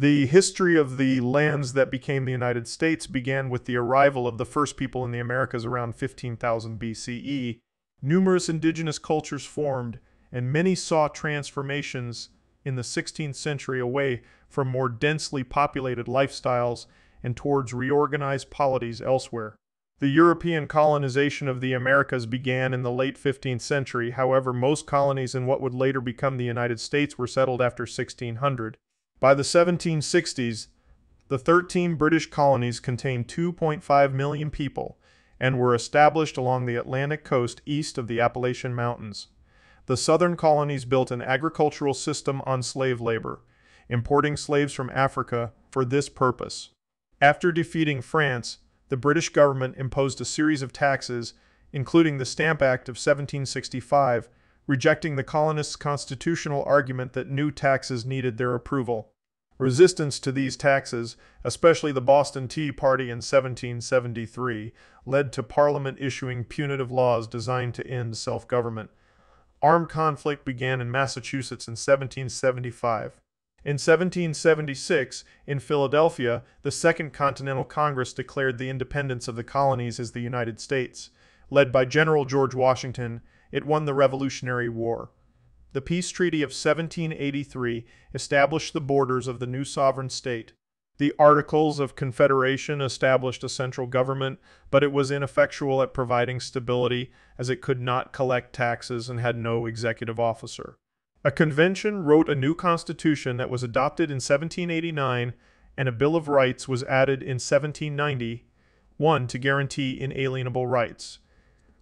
The history of the lands that became the United States began with the arrival of the first people in the Americas around 15,000 BCE. Numerous indigenous cultures formed, and many saw transformations in the 16th century away from more densely populated lifestyles and towards reorganized polities elsewhere. The European colonization of the Americas began in the late 15th century. However, most colonies in what would later become the United States were settled after 1600. By the 1760s, the 13 British colonies contained 2.5 million people and were established along the Atlantic coast east of the Appalachian Mountains. The southern colonies built an agricultural system on slave labor, importing slaves from Africa for this purpose. After defeating France, the British government imposed a series of taxes, including the Stamp Act of 1765, rejecting the colonists' constitutional argument that new taxes needed their approval. Resistance to these taxes, especially the Boston Tea Party in 1773, led to Parliament issuing punitive laws designed to end self government. Armed conflict began in Massachusetts in 1775. In 1776, in Philadelphia, the Second Continental Congress declared the independence of the colonies as the United States. Led by General George Washington, it won the Revolutionary War. The Peace Treaty of 1783 established the borders of the new sovereign state. The Articles of Confederation established a central government, but it was ineffectual at providing stability as it could not collect taxes and had no executive officer. A convention wrote a new constitution that was adopted in 1789, and a Bill of Rights was added in 1790, one to guarantee inalienable rights.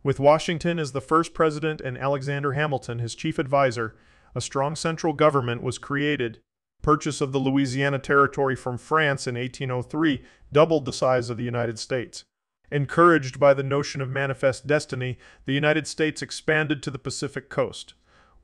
With Washington as the first president and Alexander Hamilton his chief advisor, a strong central government was created. Purchase of the Louisiana Territory from France in 1803 doubled the size of the United States. Encouraged by the notion of manifest destiny, the United States expanded to the Pacific coast.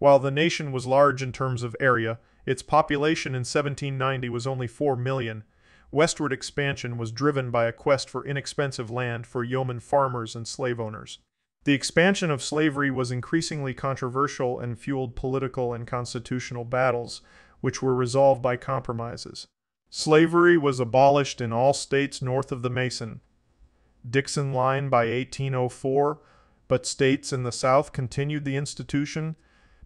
While the nation was large in terms of area, its population in 1790 was only 4 million. Westward expansion was driven by a quest for inexpensive land for yeoman farmers and slave owners. The expansion of slavery was increasingly controversial and fueled political and constitutional battles, which were resolved by compromises. Slavery was abolished in all states north of the Mason Dixon line by 1804, but states in the South continued the institution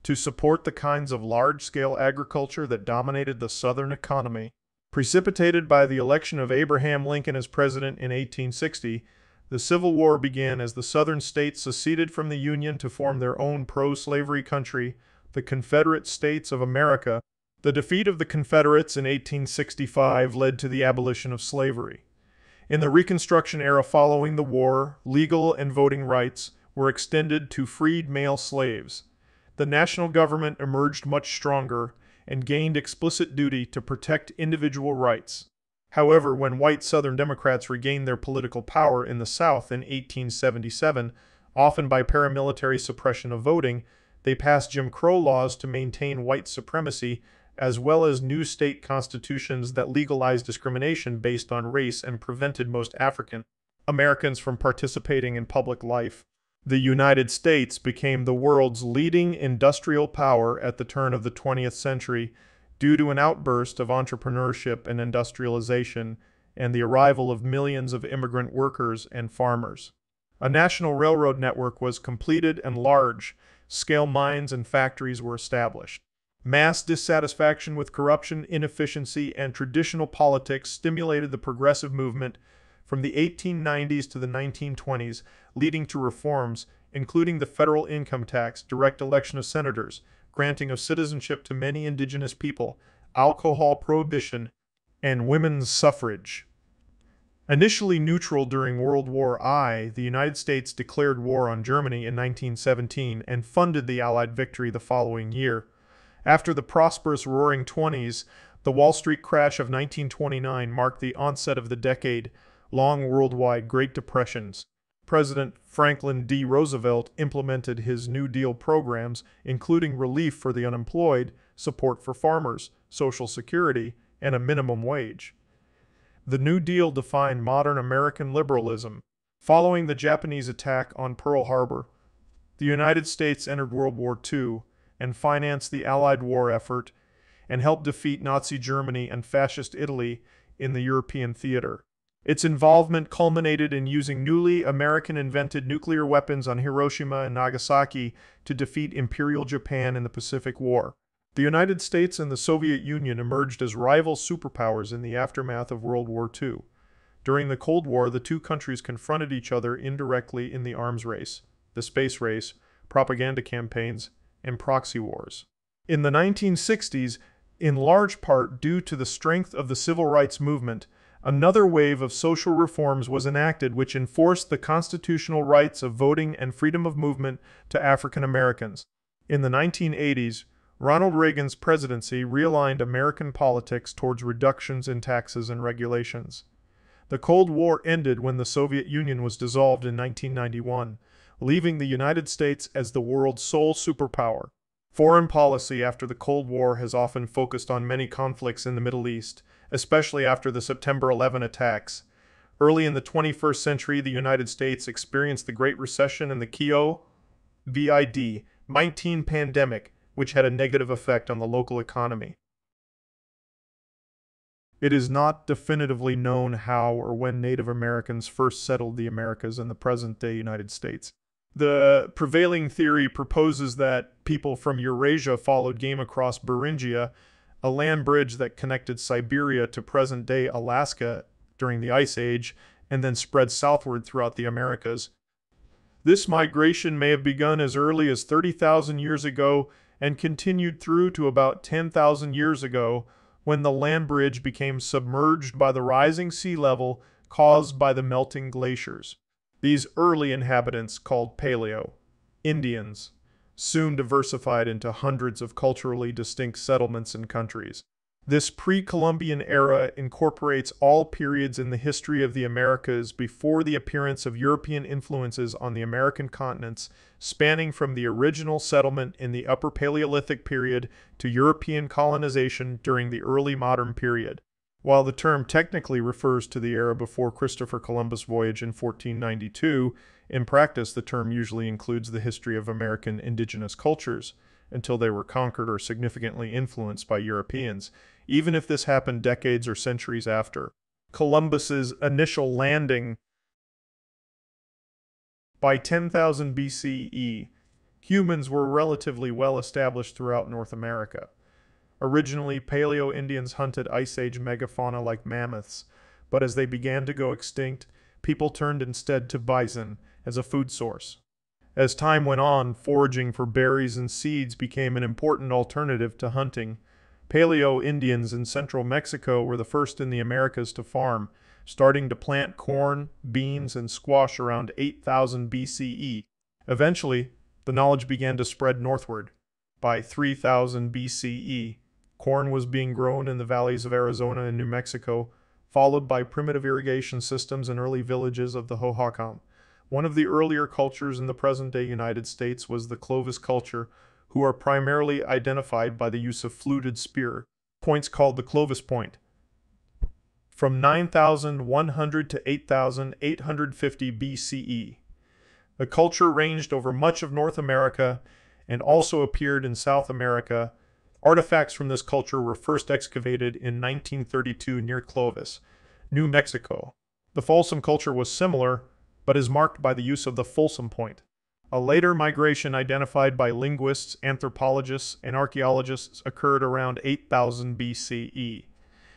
to support the kinds of large-scale agriculture that dominated the Southern economy. Precipitated by the election of Abraham Lincoln as president in 1860, the Civil War began as the Southern states seceded from the Union to form their own pro-slavery country, the Confederate States of America. The defeat of the Confederates in 1865 led to the abolition of slavery. In the Reconstruction era following the war, legal and voting rights were extended to freed male slaves. The national government emerged much stronger and gained explicit duty to protect individual rights. However, when white Southern Democrats regained their political power in the South in 1877, often by paramilitary suppression of voting, they passed Jim Crow laws to maintain white supremacy, as well as new state constitutions that legalized discrimination based on race and prevented most African Americans from participating in public life. The United States became the world's leading industrial power at the turn of the 20th century due to an outburst of entrepreneurship and industrialization and the arrival of millions of immigrant workers and farmers. A national railroad network was completed and large scale mines and factories were established. Mass dissatisfaction with corruption, inefficiency, and traditional politics stimulated the progressive movement from the 1890s to the 1920s, leading to reforms including the federal income tax, direct election of senators, granting of citizenship to many indigenous people, alcohol prohibition, and women's suffrage. Initially neutral during World War I, the United States declared war on Germany in 1917 and funded the Allied victory the following year. After the prosperous Roaring Twenties, the Wall Street crash of 1929 marked the onset of the decade-long worldwide Great Depressions. President Franklin D. Roosevelt implemented his New Deal programs, including relief for the unemployed, support for farmers, Social Security, and a minimum wage. The New Deal defined modern American liberalism. Following the Japanese attack on Pearl Harbor, the United States entered World War II and financed the Allied war effort and helped defeat Nazi Germany and Fascist Italy in the European theater. Its involvement culminated in using newly American invented nuclear weapons on Hiroshima and Nagasaki to defeat Imperial Japan in the Pacific War. The United States and the Soviet Union emerged as rival superpowers in the aftermath of World War II. During the Cold War, the two countries confronted each other indirectly in the arms race, the space race, propaganda campaigns, and proxy wars. In the 1960s, in large part due to the strength of the civil rights movement, another wave of social reforms was enacted which enforced the constitutional rights of voting and freedom of movement to African Americans. In the 1980s, Ronald Reagan's presidency realigned American politics towards reductions in taxes and regulations. The Cold War ended when the Soviet Union was dissolved in 1991, leaving the United States as the world's sole superpower. Foreign policy after the Cold War has often focused on many conflicts in the Middle East, especially after the September 11 attacks. Early in the 21st century, the United States experienced the Great Recession and the COVID-19 pandemic, which had a negative effect on the local economy. It is not definitively known how or when Native Americans first settled the Americas in the present-day United States. The prevailing theory proposes that people from Eurasia followed game across Beringia, a land bridge that connected Siberia to present-day Alaska during the Ice Age, and then spread southward throughout the Americas. This migration may have begun as early as 30,000 years ago and continued through to about 10,000 years ago when the land bridge became submerged by the rising sea level caused by the melting glaciers. These early inhabitants, called Paleo Indians, soon diversified into hundreds of culturally distinct settlements and countries. This pre-Columbian era incorporates all periods in the history of the Americas before the appearance of European influences on the American continents, spanning from the original settlement in the Upper Paleolithic period to European colonization during the early modern period. While the term technically refers to the era before Christopher Columbus' voyage in 1492, in practice the term usually includes the history of American indigenous cultures until they were conquered or significantly influenced by Europeans, even if this happened decades or centuries after. Columbus's initial landing by 10,000 BCE, humans were relatively well established throughout North America. Originally, Paleo Indians hunted Ice Age megafauna like mammoths, but as they began to go extinct, people turned instead to bison as a food source. As time went on, foraging for berries and seeds became an important alternative to hunting. Paleo Indians in central Mexico were the first in the Americas to farm, starting to plant corn, beans, and squash around 8000 BCE. Eventually, the knowledge began to spread northward. By 3000 BCE, Corn was being grown in the valleys of Arizona and New Mexico, followed by primitive irrigation systems in early villages of the Hohokam. One of the earlier cultures in the present-day United States was the Clovis culture, who are primarily identified by the use of fluted spear, points called the Clovis point. From 9,100 to 8,850 BCE. The culture ranged over much of North America and also appeared in South America, Artifacts from this culture were first excavated in 1932 near Clovis, New Mexico. The Folsom culture was similar, but is marked by the use of the Folsom point. A later migration identified by linguists, anthropologists, and archaeologists occurred around 8000 BCE.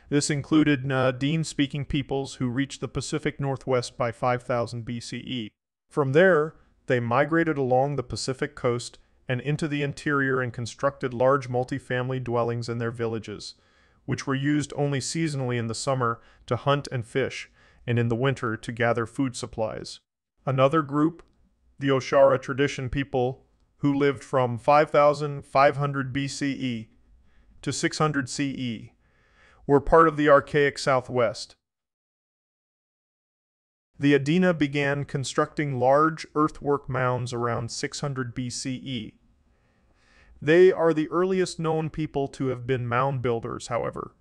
This included Na-Dene-speaking peoples who reached the Pacific Northwest by 5000 BCE. From there, they migrated along the Pacific coast and into the interior and constructed large multi-family dwellings in their villages, which were used only seasonally in the summer to hunt and fish, and in the winter to gather food supplies. Another group, the Oshara tradition people, who lived from 5500 BCE to 600 CE, were part of the archaic Southwest. The Adena began constructing large earthwork mounds around 600 BCE, they are the earliest known people to have been mound builders, however.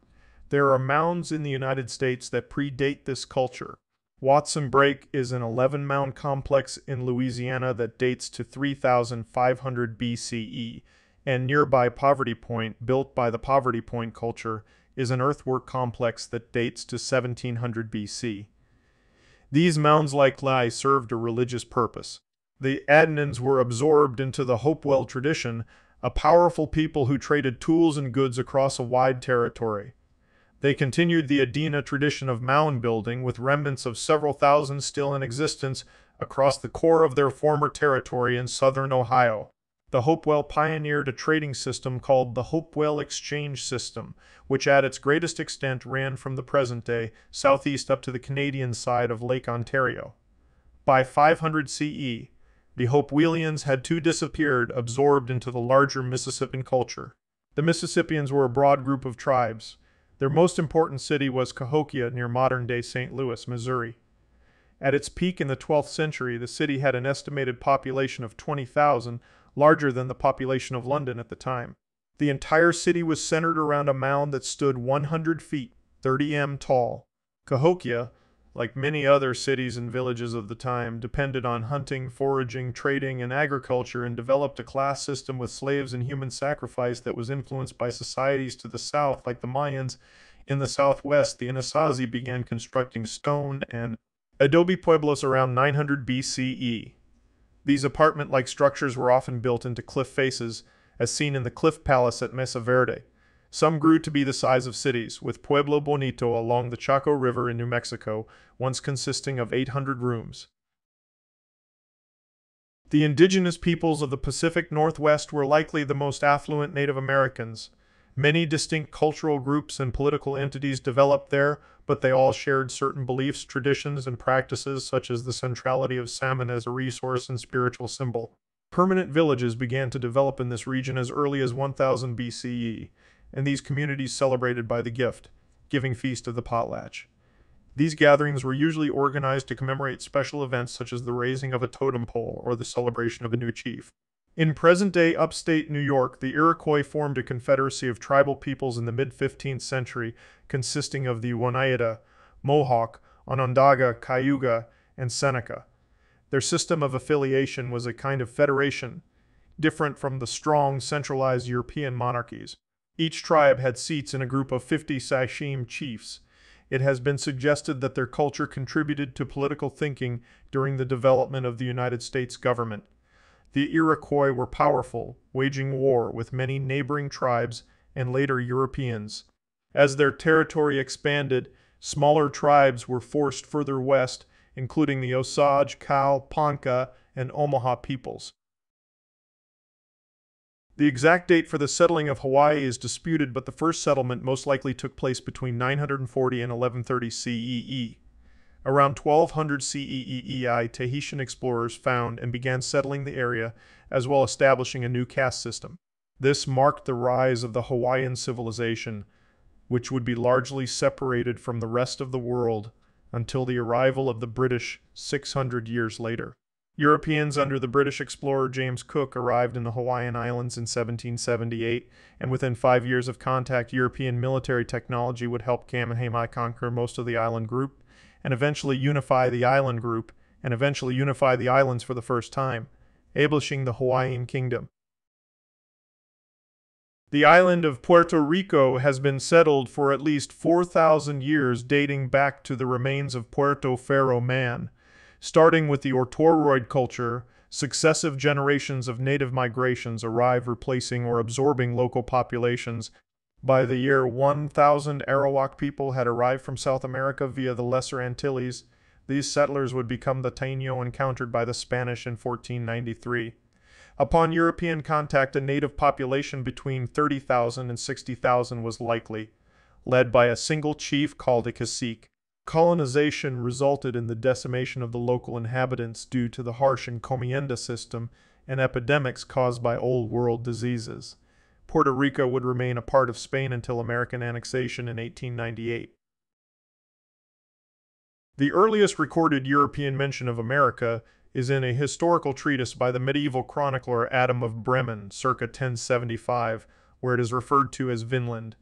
There are mounds in the United States that predate this culture. Watson Brake is an 11 mound complex in Louisiana that dates to 3500 BCE and nearby Poverty Point, built by the Poverty Point culture, is an earthwork complex that dates to 1700 BC. These mounds-like lie served a religious purpose. The Adenans were absorbed into the Hopewell tradition, a powerful people who traded tools and goods across a wide territory. They continued the Adena tradition of mound building with remnants of several thousand still in existence across the core of their former territory in southern Ohio. The Hopewell pioneered a trading system called the Hopewell Exchange System, which at its greatest extent ran from the present day southeast up to the Canadian side of Lake Ontario. By 500 CE, the Hopewellians had too disappeared, absorbed into the larger Mississippian culture. The Mississippians were a broad group of tribes. Their most important city was Cahokia near modern-day St. Louis, Missouri. At its peak in the 12th century, the city had an estimated population of 20,000, larger than the population of London at the time. The entire city was centered around a mound that stood 100 feet, 30 m tall. Cahokia, like many other cities and villages of the time, depended on hunting, foraging, trading, and agriculture and developed a class system with slaves and human sacrifice that was influenced by societies to the south, like the Mayans. In the southwest, the Anasazi began constructing stone and adobe pueblos around 900 BCE. These apartment-like structures were often built into cliff faces, as seen in the Cliff Palace at Mesa Verde. Some grew to be the size of cities, with Pueblo Bonito along the Chaco River in New Mexico, once consisting of 800 rooms. The indigenous peoples of the Pacific Northwest were likely the most affluent Native Americans. Many distinct cultural groups and political entities developed there, but they all shared certain beliefs, traditions, and practices, such as the centrality of salmon as a resource and spiritual symbol. Permanent villages began to develop in this region as early as 1000 BCE, and these communities celebrated by the gift, giving feast of the potlatch. These gatherings were usually organized to commemorate special events such as the raising of a totem pole or the celebration of a new chief. In present-day upstate New York, the Iroquois formed a confederacy of tribal peoples in the mid-15th century consisting of the Oneida, Mohawk, Onondaga, Cayuga, and Seneca. Their system of affiliation was a kind of federation, different from the strong, centralized European monarchies. Each tribe had seats in a group of 50 Sachem chiefs. It has been suggested that their culture contributed to political thinking during the development of the United States government. The Iroquois were powerful, waging war with many neighboring tribes and later Europeans. As their territory expanded, smaller tribes were forced further west, including the Osage, Kaw, Ponca, and Omaha peoples. The exact date for the settling of Hawaii is disputed, but the first settlement most likely took place between 940 and 1130 CEE. Around 1200 CEEI, Tahitian explorers found and began settling the area, as well establishing a new caste system. This marked the rise of the Hawaiian civilization, which would be largely separated from the rest of the world until the arrival of the British 600 years later. Europeans under the British explorer James Cook arrived in the Hawaiian Islands in 1778, and within five years of contact, European military technology would help Kamehameha conquer most of the island group and eventually unify the island group and eventually unify the islands for the first time, establishing the Hawaiian Kingdom. The island of Puerto Rico has been settled for at least 4,000 years dating back to the remains of Puerto Ferro man. Starting with the Ortoiroid culture, successive generations of native migrations arrive replacing or absorbing local populations by the year 1000, Arawak people had arrived from South America via the Lesser Antilles. These settlers would become the Taino encountered by the Spanish in 1493. Upon European contact, a native population between 30,000 and 60,000 was likely, led by a single chief called a cacique. Colonization resulted in the decimation of the local inhabitants due to the harsh encomienda system and epidemics caused by Old World diseases. Puerto Rico would remain a part of Spain until American annexation in 1898. The earliest recorded European mention of America is in a historical treatise by the medieval chronicler Adam of Bremen, circa 1075, where it is referred to as Vinland.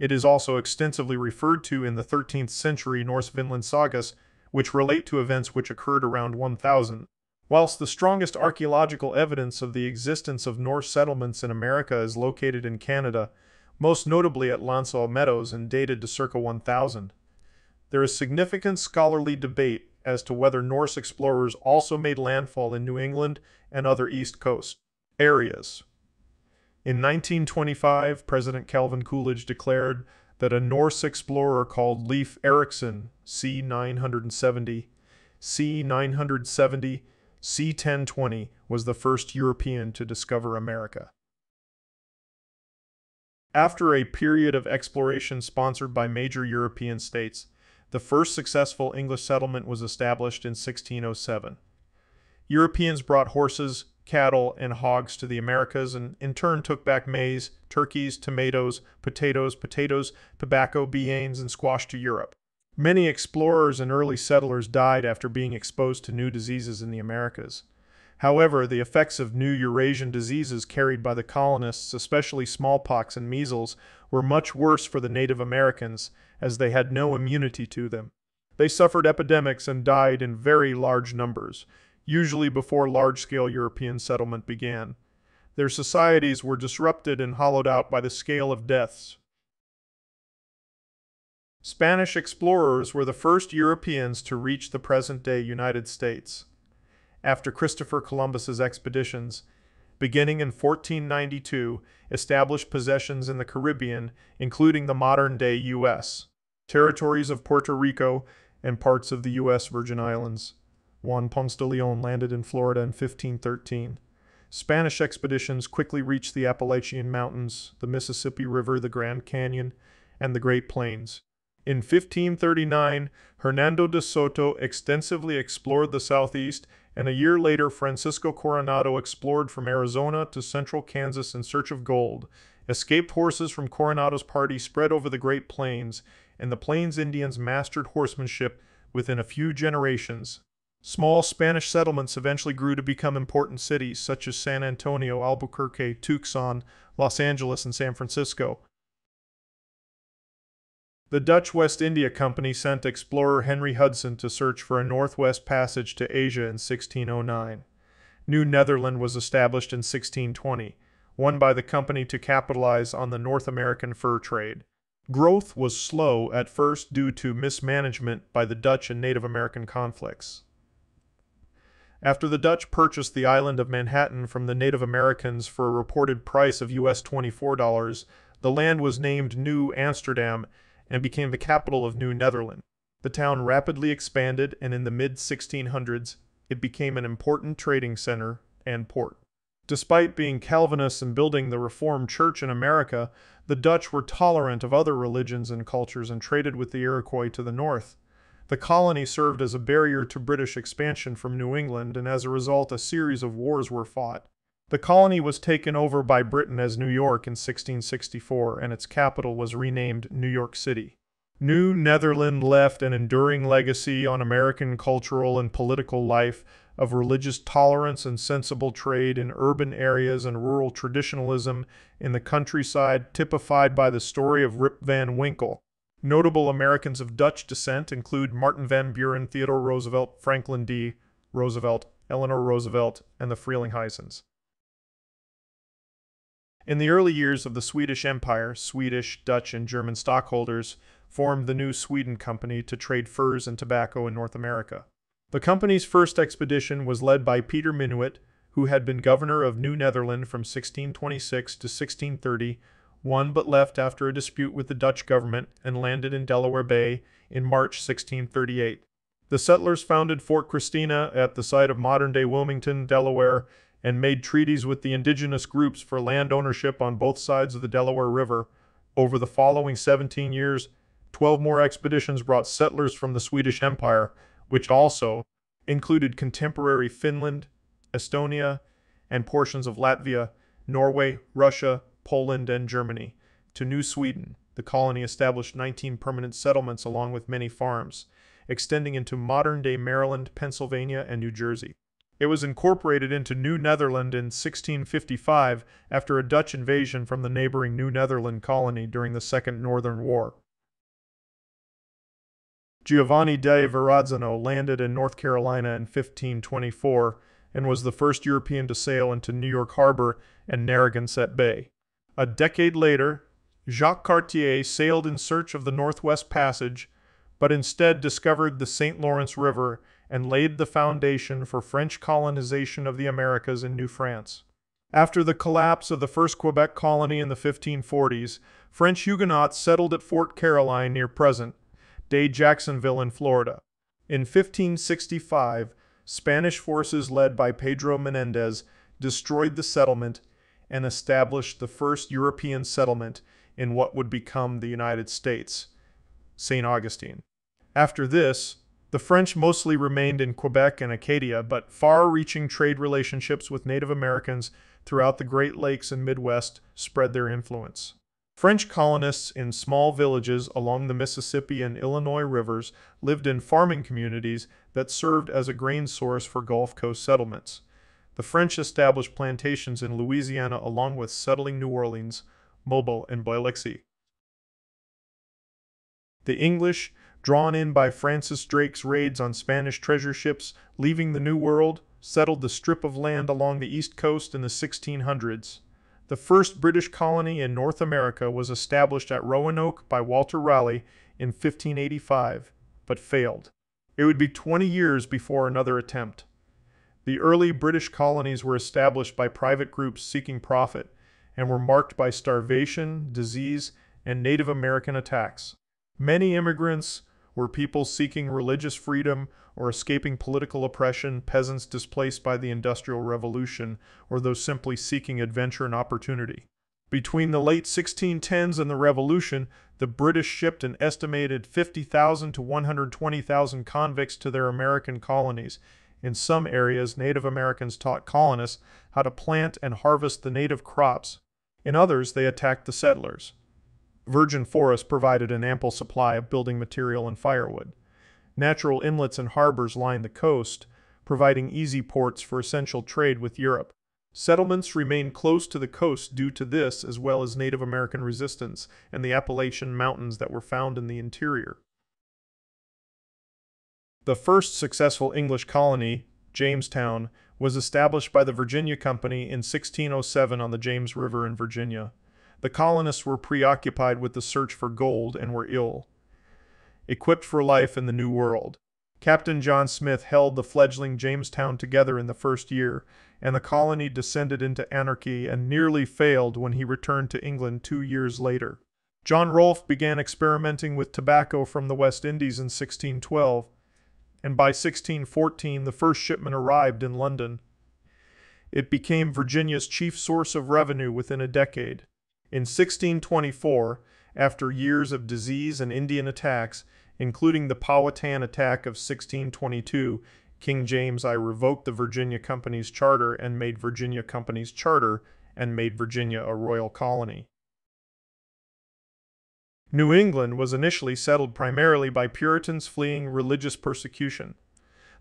It is also extensively referred to in the 13th century Norse Vinland sagas, which relate to events which occurred around 1000. Whilst the strongest archaeological evidence of the existence of Norse settlements in America is located in Canada, most notably at L'Anse aux Meadows and dated to circa 1000, there is significant scholarly debate as to whether Norse explorers also made landfall in New England and other East Coast areas. In 1925, President Calvin Coolidge declared that a Norse explorer called Leif Erikson, c. 970, c. 970, c. 1020, was the first European to discover America. After a period of exploration sponsored by major European states, the first successful English settlement was established in 1607. Europeans brought horses, cattle, and hogs to the Americas and in turn took back maize, turkeys, tomatoes, potatoes, potatoes, tobacco, beans, and squash to Europe. Many explorers and early settlers died after being exposed to new diseases in the Americas. However, the effects of new Eurasian diseases carried by the colonists, especially smallpox and measles, were much worse for the Native Americans, as they had no immunity to them. They suffered epidemics and died in very large numbers, usually before large-scale European settlement began. Their societies were disrupted and hollowed out by the scale of deaths. Spanish explorers were the first Europeans to reach the present-day United States. After Christopher Columbus's expeditions, beginning in 1492, established possessions in the Caribbean, including the modern-day U.S., territories of Puerto Rico, and parts of the U.S. Virgin Islands. Juan Ponce de Leon landed in Florida in 1513. Spanish expeditions quickly reached the Appalachian Mountains, the Mississippi River, the Grand Canyon, and the Great Plains. In 1539, Hernando de Soto extensively explored the southeast, and a year later, Francisco Coronado explored from Arizona to central Kansas in search of gold. Escaped horses from Coronado's party spread over the Great Plains, and the Plains Indians mastered horsemanship within a few generations. Small Spanish settlements eventually grew to become important cities such as San Antonio, Albuquerque, Tucson, Los Angeles, and San Francisco. The Dutch West India Company sent explorer Henry Hudson to search for a northwest passage to Asia in 1609. New Netherland was established in 1620, won by the company to capitalize on the North American fur trade. Growth was slow at first due to mismanagement by the Dutch and Native American conflicts. After the Dutch purchased the island of Manhattan from the Native Americans for a reported price of US $24, the land was named New Amsterdam and became the capital of New Netherland. The town rapidly expanded and in the mid-1600s it became an important trading center and port. Despite being Calvinists and building the Reformed Church in America, the Dutch were tolerant of other religions and cultures and traded with the Iroquois to the north. The colony served as a barrier to British expansion from New England, and as a result, a series of wars were fought. The colony was taken over by Britain as New York in 1664, and its capital was renamed New York City. New Netherland left an enduring legacy on American cultural and political life of religious tolerance and sensible trade in urban areas and rural traditionalism in the countryside, typified by the story of Rip Van Winkle. Notable Americans of Dutch descent include Martin Van Buren, Theodore Roosevelt, Franklin D. Roosevelt, Eleanor Roosevelt, and the Frelinghuysen's. In the early years of the Swedish Empire, Swedish, Dutch, and German stockholders formed the New Sweden Company to trade furs and tobacco in North America. The company's first expedition was led by Peter Minuit, who had been governor of New Netherland from 1626 to 1630 won but left after a dispute with the Dutch government and landed in Delaware Bay in March 1638. The settlers founded Fort Christina at the site of modern-day Wilmington, Delaware, and made treaties with the indigenous groups for land ownership on both sides of the Delaware River. Over the following 17 years, 12 more expeditions brought settlers from the Swedish Empire, which also included contemporary Finland, Estonia, and portions of Latvia, Norway, Russia, Poland, and Germany. To New Sweden, the colony established 19 permanent settlements along with many farms, extending into modern-day Maryland, Pennsylvania, and New Jersey. It was incorporated into New Netherland in 1655 after a Dutch invasion from the neighboring New Netherland colony during the Second Northern War. Giovanni de Verrazzano landed in North Carolina in 1524 and was the first European to sail into New York Harbor and Narragansett Bay. A decade later, Jacques Cartier sailed in search of the Northwest Passage, but instead discovered the St. Lawrence River and laid the foundation for French colonization of the Americas in New France. After the collapse of the first Quebec colony in the 1540s, French Huguenots settled at Fort Caroline near present day Jacksonville in Florida. In 1565, Spanish forces led by Pedro Menendez destroyed the settlement and established the first European settlement in what would become the United States, St. Augustine. After this, the French mostly remained in Quebec and Acadia, but far-reaching trade relationships with Native Americans throughout the Great Lakes and Midwest spread their influence. French colonists in small villages along the Mississippi and Illinois rivers lived in farming communities that served as a grain source for Gulf Coast settlements. The French established plantations in Louisiana along with settling New Orleans, Mobile, and Biloxi. The English drawn in by Francis Drake's raids on Spanish treasure ships leaving the New World, settled the strip of land along the east coast in the 1600s. The first British colony in North America was established at Roanoke by Walter Raleigh in 1585, but failed. It would be 20 years before another attempt. The early British colonies were established by private groups seeking profit and were marked by starvation, disease, and Native American attacks. Many immigrants were people seeking religious freedom or escaping political oppression, peasants displaced by the Industrial Revolution, or those simply seeking adventure and opportunity. Between the late 1610s and the Revolution, the British shipped an estimated 50,000 to 120,000 convicts to their American colonies. In some areas, Native Americans taught colonists how to plant and harvest the native crops. In others, they attacked the settlers. Virgin forest provided an ample supply of building material and firewood. Natural inlets and harbors lined the coast, providing easy ports for essential trade with Europe. Settlements remained close to the coast due to this as well as Native American resistance and the Appalachian Mountains that were found in the interior. The first successful English colony, Jamestown, was established by the Virginia Company in 1607 on the James River in Virginia. The colonists were preoccupied with the search for gold and were ill. Equipped for life in the New World. Captain John Smith held the fledgling Jamestown together in the first year, and the colony descended into anarchy and nearly failed when he returned to England two years later. John Rolfe began experimenting with tobacco from the West Indies in 1612, and by 1614 the first shipment arrived in London. It became Virginia's chief source of revenue within a decade. In 1624, after years of disease and Indian attacks, including the Powhatan attack of 1622, King James I revoked the Virginia Company's charter and made Virginia Company's charter and made Virginia a royal colony. New England was initially settled primarily by Puritans fleeing religious persecution.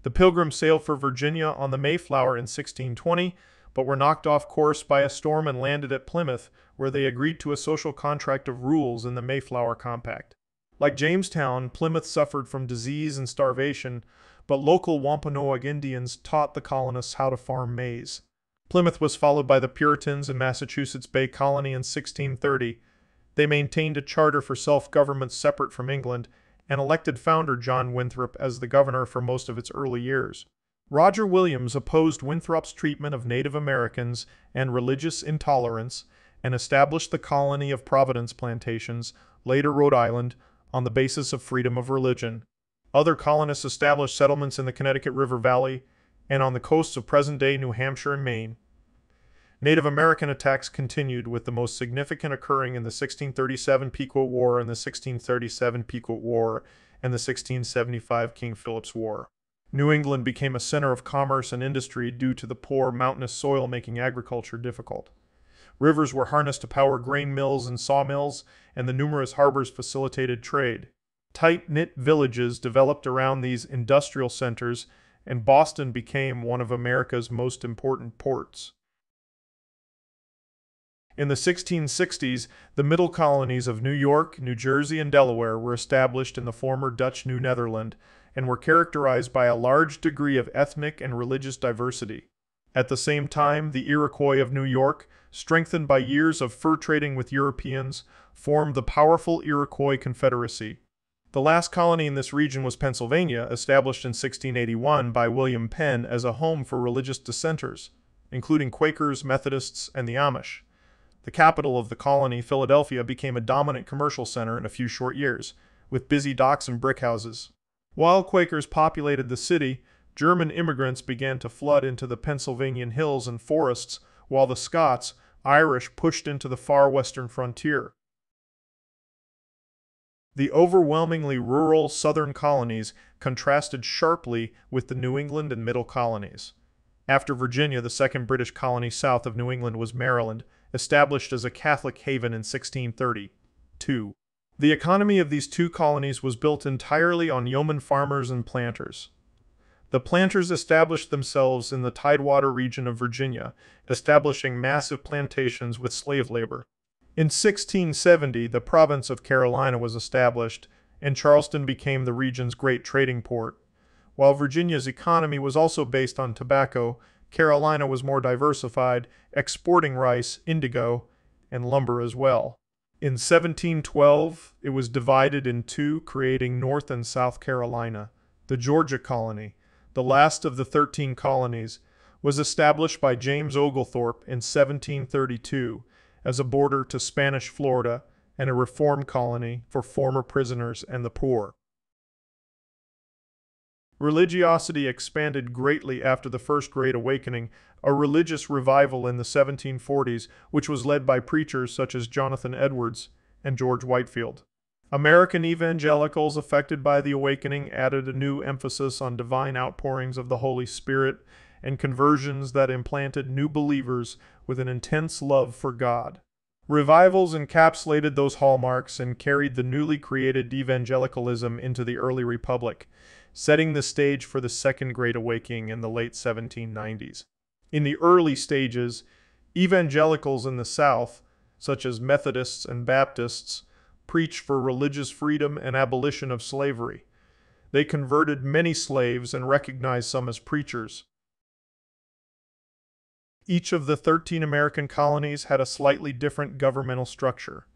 The Pilgrims sailed for Virginia on the Mayflower in 1620, but were knocked off course by a storm and landed at Plymouth, where they agreed to a social contract of rules in the Mayflower Compact. Like Jamestown, Plymouth suffered from disease and starvation, but local Wampanoag Indians taught the colonists how to farm maize. Plymouth was followed by the Puritans in Massachusetts Bay Colony in 1630. They maintained a charter for self-government separate from England and elected founder John Winthrop as the governor for most of its early years. Roger Williams opposed Winthrop's treatment of Native Americans and religious intolerance and established the colony of Providence Plantations, later Rhode Island, on the basis of freedom of religion. Other colonists established settlements in the Connecticut River Valley and on the coasts of present-day New Hampshire and Maine. Native American attacks continued, with the most significant occurring in the 1637 Pequot War and the 1637 Pequot War and the 1675 King Philip's War. New England became a center of commerce and industry due to the poor mountainous soil making agriculture difficult. Rivers were harnessed to power grain mills and sawmills, and the numerous harbors facilitated trade. Tight-knit villages developed around these industrial centers, and Boston became one of America's most important ports. In the 1660s, the middle colonies of New York, New Jersey, and Delaware were established in the former Dutch New Netherland, and were characterized by a large degree of ethnic and religious diversity. At the same time, the Iroquois of New York, strengthened by years of fur trading with Europeans, formed the powerful Iroquois Confederacy. The last colony in this region was Pennsylvania, established in 1681 by William Penn as a home for religious dissenters, including Quakers, Methodists, and the Amish. The capital of the colony, Philadelphia, became a dominant commercial center in a few short years, with busy docks and brick houses. While Quakers populated the city, German immigrants began to flood into the Pennsylvanian hills and forests, while the Scots, Irish, pushed into the far western frontier. The overwhelmingly rural southern colonies contrasted sharply with the New England and Middle colonies. After Virginia, the second British colony south of New England was Maryland, established as a Catholic haven in 1632. The economy of these two colonies was built entirely on yeoman farmers and planters. The planters established themselves in the Tidewater region of Virginia, establishing massive plantations with slave labor. In 1670, the province of Carolina was established, and Charleston became the region's great trading port. While Virginia's economy was also based on tobacco, Carolina was more diversified, exporting rice, indigo, and lumber as well. In 1712, it was divided in two, creating North and South Carolina. The Georgia colony, the last of the 13 colonies, was established by James Oglethorpe in 1732 as a border to Spanish Florida and a reform colony for former prisoners and the poor. Religiosity expanded greatly after the First Great Awakening, a religious revival in the 1740s, which was led by preachers such as Jonathan Edwards and George Whitefield. American evangelicals affected by the awakening added a new emphasis on divine outpourings of the Holy Spirit and conversions that implanted new believers with an intense love for God. Revivals encapsulated those hallmarks and carried the newly created evangelicalism into the early republic, setting the stage for the Second Great Awakening in the late 1790s. In the early stages, evangelicals in the South, such as Methodists and Baptists, preached for religious freedom and abolition of slavery. They converted many slaves and recognized some as preachers. Each of the 13 American colonies had a slightly different governmental structure.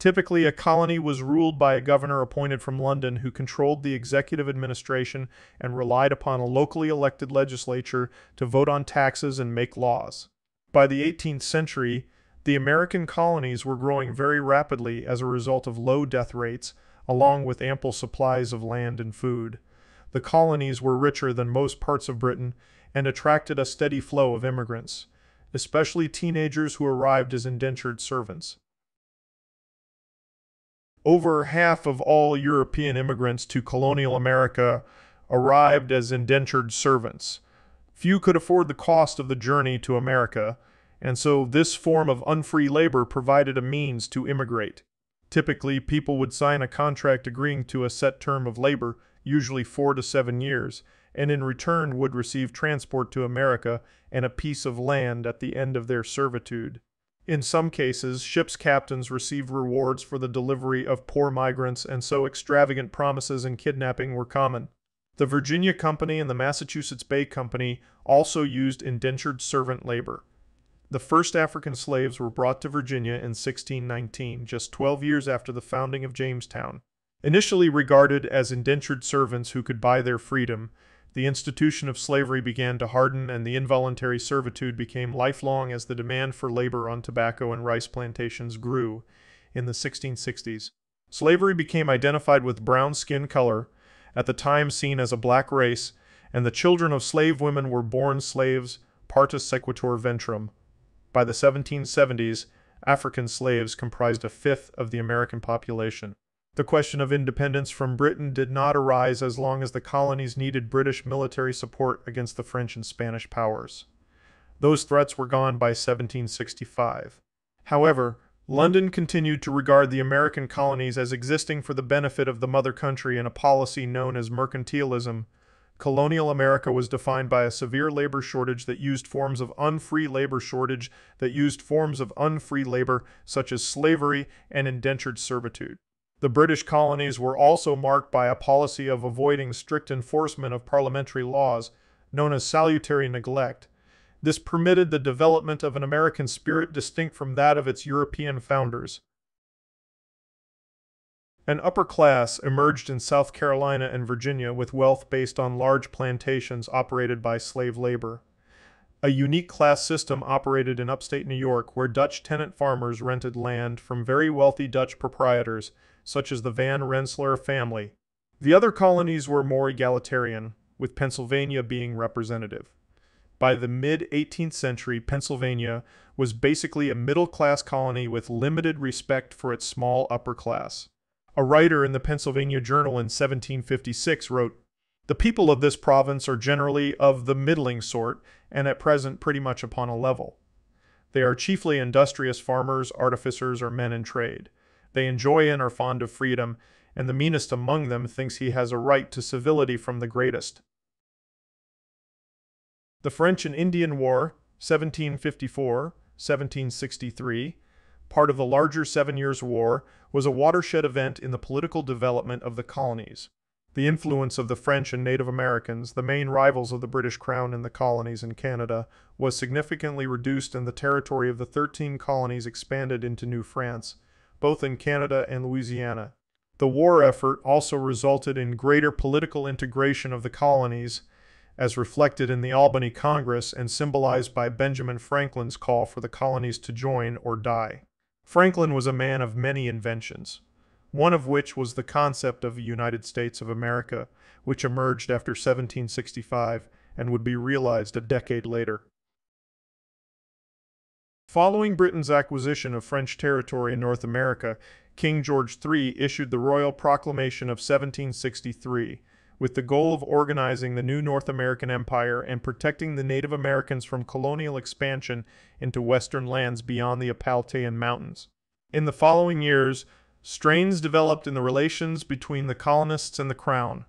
Typically, a colony was ruled by a governor appointed from London who controlled the executive administration and relied upon a locally elected legislature to vote on taxes and make laws. By the 18th century, the American colonies were growing very rapidly as a result of low death rates, along with ample supplies of land and food. The colonies were richer than most parts of Britain and attracted a steady flow of immigrants, especially teenagers who arrived as indentured servants. Over half of all European immigrants to colonial America arrived as indentured servants. Few could afford the cost of the journey to America, and so this form of unfree labor provided a means to immigrate. Typically, people would sign a contract agreeing to a set term of labor, usually four to seven years, and in return would receive transport to America and a piece of land at the end of their servitude. In some cases, ships' captains received rewards for the delivery of poor migrants, and so extravagant promises and kidnapping were common. The Virginia Company and the Massachusetts Bay Company also used indentured servant labor. The first African slaves were brought to Virginia in 1619, just 12 years after the founding of Jamestown. Initially regarded as indentured servants who could buy their freedom, the institution of slavery began to harden and the involuntary servitude became lifelong as the demand for labor on tobacco and rice plantations grew in the 1660s. Slavery became identified with brown skin color, at the time seen as a black race, and the children of slave women were born slaves partus sequitur ventrum. By the 1770s, African slaves comprised a fifth of the American population. The question of independence from Britain did not arise as long as the colonies needed British military support against the French and Spanish powers. Those threats were gone by 1765. However, London continued to regard the American colonies as existing for the benefit of the mother country in a policy known as mercantilism. Colonial America was defined by a severe labor shortage that used forms of unfree labor shortage that used forms of unfree labor such as slavery and indentured servitude. The British colonies were also marked by a policy of avoiding strict enforcement of parliamentary laws, known as salutary neglect. This permitted the development of an American spirit distinct from that of its European founders. An upper class emerged in South Carolina and Virginia with wealth based on large plantations operated by slave labor. A unique class system operated in upstate New York where Dutch tenant farmers rented land from very wealthy Dutch proprietors, such as the Van Rensselaer family. The other colonies were more egalitarian, with Pennsylvania being representative. By the mid 18th century, Pennsylvania was basically a middle class colony with limited respect for its small upper class. A writer in the Pennsylvania Journal in 1756 wrote, The people of this province are generally of the middling sort, and at present pretty much upon a level. They are chiefly industrious farmers, artificers, or men in trade. They enjoy and are fond of freedom, and the meanest among them thinks he has a right to civility from the greatest. The French and Indian War, 1754 1763, part of the larger Seven Years' War, was a watershed event in the political development of the colonies. The influence of the French and Native Americans, the main rivals of the British Crown in the colonies in Canada, was significantly reduced and the territory of the 13 colonies expanded into New France, both in Canada and Louisiana. The war effort also resulted in greater political integration of the colonies as reflected in the Albany Congress and symbolized by Benjamin Franklin's call for the colonies to join or die. Franklin was a man of many inventions, one of which was the concept of a United States of America, which emerged after 1765 and would be realized a decade later. Following Britain's acquisition of French territory in North America, King George III issued the Royal Proclamation of 1763, with the goal of organizing the new North American empire and protecting the Native Americans from colonial expansion into western lands beyond the Appalachian Mountains. In the following years, strains developed in the relations between the colonists and the Crown.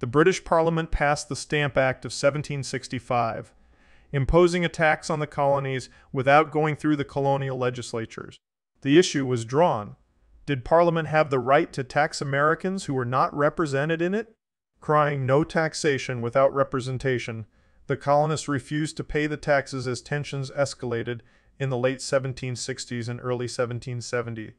The British Parliament passed the Stamp Act of 1765, imposing a tax on the colonies without going through the colonial legislatures. The issue was drawn. Did Parliament have the right to tax Americans who were not represented in it? crying no taxation without representation, the colonists refused to pay the taxes as tensions escalated in the late 1760s and early 1770.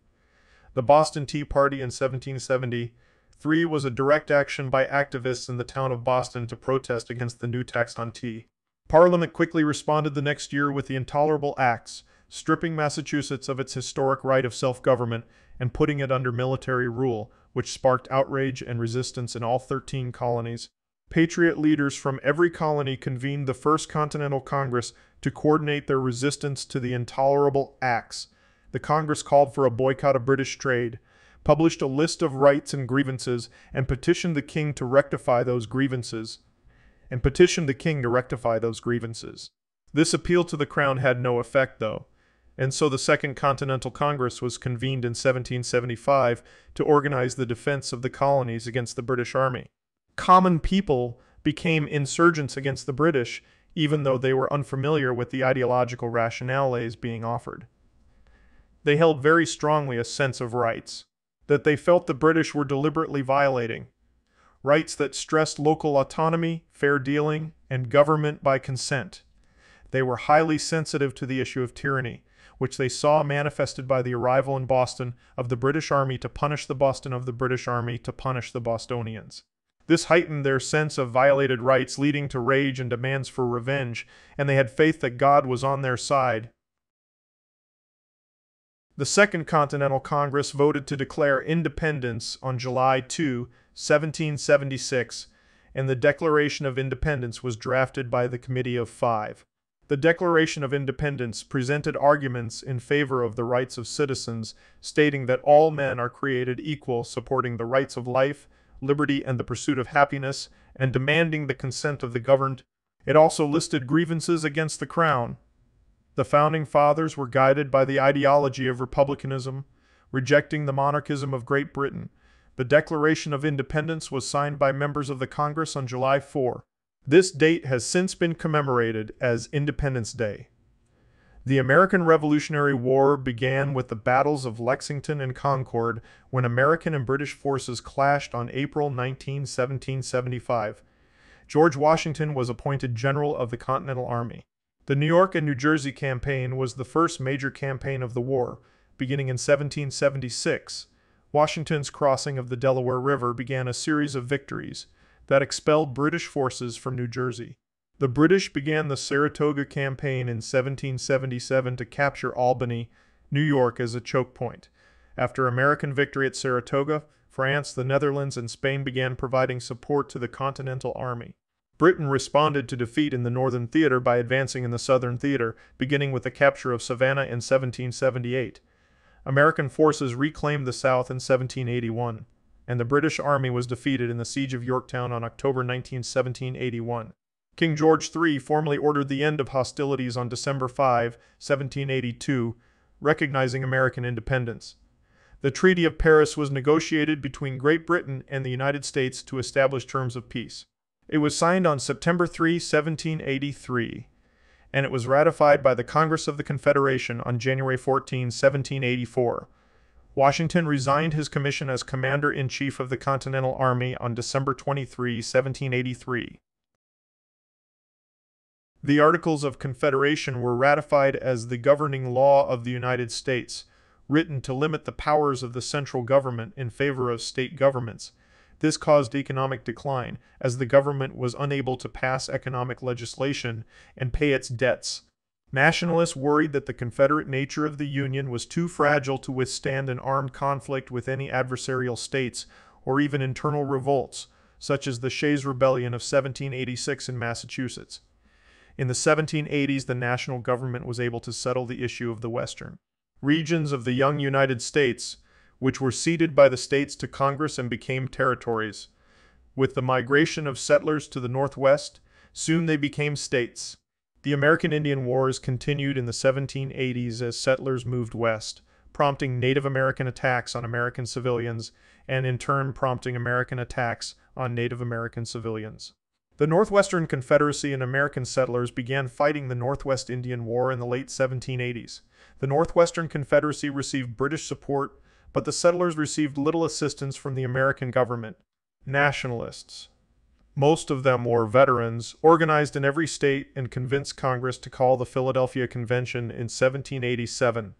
The Boston Tea Party in 1773 was a direct action by activists in the town of Boston to protest against the new tax on tea. Parliament quickly responded the next year with the Intolerable Acts, stripping Massachusetts of its historic right of self-government and putting it under military rule, which sparked outrage and resistance in all 13 colonies. Patriot leaders from every colony convened the First Continental Congress to coordinate their resistance to the intolerable acts. The Congress called for a boycott of British trade, published a list of rights and grievances, and petitioned the king to rectify those grievances. And petitioned the king to rectify those grievances. This appeal to the crown had no effect, though and so the Second Continental Congress was convened in 1775 to organize the defense of the colonies against the British Army. Common people became insurgents against the British, even though they were unfamiliar with the ideological rationales being offered. They held very strongly a sense of rights, that they felt the British were deliberately violating, rights that stressed local autonomy, fair dealing, and government by consent. They were highly sensitive to the issue of tyranny, which they saw manifested by the arrival in Boston of the British Army to punish the Boston of the British Army to punish the Bostonians. This heightened their sense of violated rights, leading to rage and demands for revenge, and they had faith that God was on their side. The Second Continental Congress voted to declare independence on July 2, 1776, and the Declaration of Independence was drafted by the Committee of Five. The Declaration of Independence presented arguments in favor of the rights of citizens, stating that all men are created equal, supporting the rights of life, liberty, and the pursuit of happiness, and demanding the consent of the governed. It also listed grievances against the Crown. The Founding Fathers were guided by the ideology of republicanism, rejecting the monarchism of Great Britain. The Declaration of Independence was signed by members of the Congress on July 4, this date has since been commemorated as Independence Day. The American Revolutionary War began with the battles of Lexington and Concord when American and British forces clashed on April 19, 1775. George Washington was appointed General of the Continental Army. The New York and New Jersey campaign was the first major campaign of the war, beginning in 1776. Washington's crossing of the Delaware River began a series of victories that expelled British forces from New Jersey. The British began the Saratoga campaign in 1777 to capture Albany, New York as a choke point. After American victory at Saratoga, France, the Netherlands, and Spain began providing support to the Continental Army. Britain responded to defeat in the Northern Theater by advancing in the Southern Theater, beginning with the capture of Savannah in 1778. American forces reclaimed the South in 1781, and the British Army was defeated in the Siege of Yorktown on October 19, 1781. King George III formally ordered the end of hostilities on December 5, 1782, recognizing American independence. The Treaty of Paris was negotiated between Great Britain and the United States to establish terms of peace. It was signed on September 3, 1783, and it was ratified by the Congress of the Confederation on January 14, 1784. Washington resigned his commission as Commander-in-Chief of the Continental Army on December 23, 1783. The Articles of Confederation were ratified as the governing law of the United States, written to limit the powers of the central government in favor of state governments. This caused economic decline, as the government was unable to pass economic legislation and pay its debts. Nationalists worried that the Confederate nature of the Union was too fragile to withstand an armed conflict with any adversarial states or even internal revolts, such as the Shays Rebellion of 1786 in Massachusetts. In the 1780s, the national government was able to settle the issue of the western regions of the young United States, which were ceded by the states to Congress and became territories. With the migration of settlers to the Northwest, soon they became states. The American Indian Wars continued in the 1780s as settlers moved west, prompting Native American attacks on American civilians and in turn prompting American attacks on Native American civilians. The Northwestern Confederacy and American settlers began fighting the Northwest Indian War in the late 1780s. The Northwestern Confederacy received British support, but the settlers received little assistance from the American government. Nationalists, most of them were veterans, organized in every state and convinced Congress to call the Philadelphia Convention in 1787.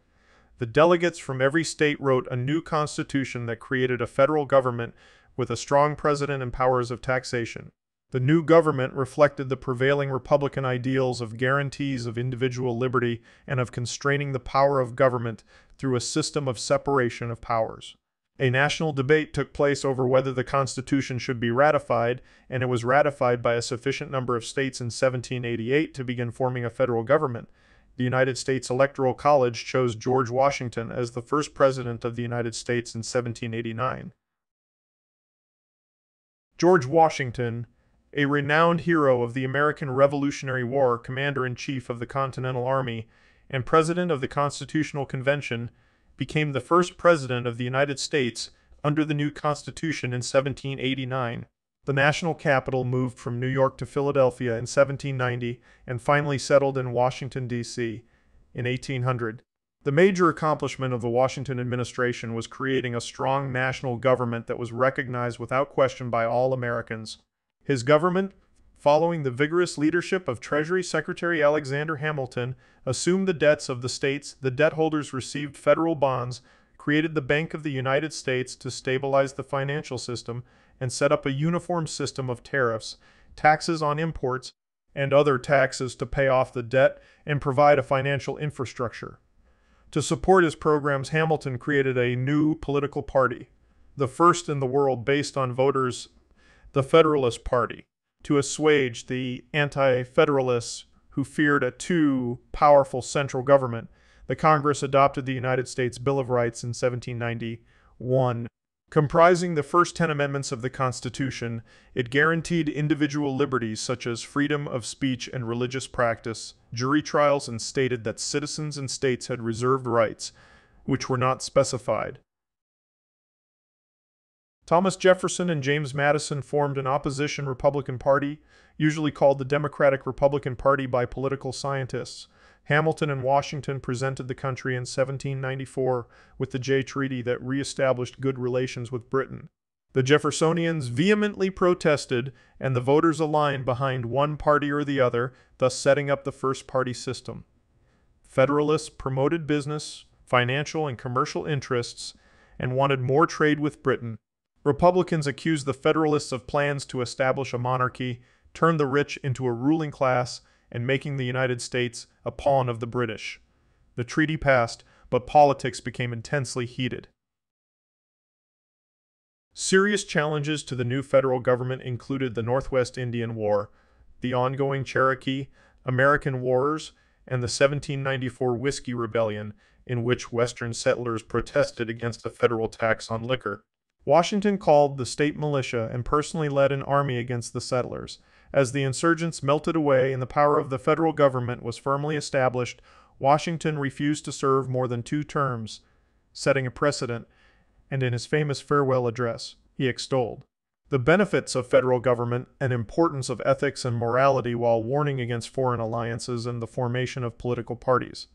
The delegates from every state wrote a new constitution that created a federal government with a strong president and powers of taxation. The new government reflected the prevailing Republican ideals of guarantees of individual liberty and of constraining the power of government through a system of separation of powers. A national debate took place over whether the Constitution should be ratified, and it was ratified by a sufficient number of states in 1788 to begin forming a federal government. The United States Electoral College chose George Washington as the first president of the United States in 1789. George Washington, a renowned hero of the American Revolutionary War, commander-in-chief of the Continental Army, and president of the Constitutional Convention, became the first president of the United States under the new Constitution in 1789. The national capital moved from New York to Philadelphia in 1790 and finally settled in Washington, D.C. in 1800. The major accomplishment of the Washington administration was creating a strong national government that was recognized without question by all Americans. His government, following the vigorous leadership of Treasury Secretary Alexander Hamilton, assumed the debts of the states. The debt holders received federal bonds, created the Bank of the United States to stabilize the financial system, and set up a uniform system of tariffs, taxes on imports, and other taxes to pay off the debt and provide a financial infrastructure. To support his programs, Hamilton created a new political party, the first in the world based on voters the Federalist Party to assuage the anti Federalists who feared a too powerful central government. The Congress adopted the United States Bill of Rights in 1791. Comprising the first 10 amendments of the Constitution, it guaranteed individual liberties such as freedom of speech and religious practice, jury trials, and stated that citizens and states had reserved rights, which were not specified. Thomas Jefferson and James Madison formed an opposition Republican Party, usually called the Democratic Republican Party by political scientists. Hamilton and Washington presented the country in 1794 with the Jay Treaty that reestablished good relations with Britain. The Jeffersonians vehemently protested, and the voters aligned behind one party or the other, thus setting up the first party system. Federalists promoted business, financial, and commercial interests and wanted more trade with Britain. Republicans accused the Federalists of plans to establish a monarchy, turn the rich into a ruling class, and making the United States a pawn of the British. The treaty passed, but politics became intensely heated. Serious challenges to the new federal government included the Northwest Indian War, the ongoing Cherokee, American Wars, and the 1794 Whiskey Rebellion, in which Western settlers protested against a federal tax on liquor. Washington called the state militia and personally led an army against the settlers. As the insurgents melted away and the power of the federal government was firmly established, Washington refused to serve more than two terms, setting a precedent and in his famous farewell address, he extolled the benefits of federal government and importance of ethics and morality while warning against foreign alliances and the formation of political parties.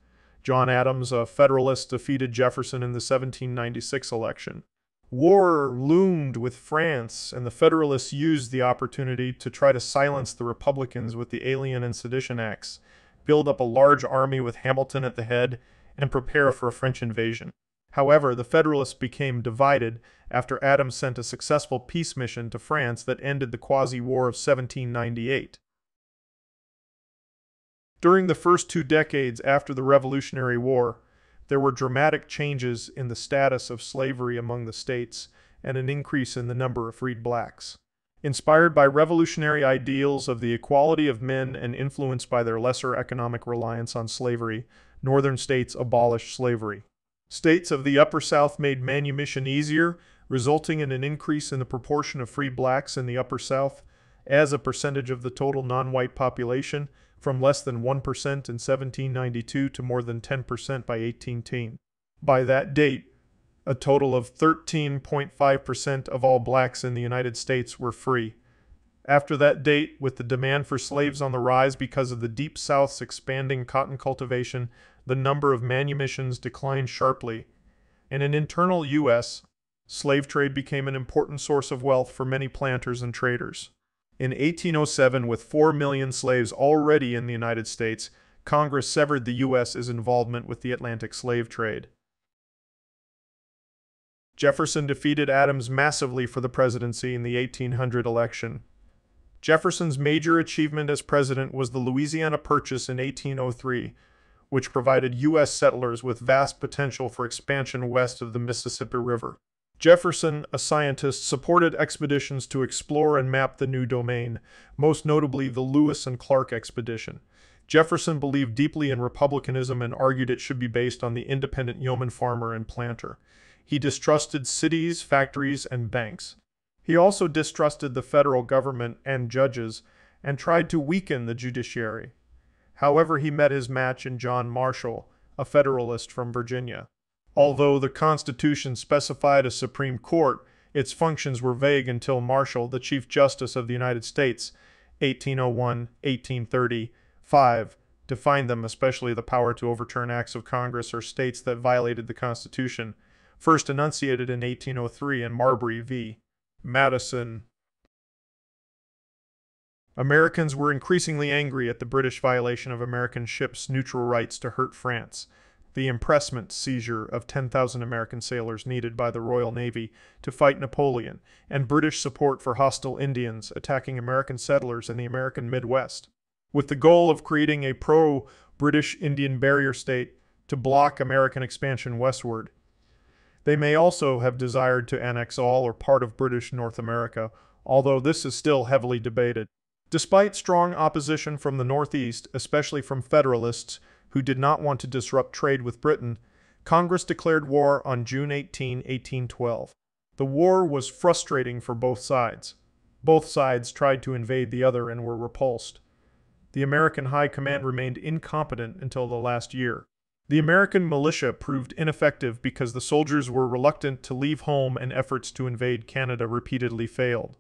John Adams, a Federalist, defeated Jefferson in the 1796 election. War loomed with France, and the Federalists used the opportunity to try to silence the Republicans with the Alien and Sedition Acts, build up a large army with Hamilton at the head, and prepare for a French invasion. However, the Federalists became divided after Adams sent a successful peace mission to France that ended the Quasi-War of 1798. During the first two decades after the Revolutionary War, there were dramatic changes in the status of slavery among the states and an increase in the number of freed blacks. Inspired by revolutionary ideals of the equality of men and influenced by their lesser economic reliance on slavery, northern states abolished slavery. States of the Upper South made manumission easier, resulting in an increase in the proportion of free blacks in the Upper South as a percentage of the total non-white population from less than 1% in 1792 to more than 10% by 1810. By that date, a total of 13.5% of all blacks in the United States were free. After that date, with the demand for slaves on the rise because of the Deep South's expanding cotton cultivation, the number of manumissions declined sharply. In an internal U.S., slave trade became an important source of wealth for many planters and traders. In 1807, with 4 million slaves already in the United States, Congress severed the U.S.'s involvement with the Atlantic slave trade. Jefferson defeated Adams massively for the presidency in the 1800 election. Jefferson's major achievement as president was the Louisiana Purchase in 1803, which provided U.S. settlers with vast potential for expansion west of the Mississippi River. Jefferson, a scientist, supported expeditions to explore and map the new domain, most notably the Lewis and Clark expedition. Jefferson believed deeply in republicanism and argued it should be based on the independent yeoman farmer and planter. He distrusted cities, factories, and banks. He also distrusted the federal government and judges and tried to weaken the judiciary. However, he met his match in John Marshall, a Federalist from Virginia. Although the Constitution specified a Supreme Court, its functions were vague until Marshall, the Chief Justice of the United States, 1801 1835, defined them, especially the power to overturn acts of Congress or states that violated the Constitution, first enunciated in 1803 in Marbury v. Madison. Americans were increasingly angry at the British violation of American ships' neutral rights to hurt France, the impressment seizure of 10,000 American sailors needed by the Royal Navy to fight Napoleon, and British support for hostile Indians attacking American settlers in the American Midwest, with the goal of creating a pro-British Indian barrier state to block American expansion westward. They may also have desired to annex all or part of British North America, although this is still heavily debated. Despite strong opposition from the Northeast, especially from Federalists who did not want to disrupt trade with Britain, Congress declared war on June 18, 1812. The war was frustrating for both sides. Both sides tried to invade the other and were repulsed. The American High Command remained incompetent until the last year. The American militia proved ineffective because the soldiers were reluctant to leave home and efforts to invade Canada repeatedly failed.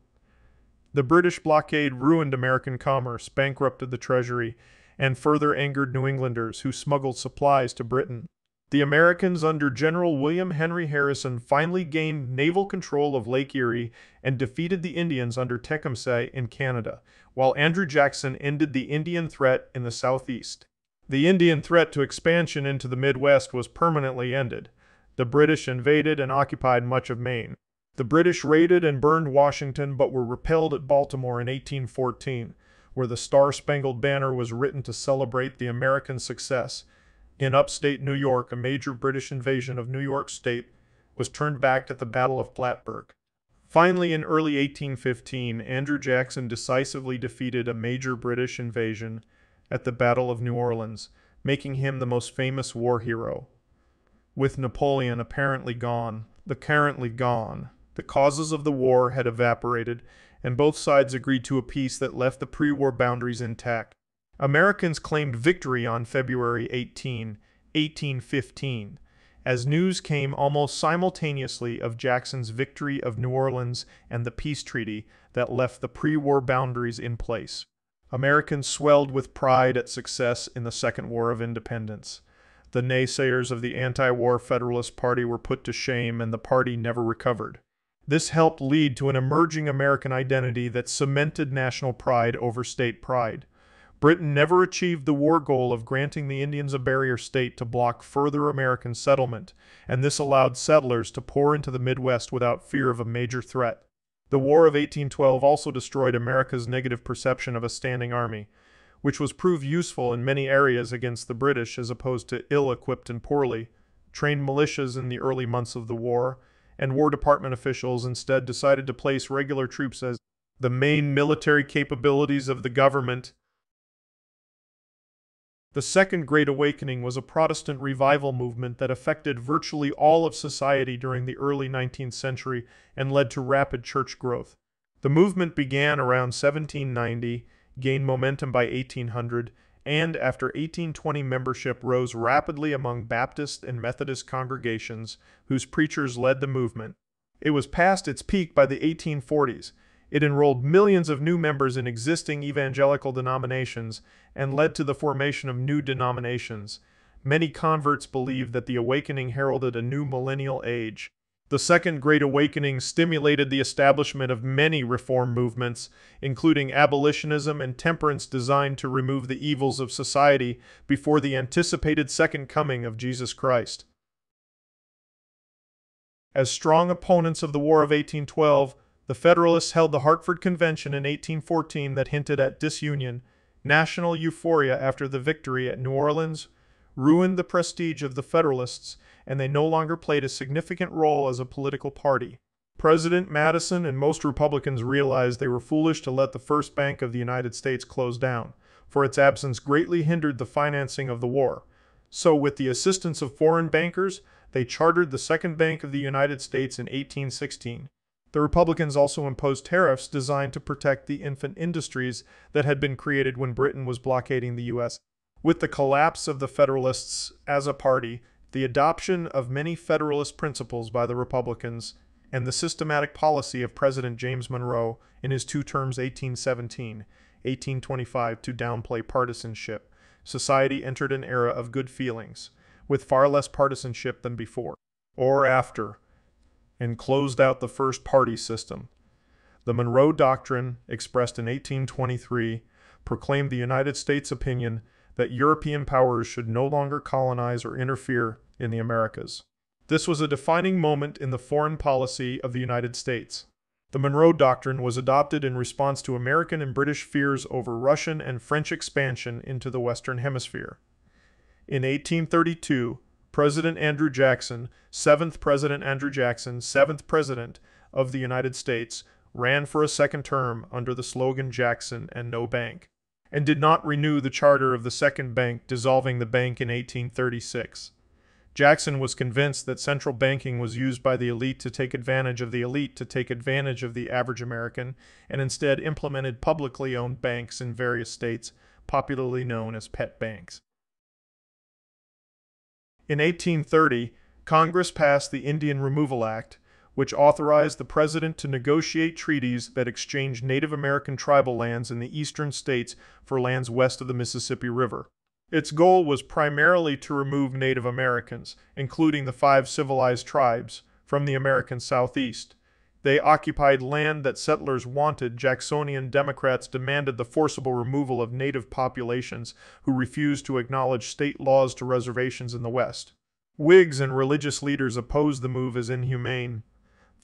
The British blockade ruined American commerce, bankrupted the treasury, and further angered New Englanders who smuggled supplies to Britain. The Americans under General William Henry Harrison finally gained naval control of Lake Erie and defeated the Indians under Tecumseh in Canada, while Andrew Jackson ended the Indian threat in the southeast. The Indian threat to expansion into the Midwest was permanently ended. The British invaded and occupied much of Maine. The British raided and burned Washington but were repelled at Baltimore in 1814, where the Star Spangled Banner was written to celebrate the American success. In upstate New York, a major British invasion of New York State was turned back at the Battle of Plattsburgh. Finally, in early 1815, Andrew Jackson decisively defeated a major British invasion at the Battle of New Orleans, making him the most famous war hero. With Napoleon apparently gone, the currently gone, the causes of the war had evaporated, and both sides agreed to a peace that left the pre-war boundaries intact. Americans claimed victory on February 18, 1815, as news came almost simultaneously of Jackson's victory of New Orleans and the peace treaty that left the pre-war boundaries in place. Americans swelled with pride at success in the Second War of Independence. The naysayers of the anti-war Federalist Party were put to shame and the party never recovered. This helped lead to an emerging American identity that cemented national pride over state pride. Britain never achieved the war goal of granting the Indians a barrier state to block further American settlement, and this allowed settlers to pour into the Midwest without fear of a major threat. The War of 1812 also destroyed America's negative perception of a standing army, which was proved useful in many areas against the British as opposed to ill-equipped and poorly trained militias in the early months of the war, and War Department officials instead decided to place regular troops as the main military capabilities of the government the Second Great Awakening was a Protestant revival movement that affected virtually all of society during the early 19th century and led to rapid church growth. The movement began around 1790, gained momentum by 1800, and after 1820 membership rose rapidly among Baptist and Methodist congregations whose preachers led the movement. It was past its peak by the 1840s, it enrolled millions of new members in existing evangelical denominations and led to the formation of new denominations. Many converts believed that the awakening heralded a new millennial age. The Second Great Awakening stimulated the establishment of many reform movements, including abolitionism and temperance designed to remove the evils of society before the anticipated second coming of Jesus Christ. As strong opponents of the War of 1812, the Federalists held the Hartford Convention in 1814 that hinted at disunion. National euphoria after the victory at New Orleans ruined the prestige of the Federalists, and they no longer played a significant role as a political party. President Madison and most Republicans realized they were foolish to let the First Bank of the United States close down, for its absence greatly hindered the financing of the war. So, with the assistance of foreign bankers, they chartered the Second Bank of the United States in 1816. The Republicans also imposed tariffs designed to protect the infant industries that had been created when Britain was blockading the U.S. With the collapse of the Federalists as a party, the adoption of many Federalist principles by the Republicans, and the systematic policy of President James Monroe in his two terms 1817 1825 to downplay partisanship, society entered an era of good feelings, with far less partisanship than before or after and closed out the first party system. The Monroe Doctrine, expressed in 1823, proclaimed the United States opinion that European powers should no longer colonize or interfere in the Americas. This was a defining moment in the foreign policy of the United States. The Monroe Doctrine was adopted in response to American and British fears over Russian and French expansion into the Western Hemisphere. In 1832, President Andrew Jackson, seventh President Andrew Jackson, seventh President of the United States, ran for a second term under the slogan Jackson and no bank, and did not renew the charter of the second bank, dissolving the bank in 1836. Jackson was convinced that central banking was used by the elite to take advantage of the elite to take advantage of the average American, and instead implemented publicly owned banks in various states, popularly known as pet banks. In 1830, Congress passed the Indian Removal Act, which authorized the president to negotiate treaties that exchanged Native American tribal lands in the eastern states for lands west of the Mississippi River. Its goal was primarily to remove Native Americans, including the five civilized tribes, from the American Southeast. They occupied land that settlers wanted. Jacksonian Democrats demanded the forcible removal of native populations who refused to acknowledge state laws to reservations in the West. Whigs and religious leaders opposed the move as inhumane.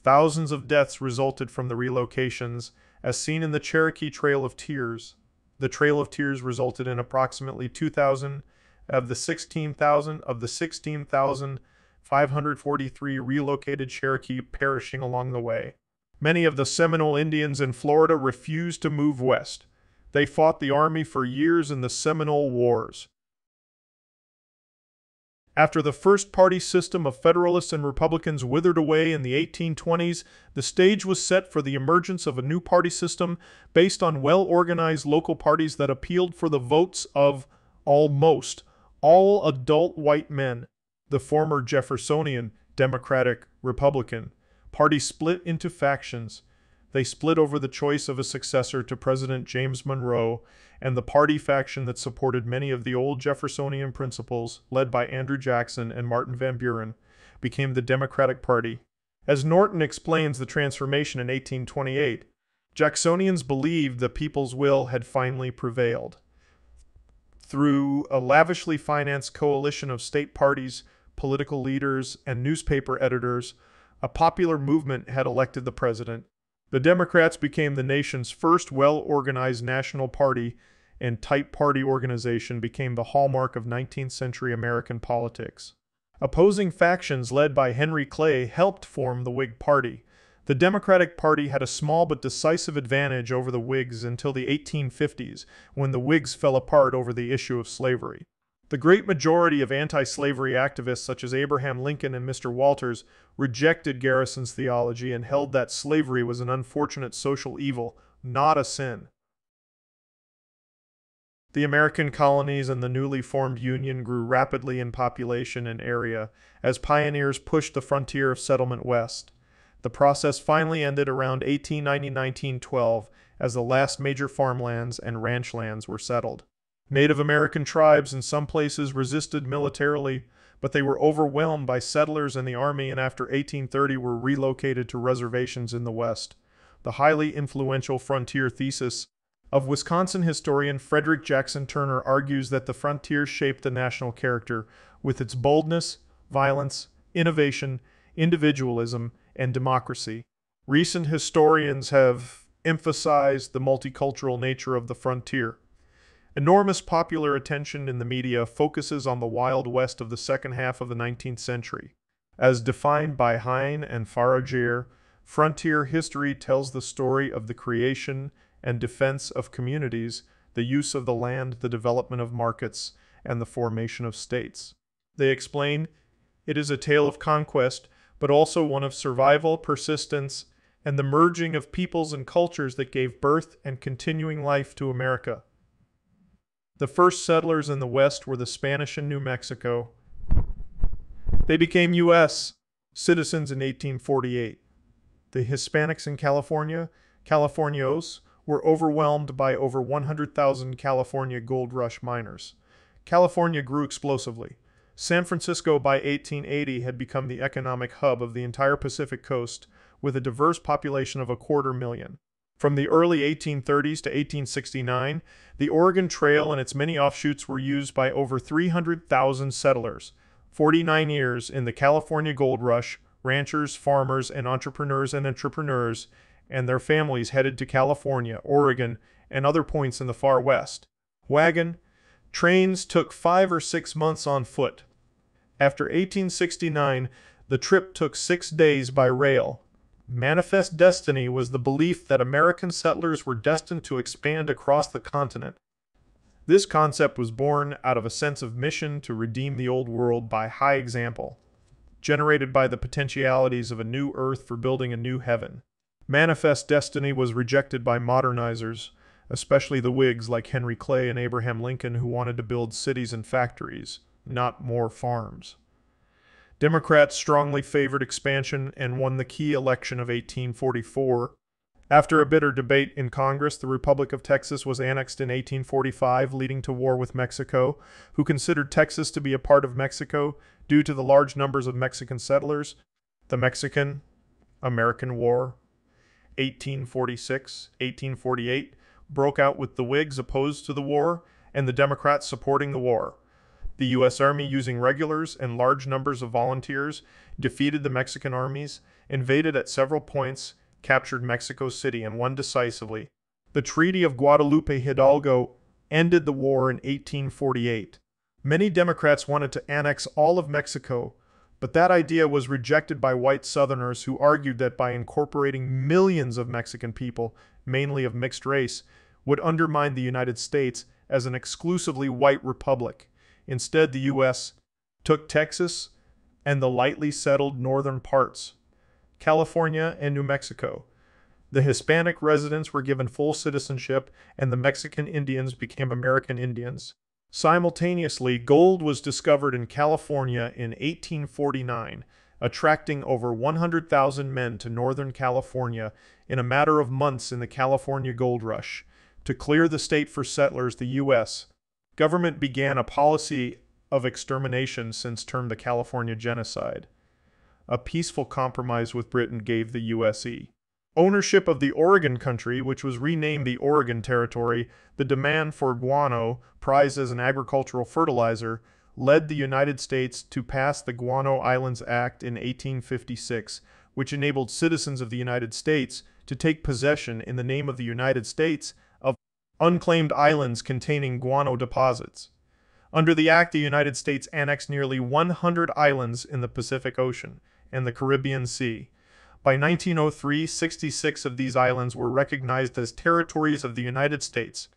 Thousands of deaths resulted from the relocations, as seen in the Cherokee Trail of Tears. The Trail of Tears resulted in approximately 2,000 of the 16,000 of the 16,000 543 relocated Cherokee perishing along the way. Many of the Seminole Indians in Florida refused to move west. They fought the Army for years in the Seminole Wars. After the first party system of Federalists and Republicans withered away in the 1820s, the stage was set for the emergence of a new party system based on well organized local parties that appealed for the votes of almost all adult white men the former Jeffersonian Democratic Republican Party split into factions. They split over the choice of a successor to President James Monroe, and the party faction that supported many of the old Jeffersonian principles, led by Andrew Jackson and Martin Van Buren, became the Democratic Party. As Norton explains the transformation in 1828, Jacksonians believed the people's will had finally prevailed. Through a lavishly financed coalition of state parties, political leaders, and newspaper editors, a popular movement had elected the president. The Democrats became the nation's first well organized national party, and tight party organization became the hallmark of 19th century American politics. Opposing factions led by Henry Clay helped form the Whig Party. The Democratic Party had a small but decisive advantage over the Whigs until the 1850s, when the Whigs fell apart over the issue of slavery. The great majority of anti slavery activists, such as Abraham Lincoln and Mr. Walters, rejected Garrison's theology and held that slavery was an unfortunate social evil, not a sin. The American colonies and the newly formed Union grew rapidly in population and area as pioneers pushed the frontier of settlement west. The process finally ended around 1890 1912 as the last major farmlands and ranch lands were settled. Native American tribes in some places resisted militarily, but they were overwhelmed by settlers and the army and after 1830 were relocated to reservations in the West. The highly influential frontier thesis of Wisconsin historian Frederick Jackson Turner argues that the frontier shaped the national character with its boldness, violence, innovation, individualism, and democracy. Recent historians have emphasized the multicultural nature of the frontier. Enormous popular attention in the media focuses on the Wild West of the second half of the 19th century. As defined by Hine and Faragher, frontier history tells the story of the creation and defense of communities, the use of the land, the development of markets, and the formation of states. They explain it is a tale of conquest, but also one of survival, persistence, and the merging of peoples and cultures that gave birth and continuing life to America. The first settlers in the West were the Spanish in New Mexico. They became U.S. citizens in 1848. The Hispanics in California, Californios, were overwhelmed by over 100,000 California gold rush miners. California grew explosively. San Francisco by 1880 had become the economic hub of the entire Pacific coast with a diverse population of a quarter million. From the early 1830s to 1869, the Oregon Trail and its many offshoots were used by over 300,000 settlers. 49ers in the California gold rush, ranchers, farmers, and entrepreneurs and entrepreneurs and their families headed to California, Oregon, and other points in the far west. Wagon trains took five or six months on foot. After 1869, the trip took six days by rail, Manifest destiny was the belief that American settlers were destined to expand across the continent. This concept was born out of a sense of mission to redeem the old world by high example, generated by the potentialities of a new earth for building a new heaven. Manifest destiny was rejected by modernizers, especially the Whigs like Henry Clay and Abraham Lincoln, who wanted to build cities and factories, not more farms. Democrats strongly favored expansion and won the key election of 1844. After a bitter debate in Congress, the Republic of Texas was annexed in 1845, leading to war with Mexico, who considered Texas to be a part of Mexico due to the large numbers of Mexican settlers. The Mexican American War, 1846 1848, broke out with the Whigs opposed to the war and the Democrats supporting the war. The U.S. Army, using regulars and large numbers of volunteers, defeated the Mexican armies, invaded at several points, captured Mexico City and won decisively. The Treaty of Guadalupe Hidalgo ended the war in 1848. Many Democrats wanted to annex all of Mexico, but that idea was rejected by white Southerners who argued that by incorporating millions of Mexican people, mainly of mixed race, would undermine the United States as an exclusively white republic. Instead, the U.S. took Texas and the lightly settled northern parts, California, and New Mexico. The Hispanic residents were given full citizenship, and the Mexican Indians became American Indians. Simultaneously, gold was discovered in California in 1849, attracting over 100,000 men to Northern California in a matter of months in the California Gold Rush. To clear the state for settlers, the U.S. government began a policy of extermination since termed the California Genocide a peaceful compromise with Britain gave the U.S. Ownership of the Oregon Country, which was renamed the Oregon Territory, the demand for guano, prized as an agricultural fertilizer, led the United States to pass the Guano Islands Act in 1856, which enabled citizens of the United States to take possession in the name of the United States unclaimed islands containing guano deposits. Under the act, the United States annexed nearly 100 islands in the Pacific Ocean, and the Caribbean Sea. By 1903, 66 of these islands were recognized as territories of the United States.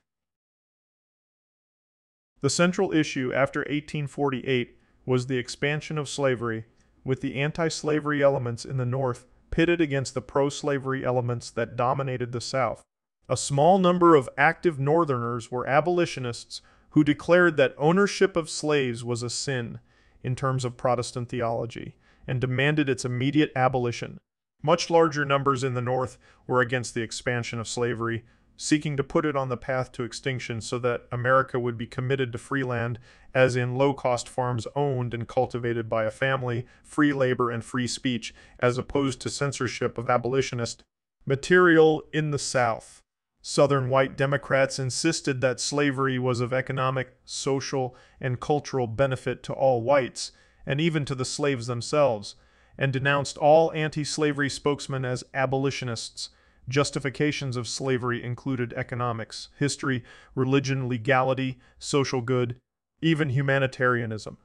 The central issue after 1848 was the expansion of slavery, with the anti-slavery elements in the North pitted against the pro-slavery elements that dominated the South. A small number of active Northerners were abolitionists who declared that ownership of slaves was a sin in terms of Protestant theology and demanded its immediate abolition. Much larger numbers in the North were against the expansion of slavery, seeking to put it on the path to extinction so that America would be committed to free land, as in low cost farms owned and cultivated by a family, free labor, and free speech, as opposed to censorship of abolitionist material in the South. Southern white Democrats insisted that slavery was of economic, social, and cultural benefit to all whites, and even to the slaves themselves, and denounced all anti slavery spokesmen as abolitionists. Justifications of slavery included economics, history, religion, legality, social good, even humanitarianism.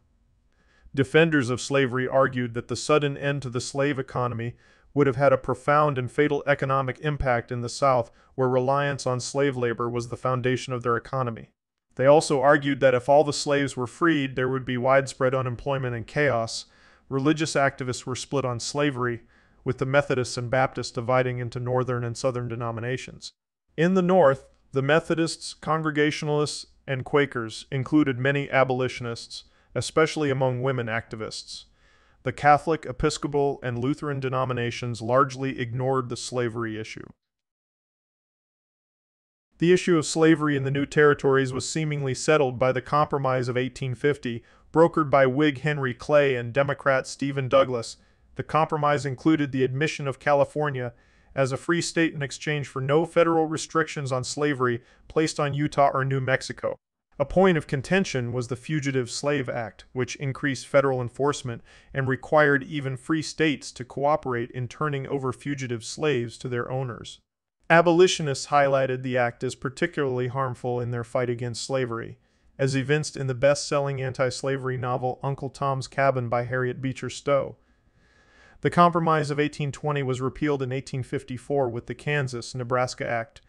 Defenders of slavery argued that the sudden end to the slave economy would have had a profound and fatal economic impact in the South, where reliance on slave labor was the foundation of their economy. They also argued that if all the slaves were freed, there would be widespread unemployment and chaos. Religious activists were split on slavery, with the Methodists and Baptists dividing into northern and southern denominations. In the North, the Methodists, Congregationalists, and Quakers included many abolitionists, especially among women activists. The Catholic, Episcopal, and Lutheran denominations largely ignored the slavery issue. The issue of slavery in the new territories was seemingly settled by the Compromise of 1850, brokered by Whig Henry Clay and Democrat Stephen Douglas. The compromise included the admission of California as a free state in exchange for no federal restrictions on slavery placed on Utah or New Mexico. A point of contention was the Fugitive Slave Act, which increased federal enforcement and required even free states to cooperate in turning over fugitive slaves to their owners. Abolitionists highlighted the act as particularly harmful in their fight against slavery, as evinced in the best-selling anti-slavery novel Uncle Tom's Cabin by Harriet Beecher Stowe. The Compromise of 1820 was repealed in 1854 with the Kansas-Nebraska Act,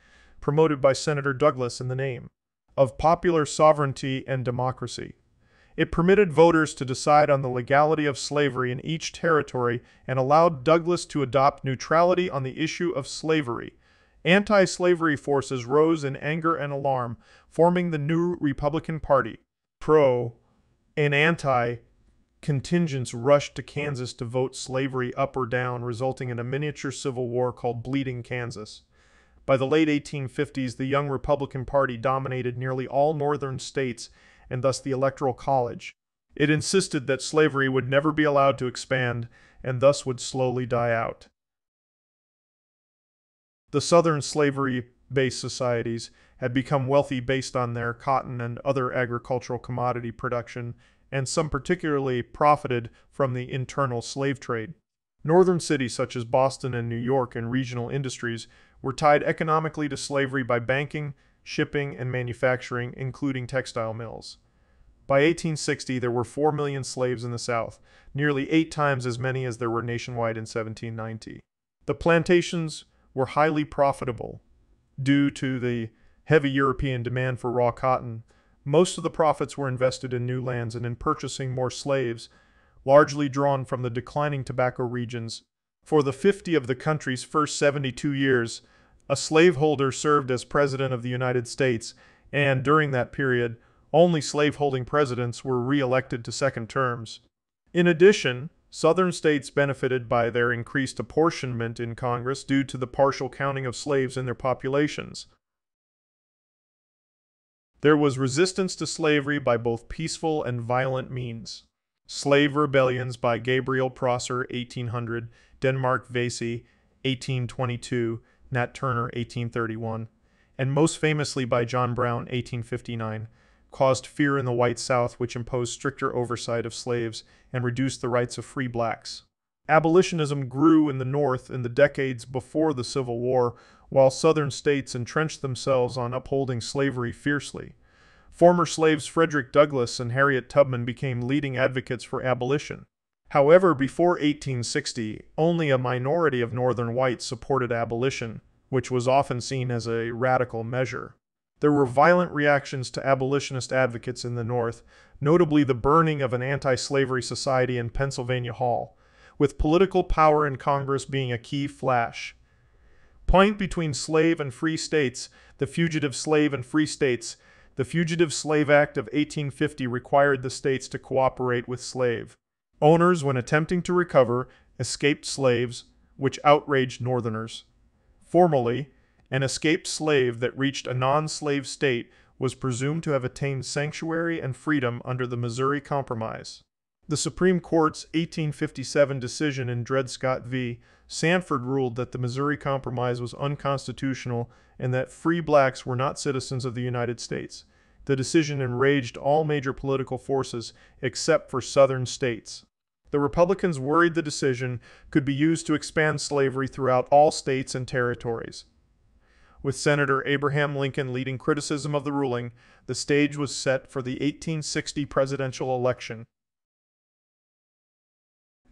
promoted by Senator Douglas in the name of popular sovereignty and democracy. It permitted voters to decide on the legality of slavery in each territory and allowed Douglas to adopt neutrality on the issue of slavery, Anti slavery forces rose in anger and alarm, forming the new Republican Party. Pro and anti contingents rushed to Kansas to vote slavery up or down, resulting in a miniature civil war called Bleeding Kansas. By the late 1850s, the young Republican Party dominated nearly all northern states and thus the Electoral College. It insisted that slavery would never be allowed to expand and thus would slowly die out. The Southern slavery based societies had become wealthy based on their cotton and other agricultural commodity production, and some particularly profited from the internal slave trade. Northern cities such as Boston and New York and regional industries were tied economically to slavery by banking, shipping, and manufacturing, including textile mills. By 1860, there were 4 million slaves in the South, nearly eight times as many as there were nationwide in 1790. The plantations were highly profitable due to the heavy European demand for raw cotton. Most of the profits were invested in new lands and in purchasing more slaves, largely drawn from the declining tobacco regions. For the 50 of the country's first 72 years, a slaveholder served as President of the United States, and during that period, only slaveholding presidents were re-elected to second terms. In addition, Southern states benefited by their increased apportionment in Congress due to the partial counting of slaves in their populations. There was resistance to slavery by both peaceful and violent means. Slave rebellions by Gabriel Prosser, 1800, Denmark Vesey, 1822, Nat Turner, 1831, and most famously by John Brown, 1859, caused fear in the white South, which imposed stricter oversight of slaves and reduced the rights of free blacks. Abolitionism grew in the North in the decades before the Civil War, while Southern states entrenched themselves on upholding slavery fiercely. Former slaves Frederick Douglass and Harriet Tubman became leading advocates for abolition. However, before 1860, only a minority of Northern whites supported abolition, which was often seen as a radical measure. There were violent reactions to abolitionist advocates in the North, notably the burning of an anti-slavery society in Pennsylvania Hall, with political power in Congress being a key flash. Point between slave and free states, the Fugitive Slave and Free States, the Fugitive Slave Act of 1850 required the states to cooperate with slave owners when attempting to recover escaped slaves, which outraged Northerners. Formally, an escaped slave that reached a non-slave state was presumed to have attained sanctuary and freedom under the Missouri Compromise. The Supreme Court's 1857 decision in Dred Scott v. Sandford ruled that the Missouri Compromise was unconstitutional and that free blacks were not citizens of the United States. The decision enraged all major political forces except for Southern states. The Republicans worried the decision could be used to expand slavery throughout all states and territories. With Senator Abraham Lincoln leading criticism of the ruling, the stage was set for the 1860 presidential election.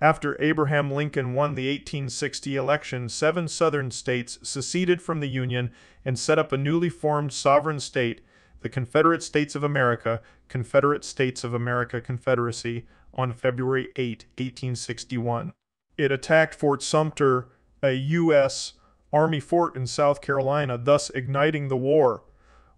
After Abraham Lincoln won the 1860 election, seven southern states seceded from the Union and set up a newly formed sovereign state, the Confederate States of America, Confederate States of America Confederacy, on February 8, 1861. It attacked Fort Sumter, a U.S. Army fort in South Carolina, thus igniting the war.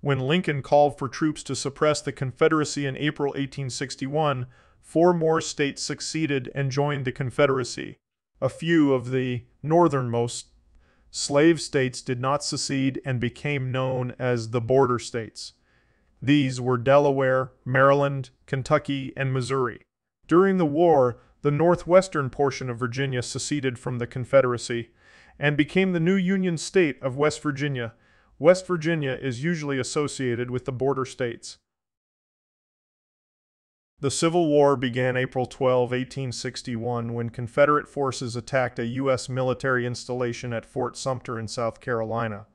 When Lincoln called for troops to suppress the Confederacy in April 1861, four more states succeeded and joined the Confederacy. A few of the northernmost slave states did not secede and became known as the border states. These were Delaware, Maryland, Kentucky, and Missouri. During the war, the northwestern portion of Virginia seceded from the Confederacy, and became the new Union state of West Virginia. West Virginia is usually associated with the border states. The Civil War began April 12, 1861, when Confederate forces attacked a U.S. military installation at Fort Sumter in South Carolina.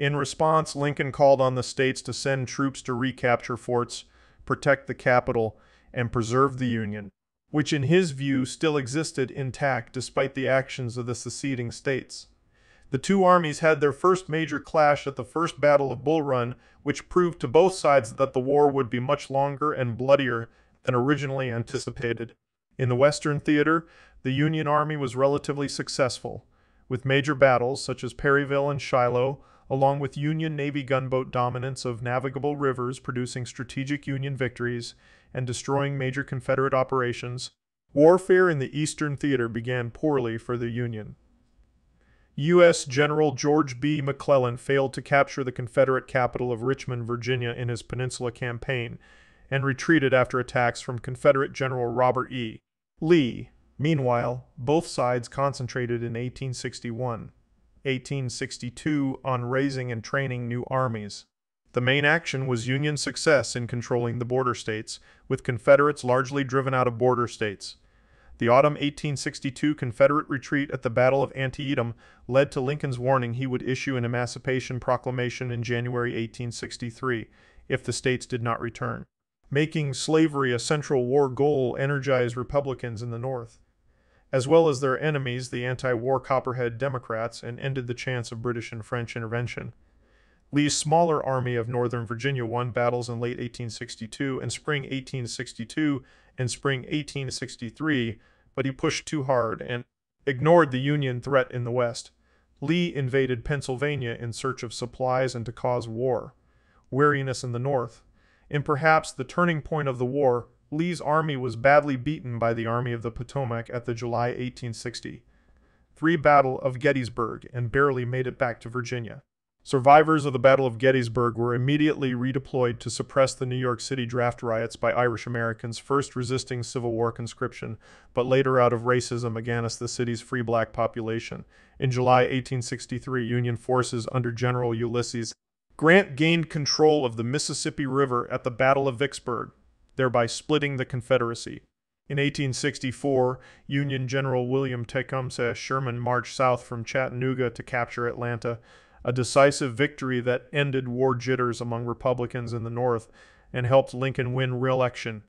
In response, Lincoln called on the states to send troops to recapture forts, protect the capital, and preserve the Union which in his view still existed intact despite the actions of the seceding states. The two armies had their first major clash at the First Battle of Bull Run, which proved to both sides that the war would be much longer and bloodier than originally anticipated. In the Western theater, the Union Army was relatively successful, with major battles such as Perryville and Shiloh, along with Union Navy gunboat dominance of navigable rivers producing strategic Union victories, and destroying major Confederate operations, warfare in the Eastern Theater began poorly for the Union. U.S. General George B. McClellan failed to capture the Confederate capital of Richmond, Virginia in his Peninsula Campaign and retreated after attacks from Confederate General Robert E. Lee. Meanwhile, both sides concentrated in 1861, 1862 on raising and training new armies. The main action was Union success in controlling the border states, with Confederates largely driven out of border states. The autumn 1862 Confederate retreat at the Battle of Antietam led to Lincoln's warning he would issue an Emancipation Proclamation in January 1863 if the states did not return. Making slavery a central war goal energized Republicans in the North, as well as their enemies, the anti-war Copperhead Democrats, and ended the chance of British and French intervention. Lee's smaller army of Northern Virginia won battles in late 1862 and spring 1862 and spring 1863 but he pushed too hard and ignored the Union threat in the West. Lee invaded Pennsylvania in search of supplies and to cause war. Weariness in the North. In perhaps the turning point of the war, Lee's army was badly beaten by the Army of the Potomac at the July 1860 three Battle of Gettysburg and barely made it back to Virginia. Survivors of the Battle of Gettysburg were immediately redeployed to suppress the New York City draft riots by Irish Americans, first resisting Civil War conscription, but later out of racism against the city's free black population. In July 1863, Union forces under General Ulysses Grant gained control of the Mississippi River at the Battle of Vicksburg, thereby splitting the Confederacy. In 1864, Union General William Tecumseh Sherman marched south from Chattanooga to capture Atlanta, a decisive victory that ended war jitters among Republicans in the North and helped Lincoln win re-election.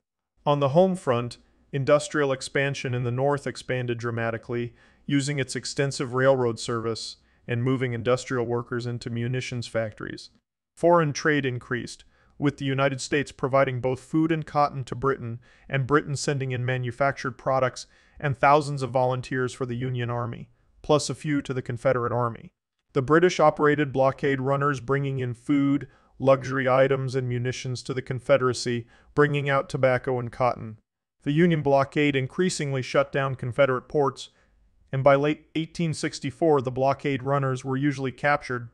On the home front, industrial expansion in the North expanded dramatically, using its extensive railroad service and moving industrial workers into munitions factories. Foreign trade increased, with the United States providing both food and cotton to Britain, and Britain sending in manufactured products and thousands of volunteers for the Union Army, plus a few to the Confederate Army. The British operated blockade runners bringing in food, luxury items, and munitions to the Confederacy, bringing out tobacco and cotton. The Union blockade increasingly shut down Confederate ports, and by late 1864 the blockade runners were usually captured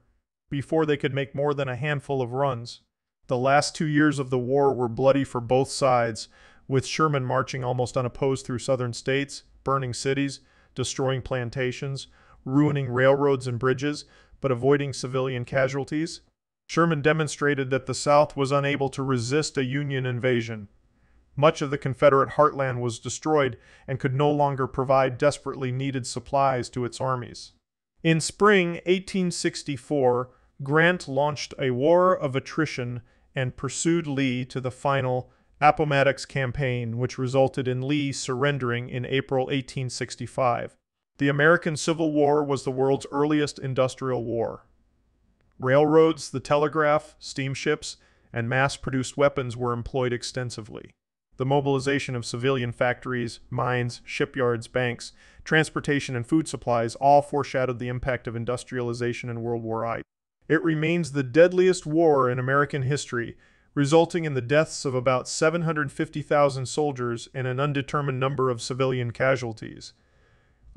before they could make more than a handful of runs. The last two years of the war were bloody for both sides, with Sherman marching almost unopposed through southern states, burning cities, destroying plantations, ruining railroads and bridges, but avoiding civilian casualties. Sherman demonstrated that the South was unable to resist a Union invasion. Much of the Confederate heartland was destroyed and could no longer provide desperately needed supplies to its armies. In spring 1864, Grant launched a war of attrition and pursued Lee to the final Appomattox campaign, which resulted in Lee surrendering in April 1865. The American Civil War was the world's earliest industrial war. Railroads, the telegraph, steamships, and mass-produced weapons were employed extensively. The mobilization of civilian factories, mines, shipyards, banks, transportation, and food supplies all foreshadowed the impact of industrialization in World War I. It remains the deadliest war in American history, resulting in the deaths of about 750,000 soldiers and an undetermined number of civilian casualties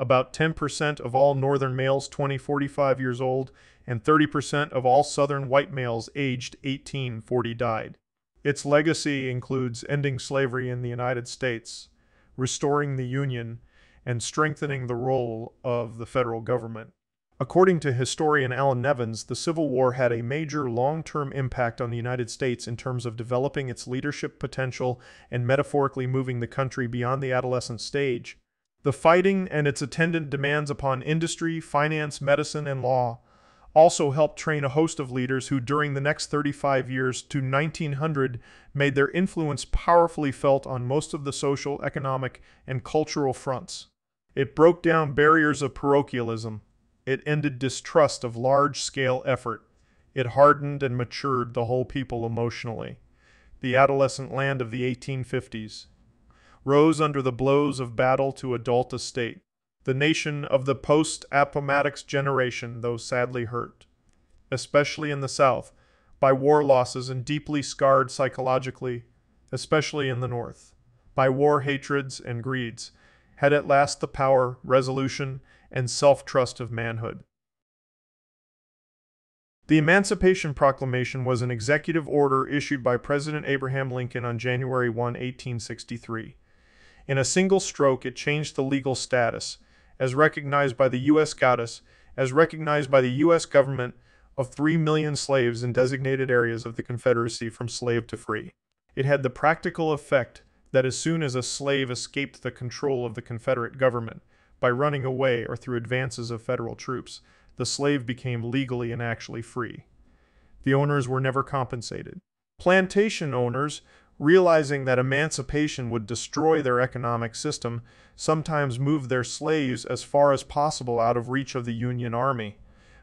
about 10% of all northern males 20 45 years old and 30% of all southern white males aged 18 40 died. Its legacy includes ending slavery in the United States, restoring the Union, and strengthening the role of the federal government. According to historian Allan Nevins, the Civil War had a major long-term impact on the United States in terms of developing its leadership potential and metaphorically moving the country beyond the adolescent stage the fighting and its attendant demands upon industry, finance, medicine, and law also helped train a host of leaders who during the next 35 years to 1900 made their influence powerfully felt on most of the social, economic, and cultural fronts. It broke down barriers of parochialism. It ended distrust of large-scale effort. It hardened and matured the whole people emotionally. The adolescent land of the 1850s rose under the blows of battle to adult estate, the nation of the post-Appomattox generation, though sadly hurt, especially in the South, by war losses and deeply scarred psychologically, especially in the North, by war hatreds and greeds, had at last the power, resolution, and self-trust of manhood. The Emancipation Proclamation was an executive order issued by President Abraham Lincoln on January 1, 1863. In a single stroke, it changed the legal status, as recognized by the U.S. Goddess, as recognized by the U.S. government, of 3 million slaves in designated areas of the Confederacy from slave to free. It had the practical effect that as soon as a slave escaped the control of the Confederate government, by running away or through advances of federal troops, the slave became legally and actually free. The owners were never compensated. Plantation owners, realizing that emancipation would destroy their economic system, sometimes moved their slaves as far as possible out of reach of the Union Army.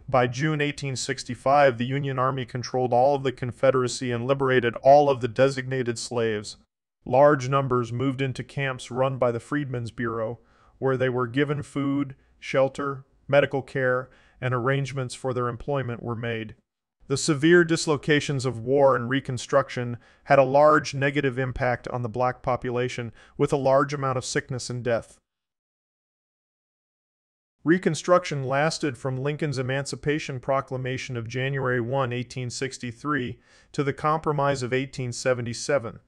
By June 1865, the Union Army controlled all of the Confederacy and liberated all of the designated slaves. Large numbers moved into camps run by the Freedmen's Bureau, where they were given food, shelter, medical care, and arrangements for their employment were made. The severe dislocations of war and Reconstruction had a large negative impact on the black population, with a large amount of sickness and death. Reconstruction lasted from Lincoln's Emancipation Proclamation of January 1, 1863, to the Compromise of 1877.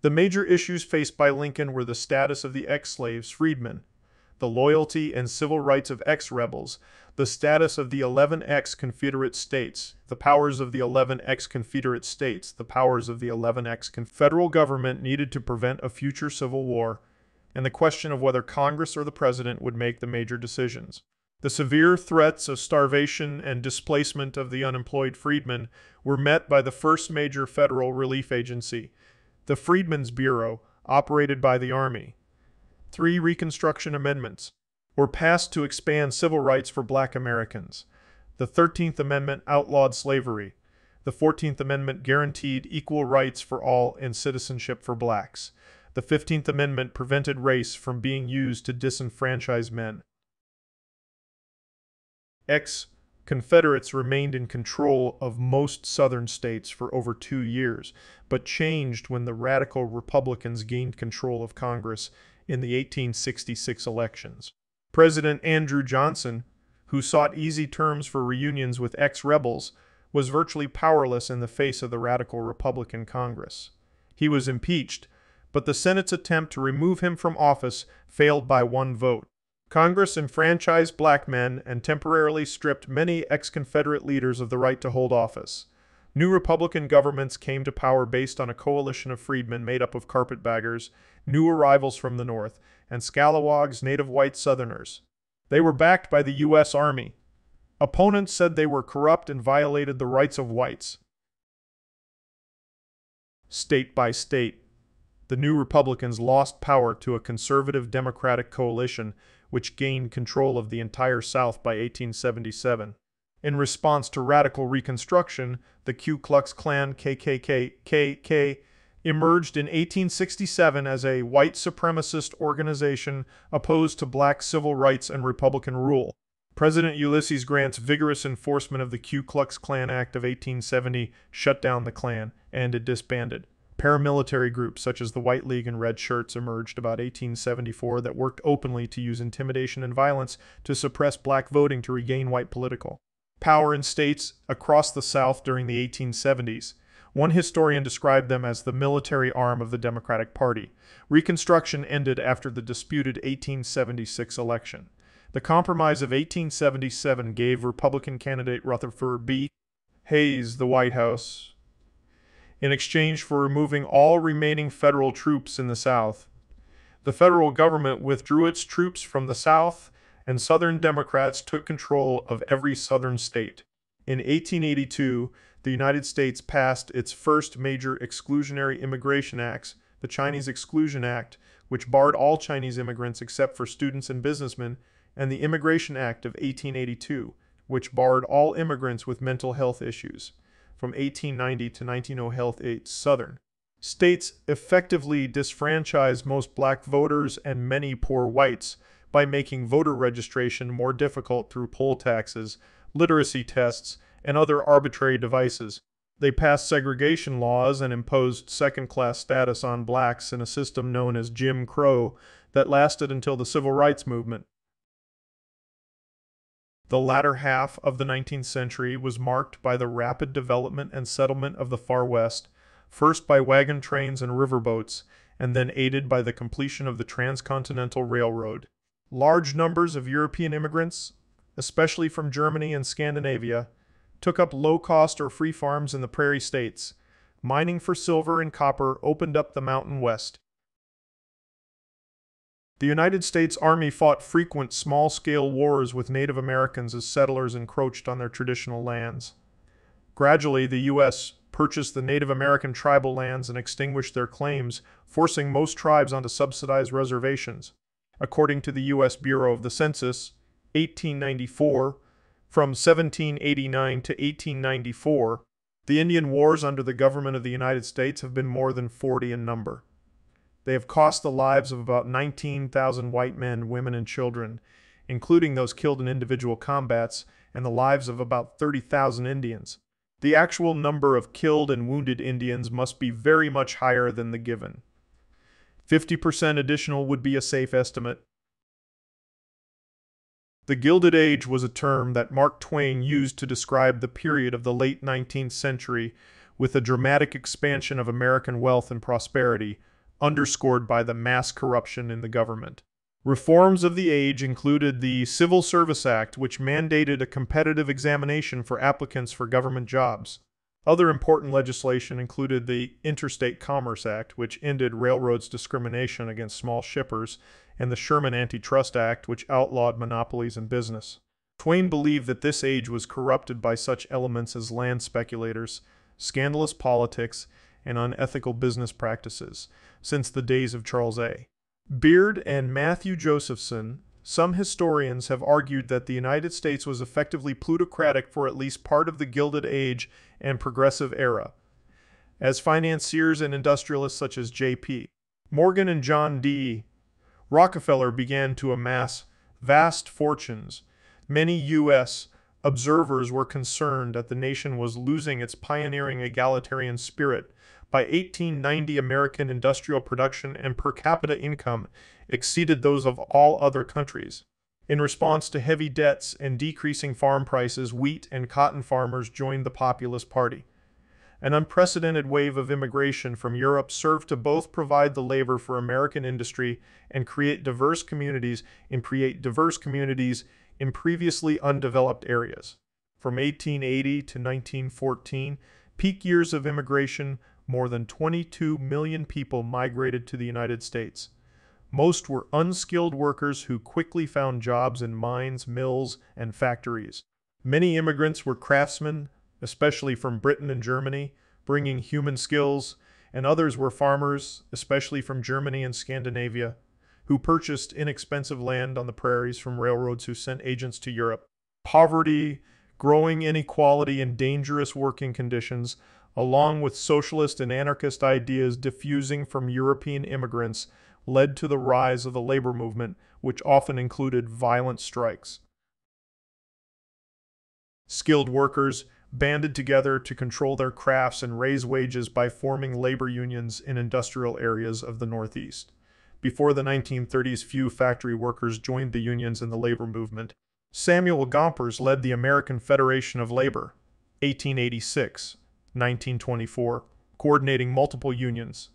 The major issues faced by Lincoln were the status of the ex-slaves freedmen, the loyalty and civil rights of ex-rebels, the status of the 11 ex-Confederate states, the powers of the 11 ex-Confederate states, the powers of the 11 ex-Confederal government needed to prevent a future civil war, and the question of whether Congress or the President would make the major decisions. The severe threats of starvation and displacement of the unemployed freedmen were met by the first major federal relief agency, the Freedmen's Bureau, operated by the Army. Three Reconstruction Amendments were passed to expand civil rights for black Americans. The 13th Amendment outlawed slavery. The 14th Amendment guaranteed equal rights for all and citizenship for blacks. The 15th Amendment prevented race from being used to disenfranchise men. Ex Confederates remained in control of most southern states for over two years, but changed when the radical Republicans gained control of Congress in the 1866 elections. President Andrew Johnson, who sought easy terms for reunions with ex-rebels, was virtually powerless in the face of the radical Republican Congress. He was impeached, but the Senate's attempt to remove him from office failed by one vote. Congress enfranchised black men and temporarily stripped many ex-Confederate leaders of the right to hold office. New Republican governments came to power based on a coalition of freedmen made up of carpetbaggers, new arrivals from the North, and scalawags, native white Southerners. They were backed by the U.S. Army. Opponents said they were corrupt and violated the rights of whites. State by state, the new Republicans lost power to a conservative Democratic coalition which gained control of the entire South by 1877. In response to radical Reconstruction, the Ku Klux Klan KKK, KK emerged in 1867 as a white supremacist organization opposed to black civil rights and Republican rule. President Ulysses Grant's vigorous enforcement of the Ku Klux Klan Act of 1870 shut down the Klan, and it disbanded. Paramilitary groups such as the White League and Red Shirts emerged about 1874 that worked openly to use intimidation and violence to suppress black voting to regain white political power in states across the South during the 1870s. One historian described them as the military arm of the Democratic Party. Reconstruction ended after the disputed 1876 election. The Compromise of 1877 gave Republican candidate Rutherford B. Hayes the White House in exchange for removing all remaining federal troops in the South. The federal government withdrew its troops from the South and Southern Democrats took control of every Southern state. In 1882, the United States passed its first major exclusionary immigration acts, the Chinese Exclusion Act, which barred all Chinese immigrants except for students and businessmen, and the Immigration Act of 1882, which barred all immigrants with mental health issues. From 1890 to 1900 Health Aid Southern. States effectively disfranchised most black voters and many poor whites, by making voter registration more difficult through poll taxes, literacy tests, and other arbitrary devices. They passed segregation laws and imposed second class status on blacks in a system known as Jim Crow that lasted until the Civil Rights Movement. The latter half of the 19th century was marked by the rapid development and settlement of the Far West, first by wagon trains and riverboats, and then aided by the completion of the transcontinental railroad. Large numbers of European immigrants, especially from Germany and Scandinavia, took up low-cost or free farms in the prairie states. Mining for silver and copper opened up the Mountain West. The United States Army fought frequent small-scale wars with Native Americans as settlers encroached on their traditional lands. Gradually, the U.S. purchased the Native American tribal lands and extinguished their claims, forcing most tribes onto subsidized reservations. According to the U.S. Bureau of the Census, 1894, from 1789 to 1894, the Indian Wars under the government of the United States have been more than 40 in number. They have cost the lives of about 19,000 white men, women, and children, including those killed in individual combats, and the lives of about 30,000 Indians. The actual number of killed and wounded Indians must be very much higher than the given. 50% additional would be a safe estimate. The Gilded Age was a term that Mark Twain used to describe the period of the late 19th century with a dramatic expansion of American wealth and prosperity, underscored by the mass corruption in the government. Reforms of the age included the Civil Service Act, which mandated a competitive examination for applicants for government jobs. Other important legislation included the Interstate Commerce Act, which ended railroads' discrimination against small shippers, and the Sherman Antitrust Act, which outlawed monopolies in business. Twain believed that this age was corrupted by such elements as land speculators, scandalous politics, and unethical business practices since the days of Charles A. Beard and Matthew Josephson, some historians have argued that the United States was effectively plutocratic for at least part of the Gilded Age and Progressive Era. As financiers and industrialists such as J.P. Morgan and John D. Rockefeller began to amass vast fortunes, many U.S. observers were concerned that the nation was losing its pioneering egalitarian spirit by 1890, American industrial production and per capita income exceeded those of all other countries. In response to heavy debts and decreasing farm prices, wheat and cotton farmers joined the Populist Party. An unprecedented wave of immigration from Europe served to both provide the labor for American industry and create diverse communities and create diverse communities in previously undeveloped areas. From 1880 to 1914, peak years of immigration more than 22 million people migrated to the United States. Most were unskilled workers who quickly found jobs in mines, mills, and factories. Many immigrants were craftsmen, especially from Britain and Germany, bringing human skills, and others were farmers, especially from Germany and Scandinavia, who purchased inexpensive land on the prairies from railroads who sent agents to Europe. Poverty, growing inequality, and dangerous working conditions along with socialist and anarchist ideas diffusing from European immigrants, led to the rise of the labor movement, which often included violent strikes. Skilled workers banded together to control their crafts and raise wages by forming labor unions in industrial areas of the Northeast. Before the 1930s, few factory workers joined the unions in the labor movement. Samuel Gompers led the American Federation of Labor, 1886, 1924, coordinating multiple unions.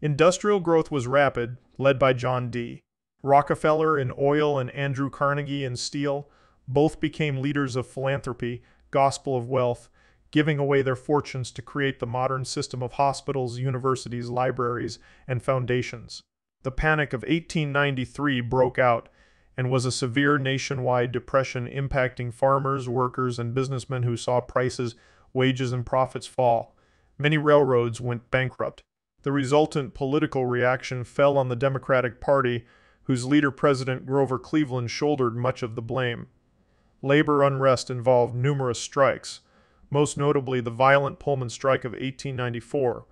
Industrial growth was rapid, led by John D. Rockefeller in oil and Andrew Carnegie in steel. Both became leaders of philanthropy, gospel of wealth, giving away their fortunes to create the modern system of hospitals, universities, libraries, and foundations. The Panic of 1893 broke out and was a severe nationwide depression impacting farmers, workers, and businessmen who saw prices wages and profits fall. Many railroads went bankrupt. The resultant political reaction fell on the Democratic Party, whose leader, President Grover Cleveland, shouldered much of the blame. Labor unrest involved numerous strikes, most notably the violent Pullman strike of 1894,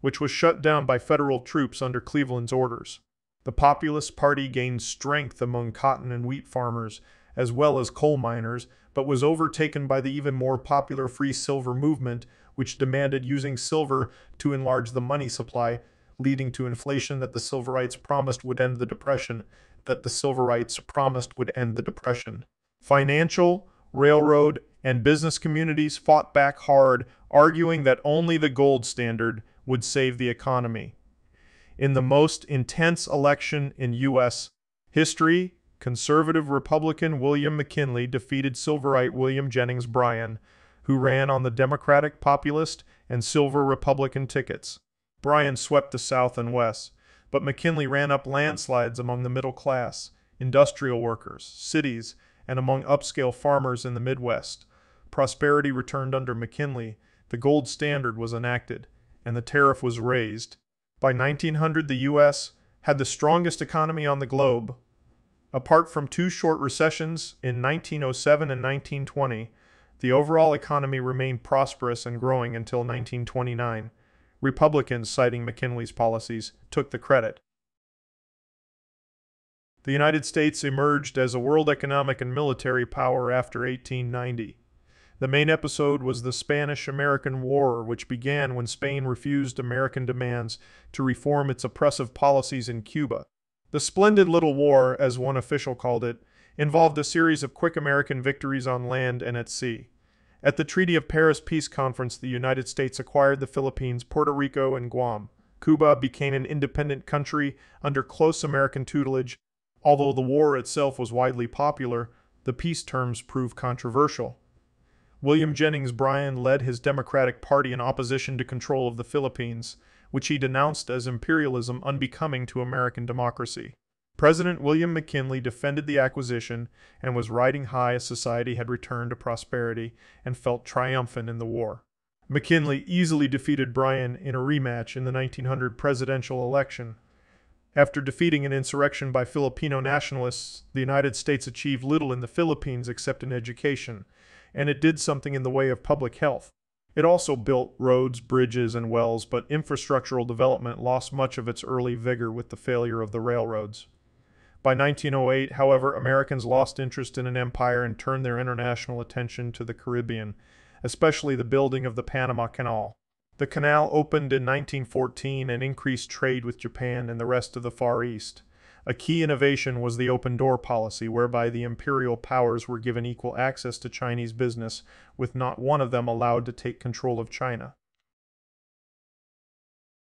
which was shut down by federal troops under Cleveland's orders. The Populist Party gained strength among cotton and wheat farmers, as well as coal miners, but was overtaken by the even more popular free silver movement, which demanded using silver to enlarge the money supply, leading to inflation that the Silverites promised would end the Depression, that the Silverites promised would end the Depression. Financial, railroad, and business communities fought back hard, arguing that only the gold standard would save the economy. In the most intense election in U.S. history, conservative Republican William McKinley defeated Silverite William Jennings Bryan, who ran on the Democratic Populist and Silver Republican tickets. Bryan swept the South and West, but McKinley ran up landslides among the middle class, industrial workers, cities, and among upscale farmers in the Midwest. Prosperity returned under McKinley, the gold standard was enacted, and the tariff was raised. By 1900, the U.S. had the strongest economy on the globe. Apart from two short recessions in 1907 and 1920, the overall economy remained prosperous and growing until 1929. Republicans, citing McKinley's policies, took the credit. The United States emerged as a world economic and military power after 1890. The main episode was the Spanish American War, which began when Spain refused American demands to reform its oppressive policies in Cuba. The Splendid Little War, as one official called it, involved a series of quick American victories on land and at sea. At the Treaty of Paris Peace Conference, the United States acquired the Philippines, Puerto Rico, and Guam. Cuba became an independent country under close American tutelage. Although the war itself was widely popular, the peace terms proved controversial. William Jennings Bryan led his Democratic Party in opposition to control of the Philippines, which he denounced as imperialism unbecoming to American democracy. President William McKinley defended the acquisition and was riding high as society had returned to prosperity and felt triumphant in the war. McKinley easily defeated Bryan in a rematch in the 1900 presidential election. After defeating an insurrection by Filipino nationalists, the United States achieved little in the Philippines except in education, and it did something in the way of public health. It also built roads, bridges, and wells, but infrastructural development lost much of its early vigor with the failure of the railroads. By 1908, however, Americans lost interest in an empire and turned their international attention to the Caribbean, especially the building of the Panama Canal. The canal opened in 1914 and increased trade with Japan and the rest of the Far East. A key innovation was the open door policy, whereby the imperial powers were given equal access to Chinese business, with not one of them allowed to take control of China.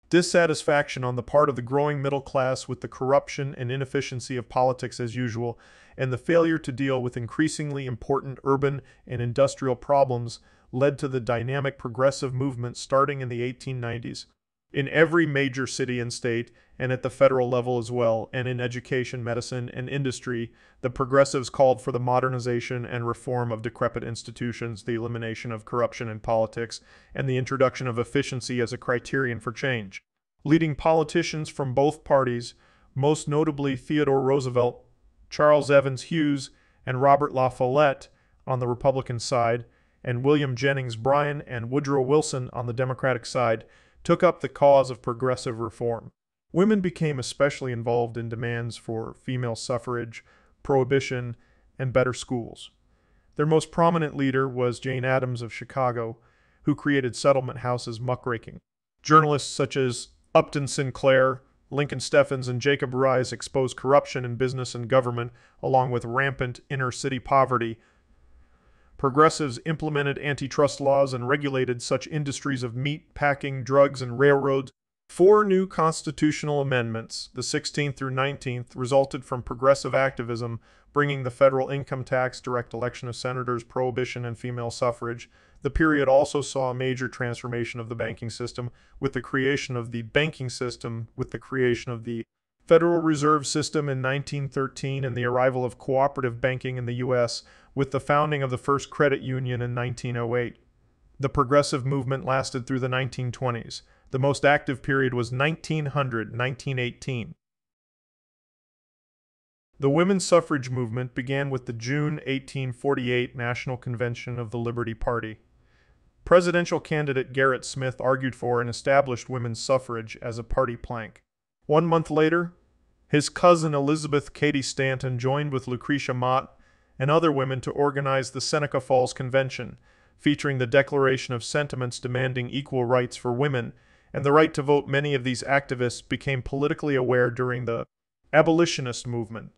Dissatisfaction on the part of the growing middle class with the corruption and inefficiency of politics as usual, and the failure to deal with increasingly important urban and industrial problems led to the dynamic progressive movement starting in the 1890s. In every major city and state, and at the federal level as well, and in education, medicine, and industry, the progressives called for the modernization and reform of decrepit institutions, the elimination of corruption in politics, and the introduction of efficiency as a criterion for change. Leading politicians from both parties, most notably Theodore Roosevelt, Charles Evans Hughes, and Robert La Follette on the Republican side, and William Jennings Bryan and Woodrow Wilson on the Democratic side, took up the cause of progressive reform. Women became especially involved in demands for female suffrage, prohibition, and better schools. Their most prominent leader was Jane Addams of Chicago, who created settlement houses muckraking. Journalists such as Upton Sinclair, Lincoln Steffens, and Jacob Riis exposed corruption in business and government, along with rampant inner city poverty. Progressives implemented antitrust laws and regulated such industries of meat, packing, drugs, and railroads Four new constitutional amendments, the 16th through 19th, resulted from progressive activism, bringing the federal income tax, direct election of senators, prohibition, and female suffrage. The period also saw a major transformation of the banking system with the creation of the banking system, with the creation of the Federal Reserve System in 1913 and the arrival of cooperative banking in the U.S. with the founding of the first credit union in 1908. The progressive movement lasted through the 1920s. The most active period was 1900 1918. The women's suffrage movement began with the June 1848 National Convention of the Liberty Party. Presidential candidate Gerrit Smith argued for and established women's suffrage as a party plank. One month later, his cousin Elizabeth Cady Stanton joined with Lucretia Mott and other women to organize the Seneca Falls Convention, featuring the Declaration of Sentiments demanding equal rights for women and the right to vote, many of these activists became politically aware during the abolitionist movement.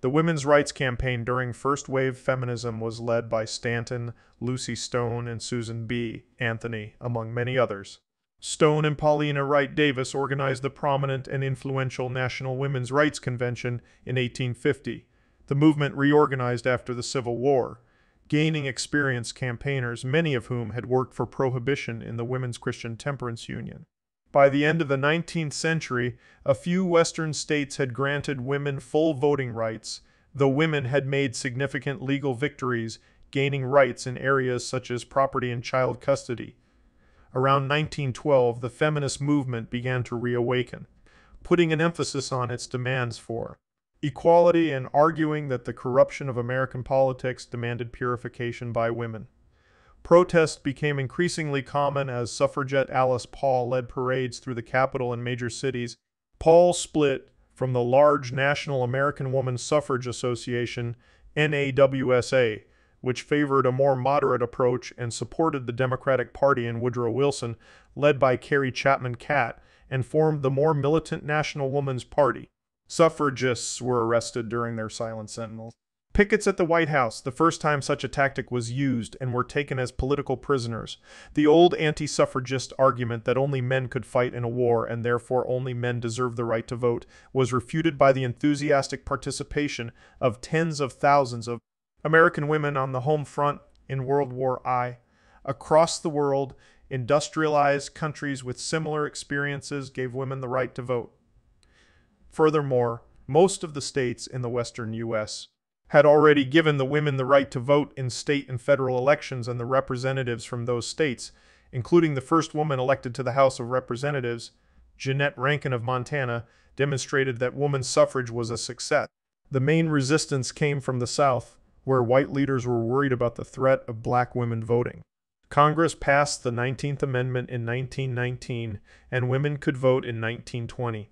The women's rights campaign during first wave feminism was led by Stanton, Lucy Stone, and Susan B. Anthony, among many others. Stone and Paulina Wright Davis organized the prominent and influential National Women's Rights Convention in 1850. The movement reorganized after the Civil War, gaining experienced campaigners, many of whom had worked for prohibition in the Women's Christian Temperance Union. By the end of the 19th century, a few Western states had granted women full voting rights, though women had made significant legal victories, gaining rights in areas such as property and child custody. Around 1912, the feminist movement began to reawaken, putting an emphasis on its demands for equality and arguing that the corruption of American politics demanded purification by women. Protests became increasingly common as suffragette Alice Paul led parades through the capital and major cities. Paul split from the large National American Woman Suffrage Association, NAWSA, which favored a more moderate approach and supported the Democratic Party and Woodrow Wilson, led by Carrie Chapman Catt, and formed the more militant National Woman's Party. Suffragists were arrested during their silent sentinels. Pickets at the White House, the first time such a tactic was used, and were taken as political prisoners. The old anti suffragist argument that only men could fight in a war and therefore only men deserve the right to vote was refuted by the enthusiastic participation of tens of thousands of American women on the home front in World War I. Across the world, industrialized countries with similar experiences gave women the right to vote. Furthermore, most of the states in the western U.S. had already given the women the right to vote in state and federal elections, and the representatives from those states, including the first woman elected to the House of Representatives, Jeannette Rankin of Montana, demonstrated that woman suffrage was a success. The main resistance came from the South, where white leaders were worried about the threat of black women voting. Congress passed the 19th Amendment in 1919, and women could vote in 1920.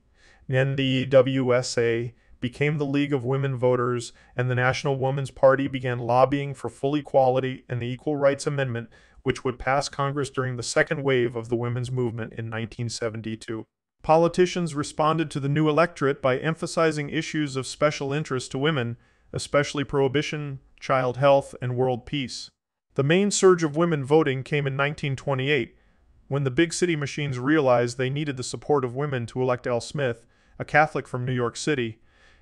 Then the WSA became the League of Women Voters, and the National Woman's Party began lobbying for full equality and the Equal Rights Amendment, which would pass Congress during the second wave of the women's movement in 1972. Politicians responded to the new electorate by emphasizing issues of special interest to women especially prohibition, child health, and world peace. The main surge of women voting came in 1928, when the big city machines realized they needed the support of women to elect Al Smith, a Catholic from New York City.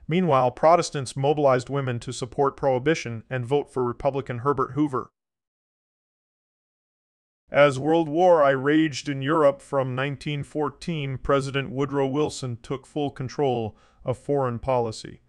Meanwhile, Protestants mobilized women to support prohibition and vote for Republican Herbert Hoover. As World War I raged in Europe from 1914, President Woodrow Wilson took full control of foreign policy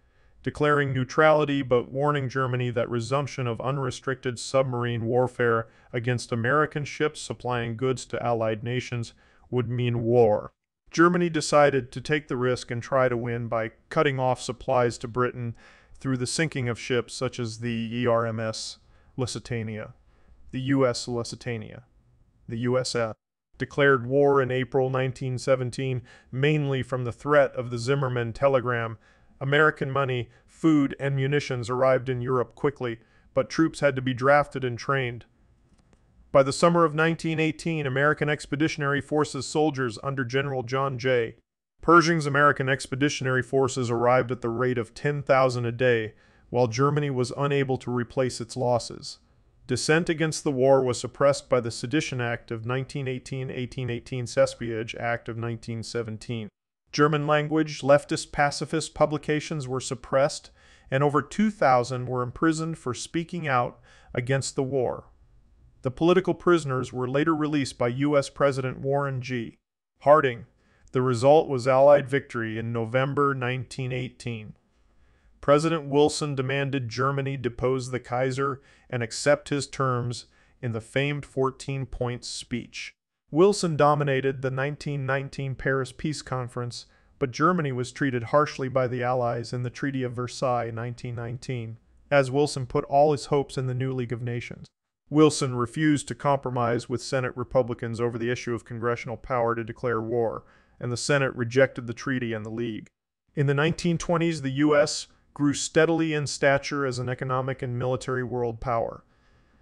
declaring neutrality but warning Germany that resumption of unrestricted submarine warfare against American ships supplying goods to Allied nations would mean war. Germany decided to take the risk and try to win by cutting off supplies to Britain through the sinking of ships such as the RMS Lusitania, the US Lusitania, the USS declared war in April 1917 mainly from the threat of the Zimmermann telegram American money, food, and munitions arrived in Europe quickly, but troops had to be drafted and trained. By the summer of 1918, American Expeditionary Forces soldiers under General John J. Pershing's American Expeditionary Forces arrived at the rate of 10,000 a day, while Germany was unable to replace its losses. Dissent against the war was suppressed by the Sedition Act of 1918-1818 Espionage Act of 1917. German language leftist pacifist publications were suppressed, and over 2,000 were imprisoned for speaking out against the war. The political prisoners were later released by U.S. President Warren G. Harding. The result was Allied victory in November 1918. President Wilson demanded Germany depose the Kaiser and accept his terms in the famed 14 point speech. Wilson dominated the 1919 Paris Peace Conference, but Germany was treated harshly by the Allies in the Treaty of Versailles 1919, as Wilson put all his hopes in the new League of Nations. Wilson refused to compromise with Senate Republicans over the issue of congressional power to declare war, and the Senate rejected the treaty and the League. In the 1920s, the U.S. grew steadily in stature as an economic and military world power.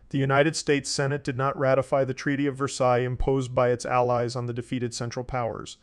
The United States Senate did not ratify the Treaty of Versailles imposed by its allies on the defeated Central Powers.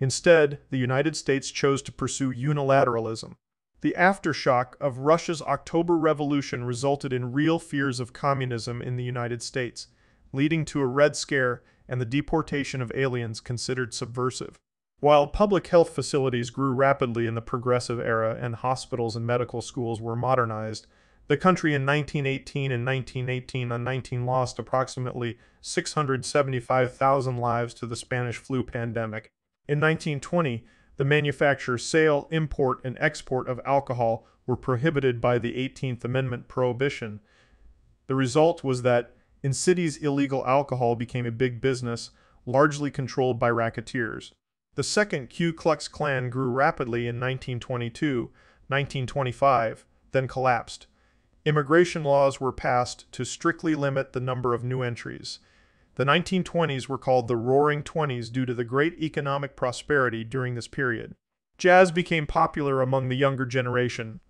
Instead, the United States chose to pursue unilateralism. The aftershock of Russia's October Revolution resulted in real fears of communism in the United States, leading to a Red Scare and the deportation of aliens considered subversive. While public health facilities grew rapidly in the Progressive Era and hospitals and medical schools were modernized, the country in 1918 and 1918 and 19 lost approximately 675,000 lives to the Spanish flu pandemic. In 1920, the manufacture, sale, import, and export of alcohol were prohibited by the 18th Amendment prohibition. The result was that in cities illegal alcohol became a big business, largely controlled by racketeers. The second Ku Klux Klan grew rapidly in 1922, 1925, then collapsed. Immigration laws were passed to strictly limit the number of new entries. The 1920s were called the Roaring Twenties due to the great economic prosperity during this period. Jazz became popular among the younger generation,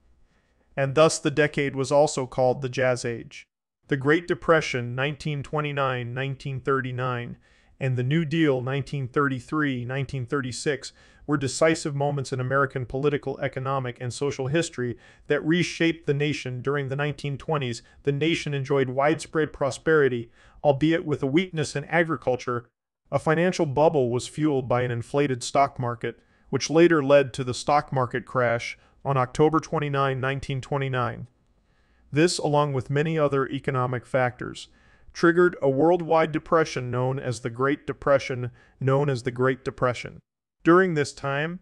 and thus the decade was also called the Jazz Age. The Great Depression 1929-1939 and the New Deal 1933-1936 were decisive moments in American political, economic, and social history that reshaped the nation during the 1920s. The nation enjoyed widespread prosperity, albeit with a weakness in agriculture. A financial bubble was fueled by an inflated stock market, which later led to the stock market crash on October 29, 1929. This, along with many other economic factors, triggered a worldwide depression known as the Great Depression, known as the Great Depression. During this time,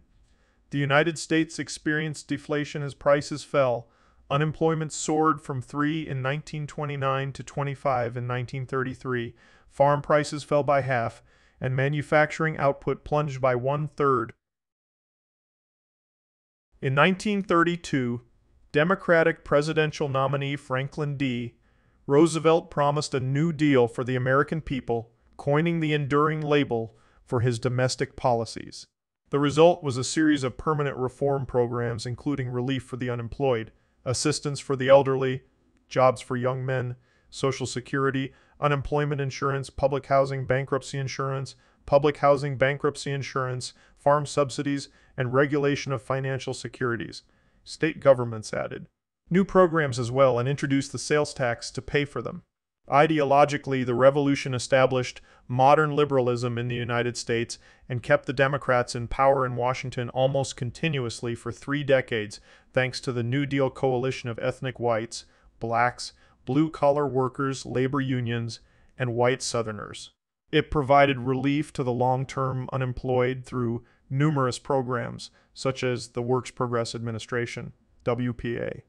the United States experienced deflation as prices fell. Unemployment soared from 3 in 1929 to 25 in 1933. Farm prices fell by half, and manufacturing output plunged by one third. In 1932, Democratic presidential nominee Franklin D. Roosevelt promised a new deal for the American people, coining the enduring label for his domestic policies. The result was a series of permanent reform programs including relief for the unemployed, assistance for the elderly, jobs for young men, Social Security, unemployment insurance, public housing bankruptcy insurance, public housing bankruptcy insurance, farm subsidies, and regulation of financial securities. State governments added new programs as well and introduced the sales tax to pay for them. Ideologically, the revolution established modern liberalism in the United States and kept the Democrats in power in Washington almost continuously for three decades, thanks to the New Deal coalition of ethnic whites, blacks, blue collar workers, labor unions, and white Southerners. It provided relief to the long term unemployed through numerous programs, such as the Works Progress Administration, WPA,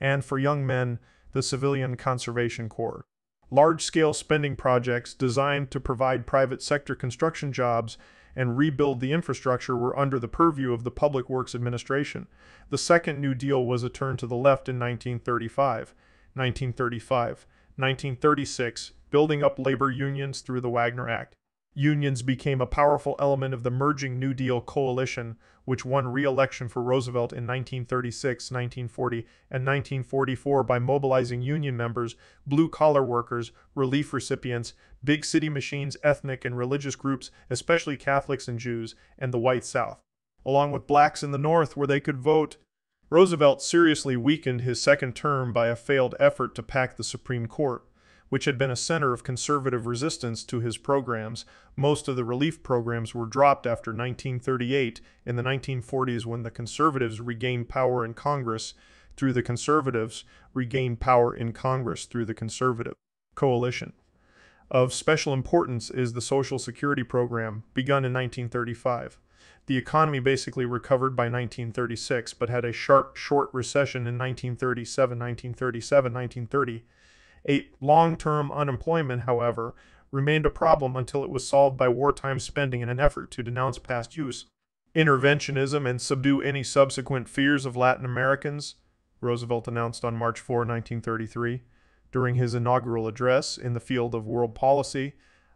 and for young men, the Civilian Conservation Corps. Large scale spending projects designed to provide private sector construction jobs and rebuild the infrastructure were under the purview of the Public Works Administration. The second New Deal was a turn to the left in 1935, 1935, 1936, building up labor unions through the Wagner Act unions became a powerful element of the merging New Deal coalition, which won re-election for Roosevelt in 1936, 1940, and 1944 by mobilizing union members, blue-collar workers, relief recipients, big city machines, ethnic and religious groups, especially Catholics and Jews, and the white South, along with blacks in the North where they could vote. Roosevelt seriously weakened his second term by a failed effort to pack the Supreme Court which had been a center of conservative resistance to his programs. Most of the relief programs were dropped after 1938 in the 1940s when the conservatives regained power in Congress through the conservatives regained power in Congress through the conservative coalition. Of special importance is the Social Security program, begun in 1935. The economy basically recovered by 1936, but had a sharp, short recession in 1937, 1937, 1930 a long-term unemployment, however, remained a problem until it was solved by wartime spending in an effort to denounce past use. Interventionism and subdue any subsequent fears of Latin Americans, Roosevelt announced on March 4, 1933, during his inaugural address in the field of world policy,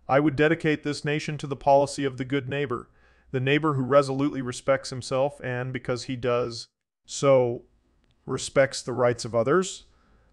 I would dedicate this nation to the policy of the good neighbor, the neighbor who resolutely respects himself and, because he does so, respects the rights of others,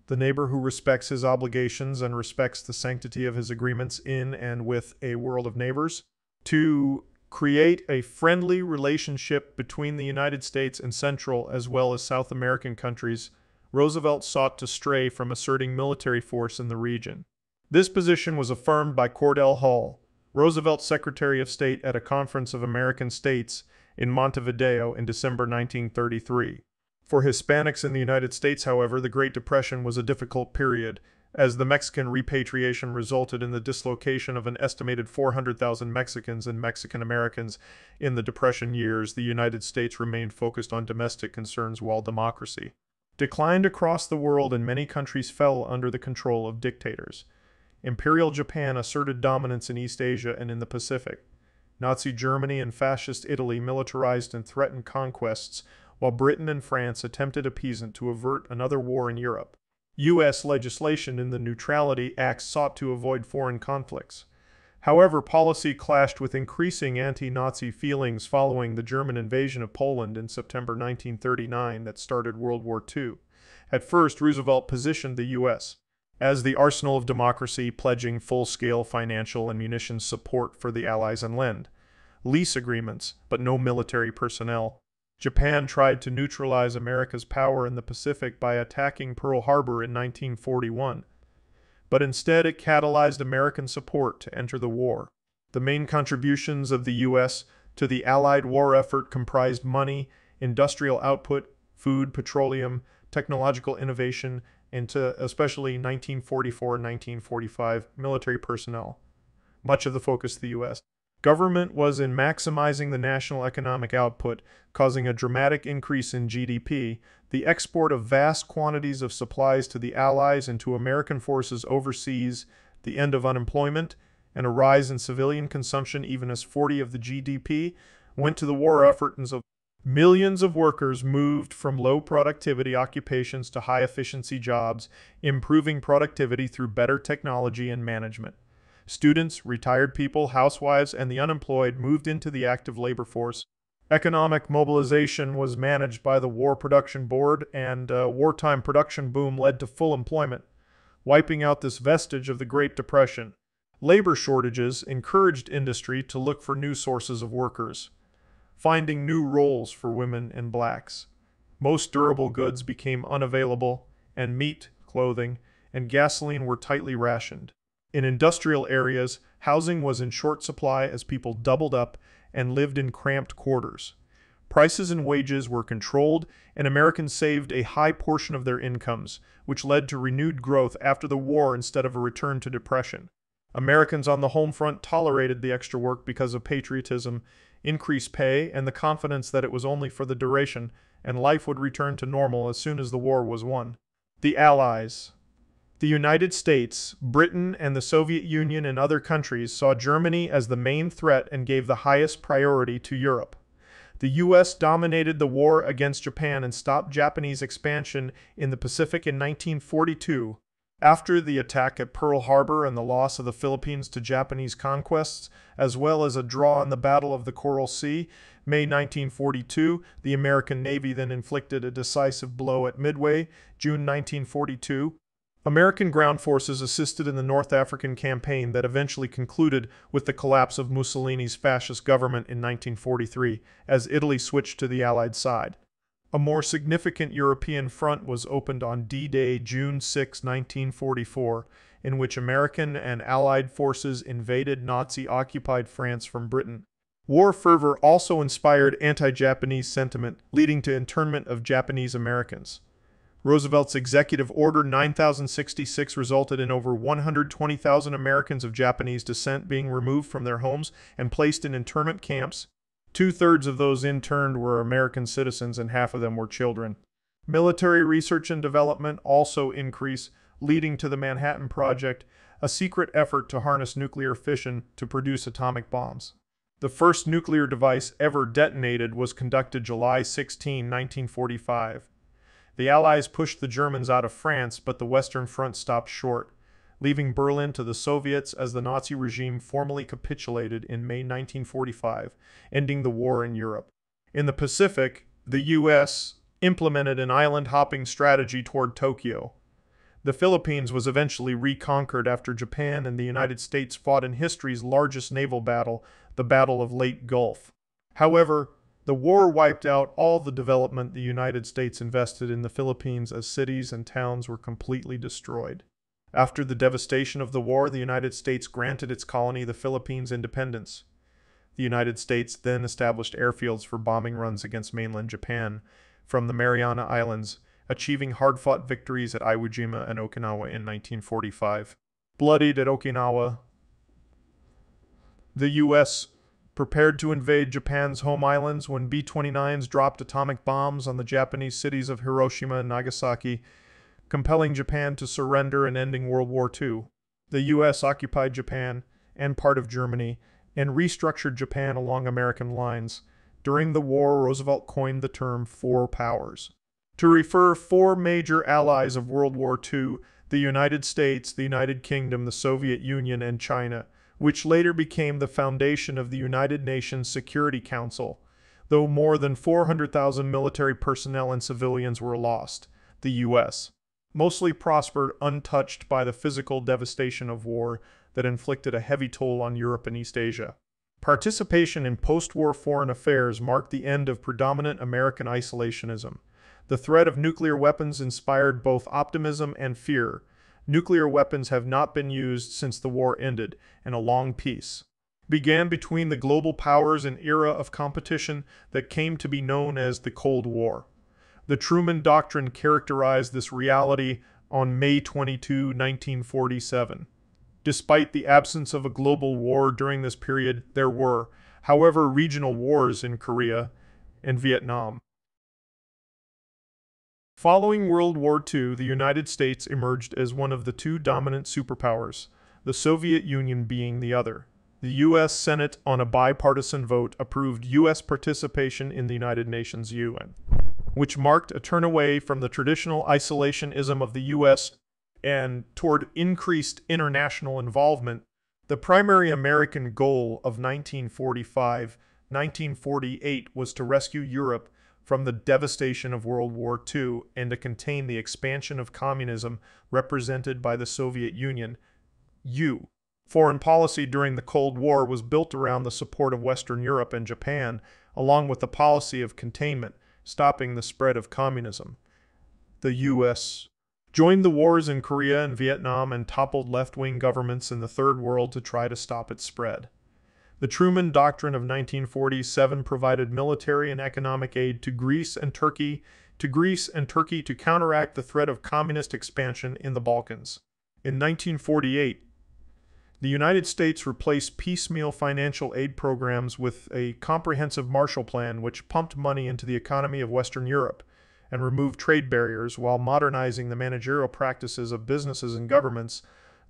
the neighbor who respects his obligations and respects the sanctity of his agreements in and with a world of neighbors. To create a friendly relationship between the United States and Central as well as South American countries, Roosevelt sought to stray from asserting military force in the region. This position was affirmed by Cordell Hull, Roosevelt's Secretary of State at a conference of American states in Montevideo in December 1933. For Hispanics in the United States, however, the Great Depression was a difficult period, as the Mexican repatriation resulted in the dislocation of an estimated 400,000 Mexicans and Mexican Americans. In the Depression years, the United States remained focused on domestic concerns while democracy declined across the world and many countries fell under the control of dictators. Imperial Japan asserted dominance in East Asia and in the Pacific. Nazi Germany and Fascist Italy militarized and threatened conquests, while Britain and France attempted appeasement to avert another war in Europe. U.S. legislation in the Neutrality Act sought to avoid foreign conflicts. However, policy clashed with increasing anti-Nazi feelings following the German invasion of Poland in September 1939 that started World War II. At first, Roosevelt positioned the U.S. as the arsenal of democracy, pledging full-scale financial and munitions support for the Allies and lend lease agreements, but no military personnel. Japan tried to neutralize America's power in the Pacific by attacking Pearl Harbor in 1941, but instead it catalyzed American support to enter the war. The main contributions of the U.S. to the Allied war effort comprised money, industrial output, food, petroleum, technological innovation, and to especially 1944 and 1945 military personnel. Much of the focus of the U.S. Government was in maximizing the national economic output, causing a dramatic increase in GDP, the export of vast quantities of supplies to the Allies and to American forces overseas, the end of unemployment, and a rise in civilian consumption even as 40 of the GDP went to the war effort and millions of workers moved from low productivity occupations to high efficiency jobs, improving productivity through better technology and management. Students, retired people, housewives, and the unemployed moved into the active labor force. Economic mobilization was managed by the War Production Board, and wartime production boom led to full employment, wiping out this vestige of the Great Depression. Labor shortages encouraged industry to look for new sources of workers, finding new roles for women and blacks. Most durable goods became unavailable, and meat, clothing, and gasoline were tightly rationed. In industrial areas, housing was in short supply as people doubled up and lived in cramped quarters. Prices and wages were controlled, and Americans saved a high portion of their incomes, which led to renewed growth after the war instead of a return to depression. Americans on the home front tolerated the extra work because of patriotism, increased pay, and the confidence that it was only for the duration and life would return to normal as soon as the war was won. The Allies, the United States, Britain, and the Soviet Union and other countries saw Germany as the main threat and gave the highest priority to Europe. The U.S. dominated the war against Japan and stopped Japanese expansion in the Pacific in 1942. After the attack at Pearl Harbor and the loss of the Philippines to Japanese conquests, as well as a draw in the Battle of the Coral Sea, May 1942, the American Navy then inflicted a decisive blow at Midway, June 1942. American ground forces assisted in the North African campaign that eventually concluded with the collapse of Mussolini's fascist government in 1943 as Italy switched to the Allied side. A more significant European front was opened on D-Day, June 6, 1944, in which American and Allied forces invaded Nazi-occupied France from Britain. War fervor also inspired anti-Japanese sentiment, leading to internment of Japanese Americans. Roosevelt's Executive Order 9066 resulted in over 120,000 Americans of Japanese descent being removed from their homes and placed in internment camps. Two-thirds of those interned were American citizens and half of them were children. Military research and development also increased, leading to the Manhattan Project, a secret effort to harness nuclear fission to produce atomic bombs. The first nuclear device ever detonated was conducted July 16, 1945. The Allies pushed the Germans out of France, but the Western Front stopped short, leaving Berlin to the Soviets as the Nazi regime formally capitulated in May 1945, ending the war in Europe. In the Pacific, the U.S. implemented an island hopping strategy toward Tokyo. The Philippines was eventually reconquered after Japan and the United States fought in history's largest naval battle, the Battle of Leyte Gulf. However, the war wiped out all the development the United States invested in the Philippines as cities and towns were completely destroyed. After the devastation of the war, the United States granted its colony, the Philippines, independence. The United States then established airfields for bombing runs against mainland Japan from the Mariana Islands, achieving hard-fought victories at Iwo Jima and Okinawa in 1945. Bloodied at Okinawa, the U.S. prepared to invade Japan's home islands when B-29s dropped atomic bombs on the Japanese cities of Hiroshima and Nagasaki, compelling Japan to surrender and ending World War II. The U.S. occupied Japan and part of Germany and restructured Japan along American lines. During the war, Roosevelt coined the term Four Powers to refer four major allies of World War II the United States, the United Kingdom, the Soviet Union, and China, which later became the foundation of the United Nations Security Council. Though more than 400,000 military personnel and civilians were lost, the U.S. mostly prospered untouched by the physical devastation of war that inflicted a heavy toll on Europe and East Asia. Participation in post-war foreign affairs marked the end of predominant American isolationism. The threat of nuclear weapons inspired both optimism and fear. Nuclear weapons have not been used since the war ended, and a long peace began between the global powers an era of competition that came to be known as the Cold War. The Truman Doctrine characterized this reality on May 22, 1947. Despite the absence of a global war during this period, there were, however, regional wars in Korea and Vietnam. Following World War II, the United States emerged as one of the two dominant superpowers, the Soviet Union being the other. The U.S. Senate, on a bipartisan vote, approved U.S. participation in the United Nations UN, which marked a turn away from the traditional isolationism of the U.S. and toward increased international involvement. The primary American goal of 1945 1948 was to rescue Europe from the devastation of World War II and to contain the expansion of communism represented by the Soviet Union. U. Foreign policy during the Cold War was built around the support of Western Europe and Japan, along with the policy of containment, stopping the spread of communism. The U.S. joined the wars in Korea and Vietnam and toppled left-wing governments in the Third World to try to stop its spread. The Truman Doctrine of 1947 provided military and economic aid to Greece and Turkey to Greece and Turkey to counteract the threat of communist expansion in the Balkans. In 1948, the United States replaced piecemeal financial aid programs with a comprehensive Marshall Plan which pumped money into the economy of Western Europe and removed trade barriers while modernizing the managerial practices of businesses and governments.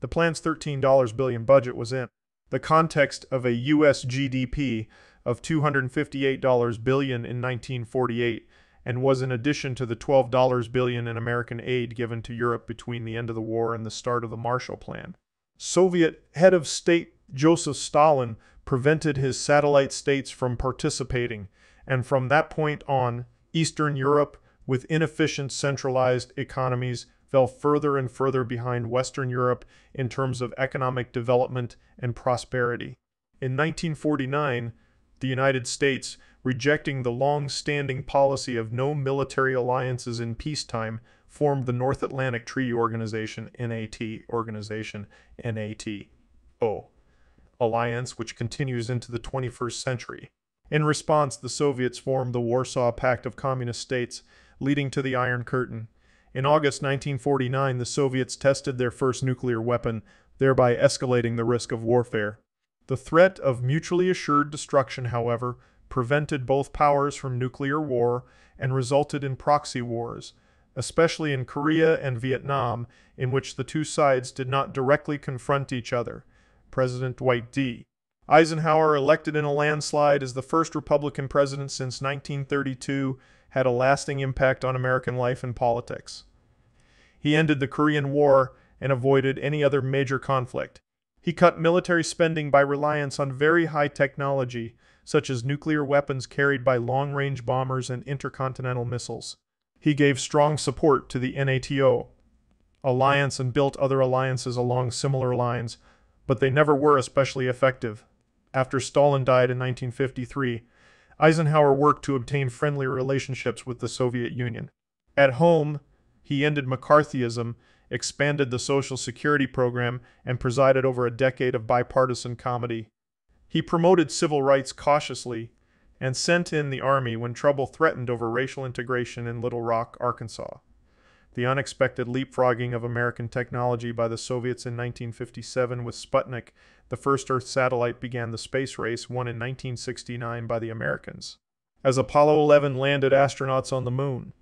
The plan's $13 billion budget was in the context of a US GDP of $258 billion in 1948 and was in addition to the $12 billion in American aid given to Europe between the end of the war and the start of the Marshall Plan. Soviet head of state Joseph Stalin prevented his satellite states from participating, and from that point on, Eastern Europe, with inefficient centralized economies, fell further and further behind Western Europe in terms of economic development and prosperity. In 1949, the United States, rejecting the long-standing policy of no military alliances in peacetime, formed the North Atlantic Treaty Organization (NAT) organization NATO alliance which continues into the 21st century. In response, the Soviets formed the Warsaw Pact of Communist States, leading to the Iron Curtain. In August 1949, the Soviets tested their first nuclear weapon, thereby escalating the risk of warfare. The threat of mutually assured destruction, however, prevented both powers from nuclear war and resulted in proxy wars, especially in Korea and Vietnam, in which the two sides did not directly confront each other. President Dwight D. Eisenhower, elected in a landslide as the first Republican president since 1932, had a lasting impact on American life and politics. He ended the Korean War and avoided any other major conflict. He cut military spending by reliance on very high technology, such as nuclear weapons carried by long-range bombers and intercontinental missiles. He gave strong support to the NATO alliance and built other alliances along similar lines, but they never were especially effective. After Stalin died in 1953, Eisenhower worked to obtain friendly relationships with the Soviet Union. At home, he ended McCarthyism, expanded the Social Security program, and presided over a decade of bipartisan comedy. He promoted civil rights cautiously and sent in the Army when trouble threatened over racial integration in Little Rock, Arkansas. The unexpected leapfrogging of American technology by the Soviets in 1957 with Sputnik, the first Earth satellite, began the space race won in 1969 by the Americans. As Apollo 11 landed astronauts on the moon,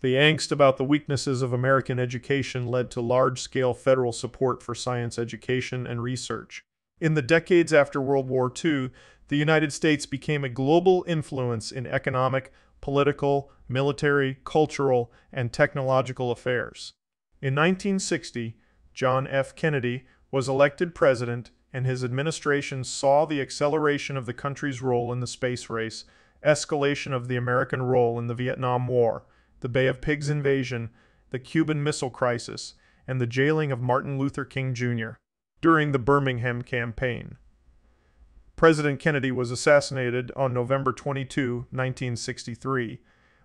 the angst about the weaknesses of American education led to large scale federal support for science education and research. In the decades after World War II, the United States became a global influence in economic, political, military, cultural, and technological affairs. In 1960, John F. Kennedy was elected president, and his administration saw the acceleration of the country's role in the space race, escalation of the American role in the Vietnam War, the Bay of Pigs invasion, the Cuban Missile Crisis, and the jailing of Martin Luther King Jr. during the Birmingham Campaign. President Kennedy was assassinated on November 22, 1963,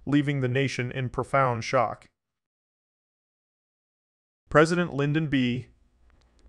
leaving the nation in profound shock. President Lyndon B.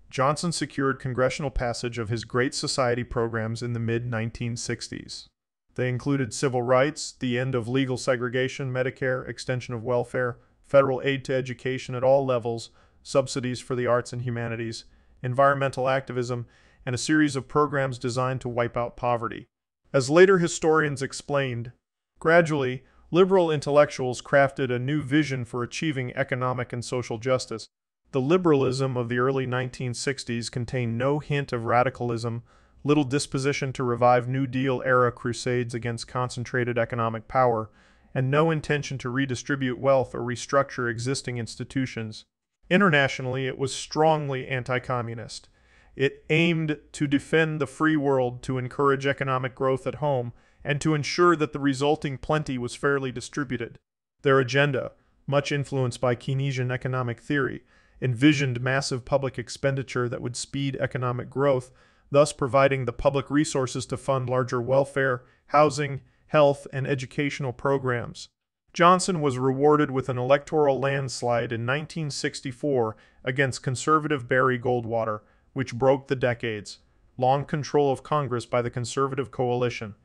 Johnson secured congressional passage of his Great Society programs in the mid 1960s. They included civil rights, the end of legal segregation, Medicare, extension of welfare, federal aid to education at all levels, subsidies for the arts and humanities, environmental activism, and a series of programs designed to wipe out poverty. As later historians explained, gradually, liberal intellectuals crafted a new vision for achieving economic and social justice. The liberalism of the early 1960s contained no hint of radicalism, little disposition to revive New Deal era crusades against concentrated economic power, and no intention to redistribute wealth or restructure existing institutions. Internationally, it was strongly anti communist. It aimed to defend the free world, to encourage economic growth at home, and to ensure that the resulting plenty was fairly distributed. Their agenda, much influenced by Keynesian economic theory, envisioned massive public expenditure that would speed economic growth, thus providing the public resources to fund larger welfare, housing, health, and educational programs. Johnson was rewarded with an electoral landslide in 1964 against conservative Barry Goldwater, which broke the decades long control of Congress by the conservative coalition.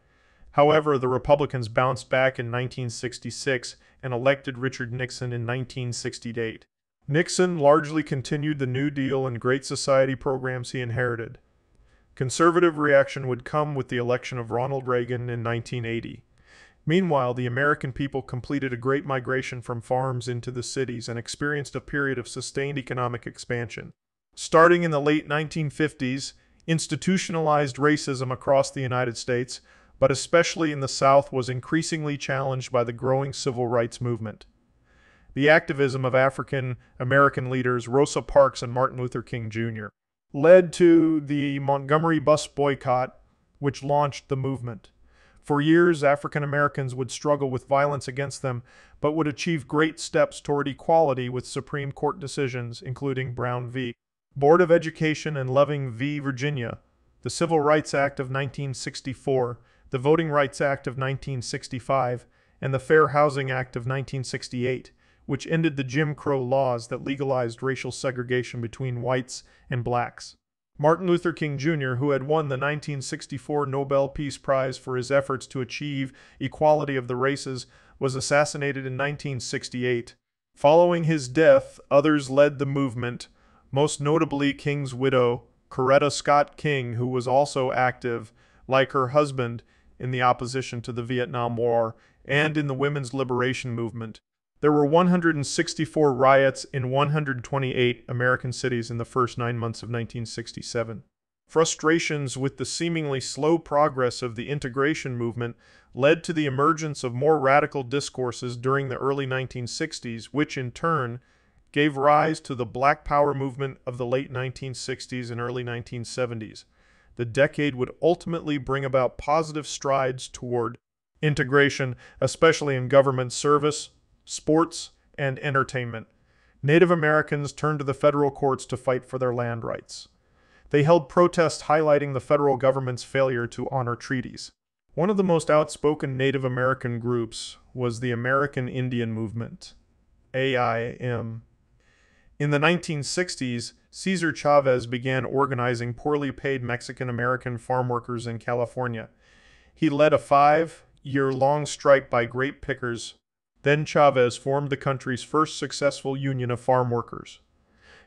However, the Republicans bounced back in 1966 and elected Richard Nixon in 1968. Nixon largely continued the New Deal and Great Society programs he inherited. Conservative reaction would come with the election of Ronald Reagan in 1980. Meanwhile, the American people completed a great migration from farms into the cities and experienced a period of sustained economic expansion. Starting in the late 1950s, institutionalized racism across the United States but especially in the South, was increasingly challenged by the growing civil rights movement. The activism of African American leaders Rosa Parks and Martin Luther King Jr. led to the Montgomery bus boycott, which launched the movement. For years, African Americans would struggle with violence against them, but would achieve great steps toward equality with Supreme Court decisions, including Brown v. Board of Education and Loving v. Virginia, the Civil Rights Act of 1964, the Voting Rights Act of 1965, and the Fair Housing Act of 1968, which ended the Jim Crow laws that legalized racial segregation between whites and blacks. Martin Luther King Jr., who had won the 1964 Nobel Peace Prize for his efforts to achieve equality of the races, was assassinated in 1968. Following his death, others led the movement, most notably King's widow, Coretta Scott King, who was also active, like her husband, in the opposition to the Vietnam War and in the women's liberation movement. There were 164 riots in 128 American cities in the first nine months of 1967. Frustrations with the seemingly slow progress of the integration movement led to the emergence of more radical discourses during the early 1960s, which in turn gave rise to the Black Power movement of the late 1960s and early 1970s the decade would ultimately bring about positive strides toward integration, especially in government service, sports, and entertainment. Native Americans turned to the federal courts to fight for their land rights. They held protests highlighting the federal government's failure to honor treaties. One of the most outspoken Native American groups was the American Indian Movement, AIM. In the 1960s, Cesar Chavez began organizing poorly paid Mexican American farm workers in California. He led a five year long strike by grape pickers. Then Chavez formed the country's first successful union of farm workers.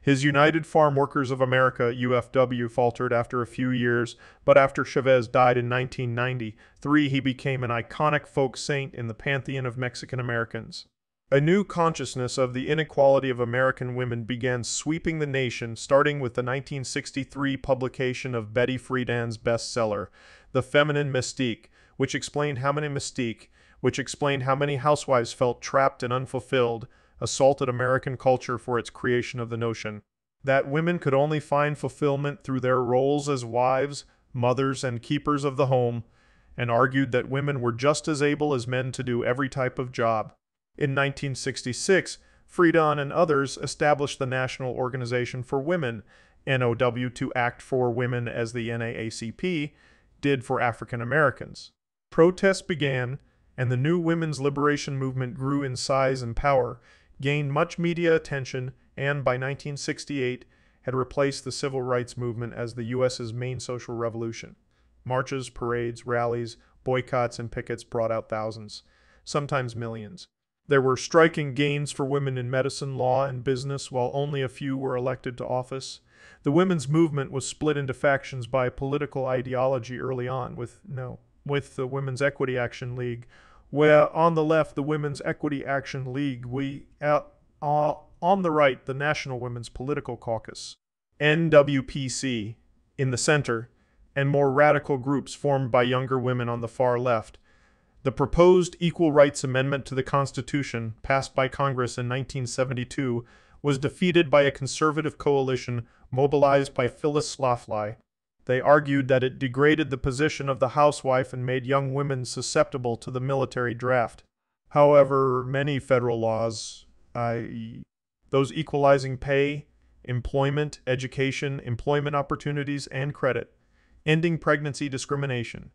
His United Farm Workers of America, UFW, faltered after a few years, but after Chavez died in 1993, he became an iconic folk saint in the pantheon of Mexican Americans. A new consciousness of the inequality of American women began sweeping the nation, starting with the 1963 publication of Betty Friedan's bestseller, The Feminine Mystique, which explained how many mystique, which explained how many housewives felt trapped and unfulfilled, assaulted American culture for its creation of the notion that women could only find fulfillment through their roles as wives, mothers, and keepers of the home, and argued that women were just as able as men to do every type of job. In 1966, Friedan and others established the National Organization for Women, NOW, to act for women as the NAACP did for African Americans. Protests began, and the new women's liberation movement grew in size and power, gained much media attention, and by 1968 had replaced the civil rights movement as the U.S.'s main social revolution. Marches, parades, rallies, boycotts, and pickets brought out thousands, sometimes millions. There were striking gains for women in medicine, law, and business, while only a few were elected to office. The women's movement was split into factions by political ideology early on, with no, with the Women's Equity Action League, where on the left, the Women's Equity Action League, we uh, uh, on the right, the National Women's Political Caucus, NWPC, in the center, and more radical groups formed by younger women on the far left. The proposed Equal Rights Amendment to the Constitution, passed by Congress in 1972, was defeated by a conservative coalition mobilized by Phyllis Schlafly, they argued that it degraded the position of the housewife and made young women susceptible to the military draft. However, many federal laws, i.e., those equalizing pay, employment, education, employment opportunities, and credit, ending pregnancy discrimination,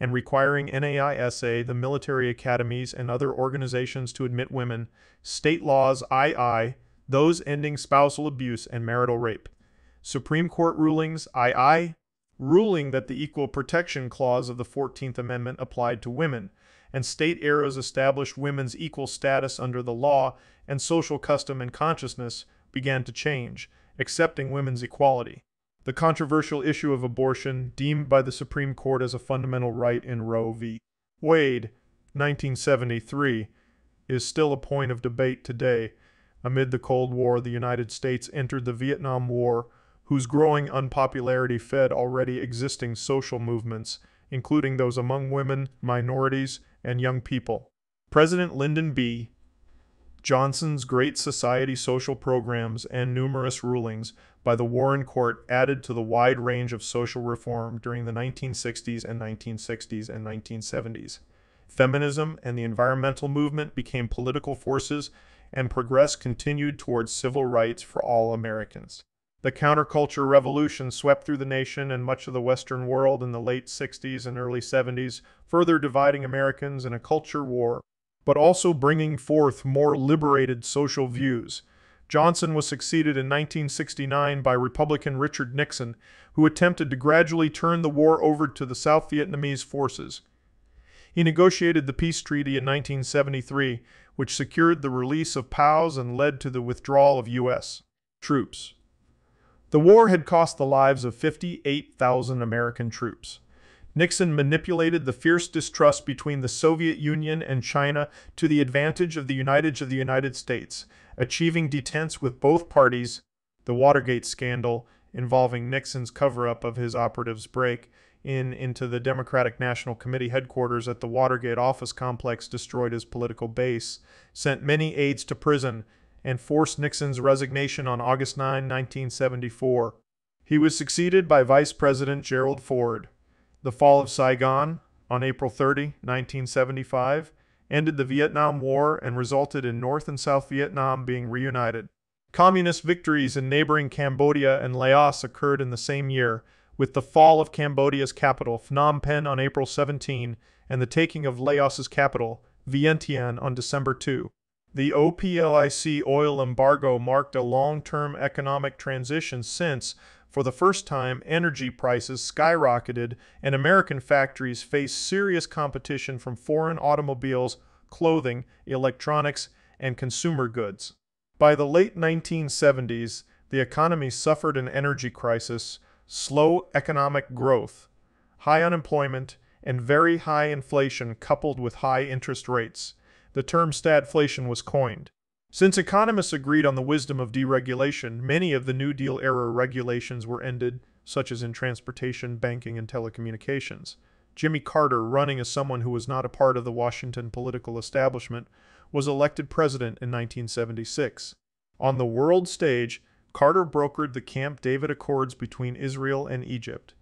and requiring NASA, the military academies, and other organizations to admit women, state laws II, those ending spousal abuse and marital rape, Supreme Court rulings II, ruling that the Equal Protection Clause of the 14th Amendment applied to women, and state eras established women's equal status under the law, and social custom and consciousness began to change, accepting women's equality. The controversial issue of abortion, deemed by the Supreme Court as a fundamental right in Roe v. Wade, 1973, is still a point of debate today. Amid the Cold War, the United States entered the Vietnam War whose growing unpopularity fed already existing social movements, including those among women, minorities, and young people. President Lyndon B. Johnson's Great Society social programs and numerous rulings by the Warren Court added to the wide range of social reform during the 1960s and 1960s and 1970s. Feminism and the environmental movement became political forces, and progress continued towards civil rights for all Americans. The counterculture revolution swept through the nation and much of the Western world in the late 60s and early 70s, further dividing Americans in a culture war, but also bringing forth more liberated social views. Johnson was succeeded in 1969 by Republican Richard Nixon, who attempted to gradually turn the war over to the South Vietnamese forces. He negotiated the peace treaty in 1973, which secured the release of POWs and led to the withdrawal of U.S. troops. The war had cost the lives of 58,000 American troops. Nixon manipulated the fierce distrust between the Soviet Union and China to the advantage of the United of the United States, achieving detente with both parties. The Watergate scandal, involving Nixon's cover-up of his operatives' break in into the Democratic National Committee headquarters at the Watergate office complex destroyed his political base, sent many aides to prison, and forced Nixon's resignation on August 9, 1974. He was succeeded by Vice President Gerald Ford. The fall of Saigon, on April 30, 1975, ended the Vietnam War and resulted in North and South Vietnam being reunited. Communist victories in neighboring Cambodia and Laos occurred in the same year, with the fall of Cambodia's capital, Phnom Penh, on April 17, and the taking of Laos's capital, Vientiane, on December 2. The OPEC oil embargo marked a long-term economic transition since, for the first time, energy prices skyrocketed and American factories faced serious competition from foreign automobiles, clothing, electronics, and consumer goods. By the late 1970s, the economy suffered an energy crisis, slow economic growth, high unemployment, and very high inflation coupled with high interest rates. The term stagflation was coined. Since economists agreed on the wisdom of deregulation, many of the New Deal era regulations were ended, such as in transportation, banking, and telecommunications. Jimmy Carter, running as someone who was not a part of the Washington political establishment, was elected president in 1976. On the world stage, Carter brokered the Camp David Accords between Israel and Egypt.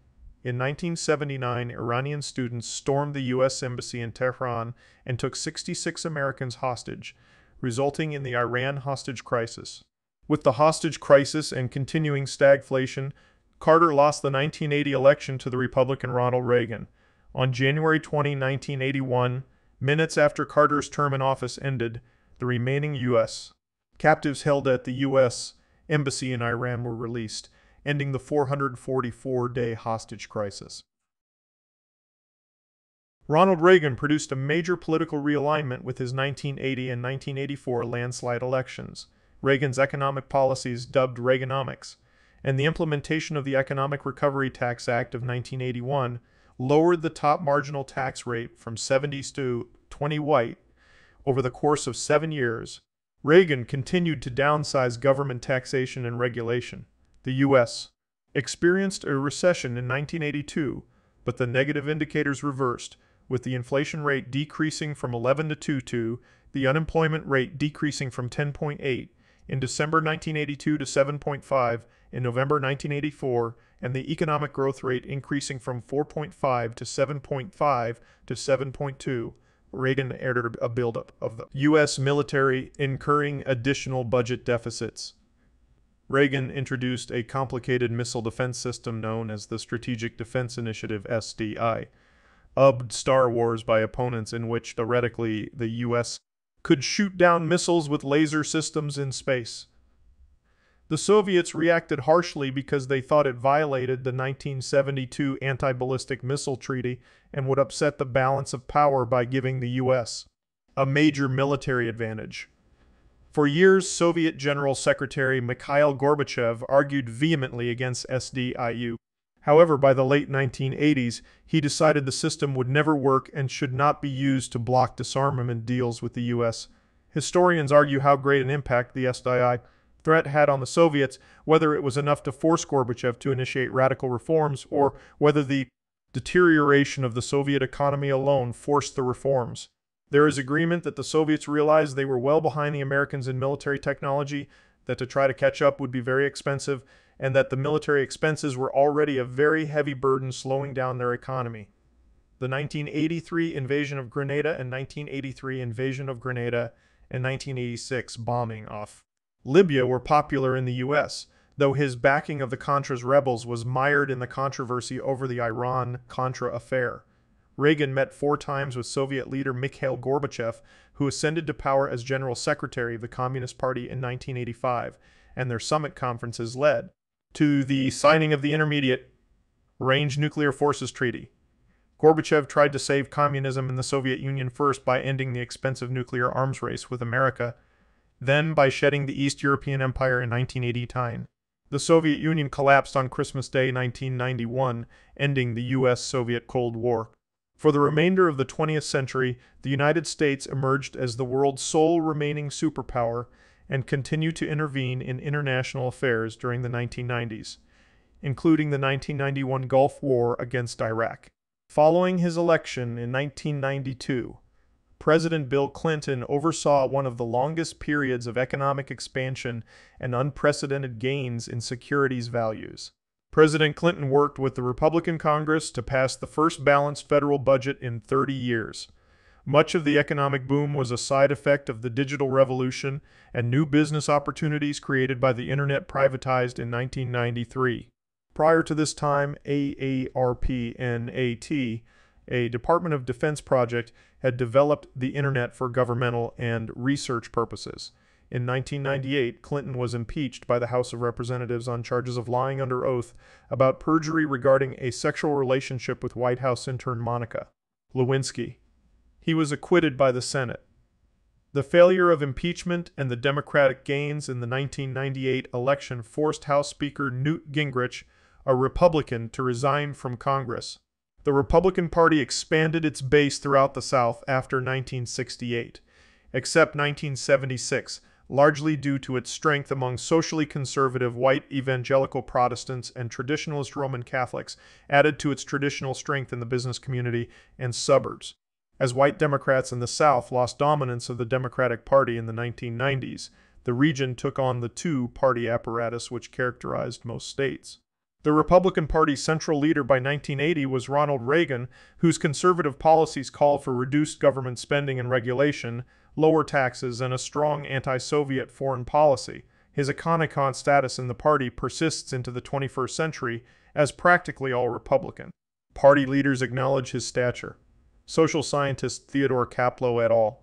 In 1979, Iranian students stormed the U.S. Embassy in Tehran and took 66 Americans hostage, resulting in the Iran hostage crisis. With the hostage crisis and continuing stagflation, Carter lost the 1980 election to the Republican Ronald Reagan. On January 20, 1981, minutes after Carter's term in office ended, the remaining U.S. captives held at the U.S. Embassy in Iran were released, ending the 444-day hostage crisis. Ronald Reagan produced a major political realignment with his 1980 and 1984 landslide elections. Reagan's economic policies, dubbed Reaganomics, and the implementation of the Economic Recovery Tax Act of 1981 lowered the top marginal tax rate from 70 to 20 white over the course of seven years. Reagan continued to downsize government taxation and regulation. The U.S. experienced a recession in 1982, but the negative indicators reversed with the inflation rate decreasing from 11 to 22, the unemployment rate decreasing from 10.8 in December 1982 to 7.5 in November 1984, and the economic growth rate increasing from 4.5 to 7.5 to 7.2. Reagan ordered a buildup of the U.S. military incurring additional budget deficits. Reagan introduced a complicated missile defense system known as the Strategic Defense Initiative SDI ubbed Star Wars by opponents in which, theoretically, the US could shoot down missiles with laser systems in space. The Soviets reacted harshly because they thought it violated the 1972 Anti Ballistic Missile Treaty and would upset the balance of power by giving the US a major military advantage. For years, Soviet General Secretary Mikhail Gorbachev argued vehemently against SDIU. However, by the late 1980s, he decided the system would never work and should not be used to block disarmament deals with the U.S. Historians argue how great an impact the SDI threat had on the Soviets, whether it was enough to force Gorbachev to initiate radical reforms, or whether the deterioration of the Soviet economy alone forced the reforms. There is agreement that the Soviets realized they were well behind the Americans in military technology, that to try to catch up would be very expensive, and that the military expenses were already a very heavy burden slowing down their economy. The 1983 invasion of Grenada and 1983 invasion of Grenada and 1986 bombing off Libya were popular in the US, though his backing of the Contras rebels was mired in the controversy over the Iran-Contra affair. Reagan met four times with Soviet leader Mikhail Gorbachev, who ascended to power as General Secretary of the Communist Party in 1985, and their summit conferences led to the signing of the Intermediate Range Nuclear Forces Treaty. Gorbachev tried to save communism in the Soviet Union first by ending the expensive nuclear arms race with America, then by shedding the East European Empire in 1989. The Soviet Union collapsed on Christmas Day 1991, ending the US-Soviet Cold War. For the remainder of the 20th century, the United States emerged as the world's sole remaining superpower and continued to intervene in international affairs during the 1990s, including the 1991 Gulf War against Iraq. Following his election in 1992, President Bill Clinton oversaw one of the longest periods of economic expansion and unprecedented gains in securities values. President Clinton worked with the Republican Congress to pass the first balanced federal budget in 30 years. Much of the economic boom was a side effect of the digital revolution and new business opportunities created by the internet privatized in 1993. Prior to this time, ARPANET, a Department of Defense project, had developed the internet for governmental and research purposes. In 1998, Clinton was impeached by the House of Representatives on charges of lying under oath about perjury regarding a sexual relationship with White House intern Monica Lewinsky. He was acquitted by the Senate. The failure of impeachment and the Democratic gains in the 1998 election forced House Speaker Newt Gingrich, a Republican, to resign from Congress. The Republican Party expanded its base throughout the South after 1968, except 1976, largely due to its strength among socially conservative white evangelical Protestants and traditionalist Roman Catholics, added to its traditional strength in the business community and suburbs. As white Democrats in the South lost dominance of the Democratic Party in the 1990s, the region took on the two party apparatus which characterized most states. The Republican Party's central leader by 1980 was Ronald Reagan, whose conservative policies called for reduced government spending and regulation, lower taxes, and a strong anti-Soviet foreign policy. His iconicon status in the party persists into the 21st century as practically all Republican. Party leaders acknowledge his stature. Social scientist Theodore Caplow et al.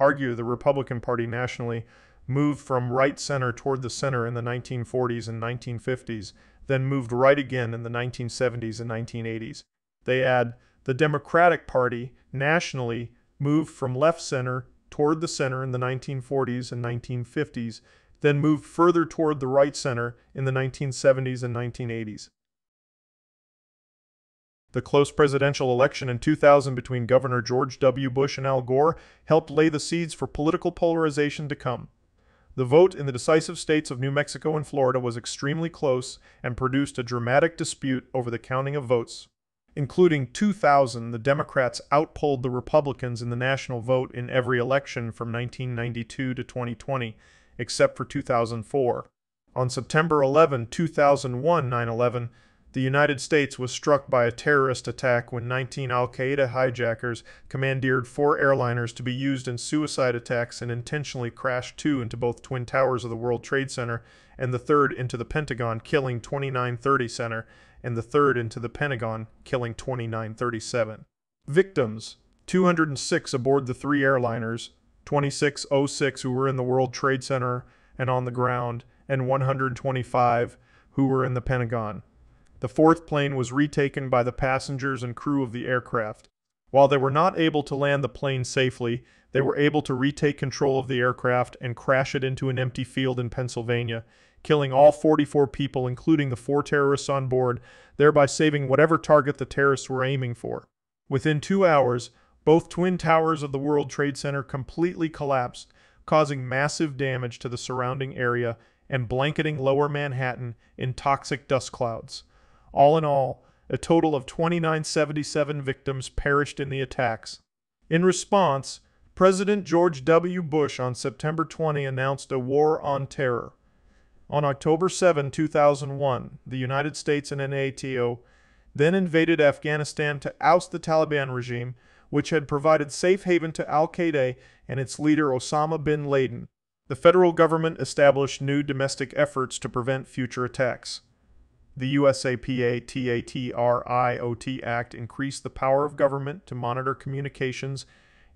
argue the Republican Party nationally moved from right center toward the center in the 1940s and 1950s, then moved right again in the 1970s and 1980s. They add the Democratic Party nationally moved from left center toward the center in the 1940s and 1950s, then moved further toward the right center in the 1970s and 1980s. The close presidential election in 2000 between Governor George W. Bush and Al Gore helped lay the seeds for political polarization to come. The vote in the decisive states of New Mexico and Florida was extremely close and produced a dramatic dispute over the counting of votes including 2000, the Democrats outpolled the Republicans in the national vote in every election from 1992 to 2020, except for 2004. On September 11, 2001 9/11, the United States was struck by a terrorist attack when 19 al-Qaeda hijackers commandeered four airliners to be used in suicide attacks and intentionally crashed two into both twin towers of the World Trade Center and the third into the Pentagon, killing 2930 Center and the third into the Pentagon, killing 2937. Victims 206 aboard the three airliners, 2606 who were in the World Trade Center and on the ground, and 125 who were in the Pentagon. The fourth plane was retaken by the passengers and crew of the aircraft. While they were not able to land the plane safely, they were able to retake control of the aircraft and crash it into an empty field in Pennsylvania, killing all 44 people, including the four terrorists on board, thereby saving whatever target the terrorists were aiming for. Within two hours, both twin towers of the World Trade Center completely collapsed, causing massive damage to the surrounding area and blanketing lower Manhattan in toxic dust clouds. All in all, a total of 2977 victims perished in the attacks. In response, President George W. Bush on September 20 announced a war on terror. On October 7, 2001, the United States and NATO then invaded Afghanistan to oust the Taliban regime, which had provided safe haven to al Qaeda and its leader Osama bin Laden. The federal government established new domestic efforts to prevent future attacks. The USA PATRIOT Act increased the power of government to monitor communications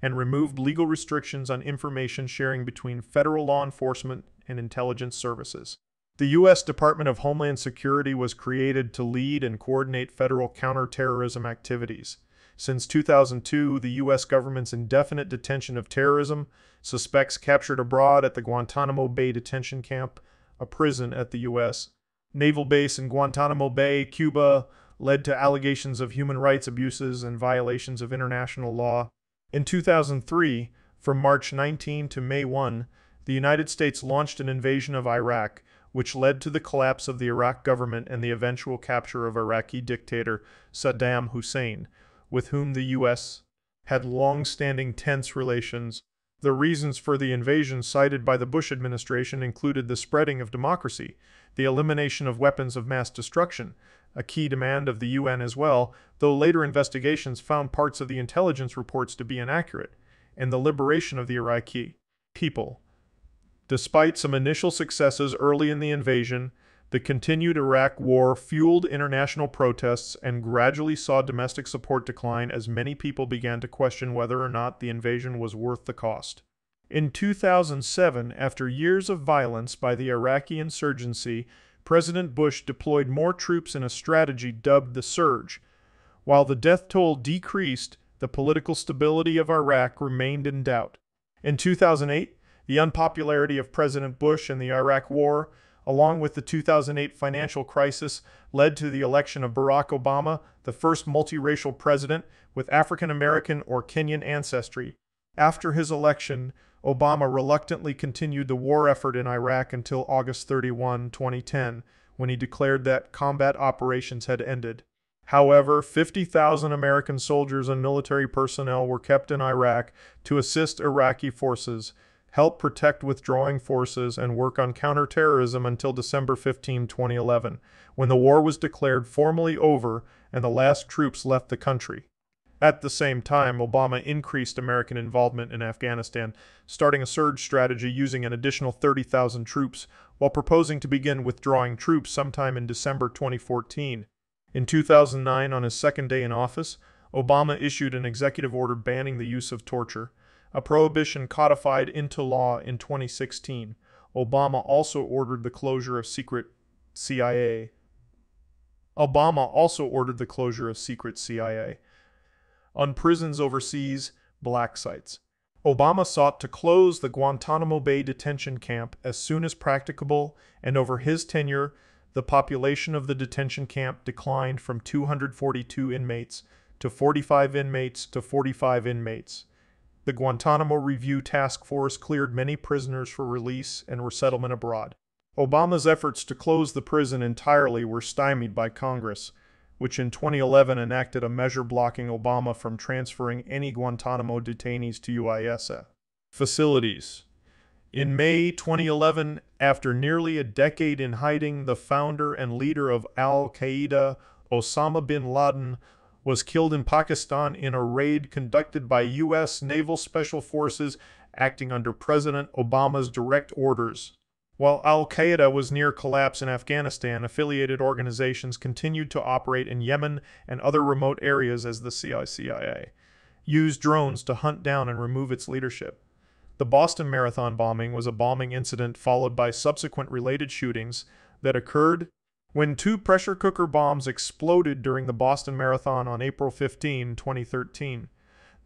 and removed legal restrictions on information sharing between federal law enforcement and intelligence services. The U.S. Department of Homeland Security was created to lead and coordinate federal counterterrorism activities. Since 2002, the U.S. government's indefinite detention of terrorism, suspects captured abroad at the Guantanamo Bay Detention Camp, a prison at the U.S. Naval Base in Guantanamo Bay, Cuba, led to allegations of human rights abuses and violations of international law. In 2003, from March 19 to May 1, the United States launched an invasion of Iraq, which led to the collapse of the Iraq government and the eventual capture of Iraqi dictator Saddam Hussein, with whom the U.S. had long-standing tense relations. The reasons for the invasion cited by the Bush administration included the spreading of democracy, the elimination of weapons of mass destruction, a key demand of the UN as well, though later investigations found parts of the intelligence reports to be inaccurate, and the liberation of the Iraqi people. Despite some initial successes early in the invasion, the continued Iraq War fueled international protests and gradually saw domestic support decline as many people began to question whether or not the invasion was worth the cost. In 2007, after years of violence by the Iraqi insurgency, President Bush deployed more troops in a strategy dubbed the Surge. While the death toll decreased, the political stability of Iraq remained in doubt. In 2008, the unpopularity of President Bush and the Iraq War along with the 2008 financial crisis, led to the election of Barack Obama, the first multiracial president with African American or Kenyan ancestry. After his election, Obama reluctantly continued the war effort in Iraq until August 31, 2010, when he declared that combat operations had ended. However, 50,000 American soldiers and military personnel were kept in Iraq to assist Iraqi forces, help protect withdrawing forces, and work on counterterrorism until December 15, 2011, when the war was declared formally over and the last troops left the country. At the same time, Obama increased American involvement in Afghanistan, starting a surge strategy using an additional 30,000 troops, while proposing to begin withdrawing troops sometime in December 2014. In 2009, on his second day in office, Obama issued an executive order banning the use of torture a prohibition codified into law in 2016. Obama also ordered the closure of secret CIA. Obama also ordered the closure of secret CIA on prisons overseas, black sites. Obama sought to close the Guantanamo Bay detention camp as soon as practicable, and over his tenure, the population of the detention camp declined from 242 inmates to 45 inmates to 45 inmates. The Guantanamo Review Task Force cleared many prisoners for release and resettlement abroad. Obama's efforts to close the prison entirely were stymied by Congress, which in 2011 enacted a measure blocking Obama from transferring any Guantanamo detainees to UISA facilities. In May 2011, after nearly a decade in hiding, the founder and leader of Al Qaeda, Osama bin Laden, was killed in Pakistan in a raid conducted by U.S. Naval Special Forces acting under President Obama's direct orders. While Al Qaeda was near collapse in Afghanistan, affiliated organizations continued to operate in Yemen and other remote areas as the CIA used drones to hunt down and remove its leadership. The Boston Marathon bombing was a bombing incident followed by subsequent related shootings that occurred when two pressure cooker bombs exploded during the Boston Marathon on April 15, 2013.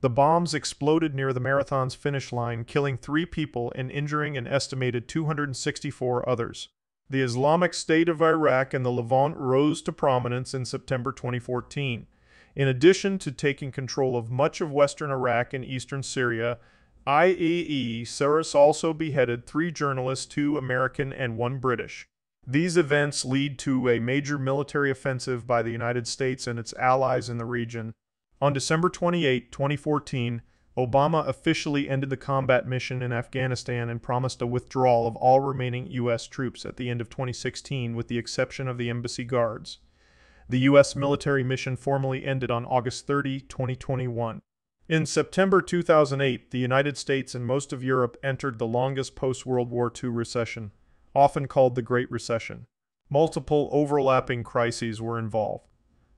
The bombs exploded near the marathon's finish line, killing three people and injuring an estimated 264 others. The Islamic State of Iraq and the Levant rose to prominence in September 2014. In addition to taking control of much of western Iraq and eastern Syria, IEE Cyrus also beheaded three journalists, two American and one British. These events lead to a major military offensive by the United States and its allies in the region. On December 28, 2014, Obama officially ended the combat mission in Afghanistan and promised a withdrawal of all remaining U.S. troops at the end of 2016, with the exception of the embassy guards. The U.S. military mission formally ended on August 30, 2021. In September 2008, the United States and most of Europe entered the longest post World War II recession often called the Great Recession. Multiple overlapping crises were involved,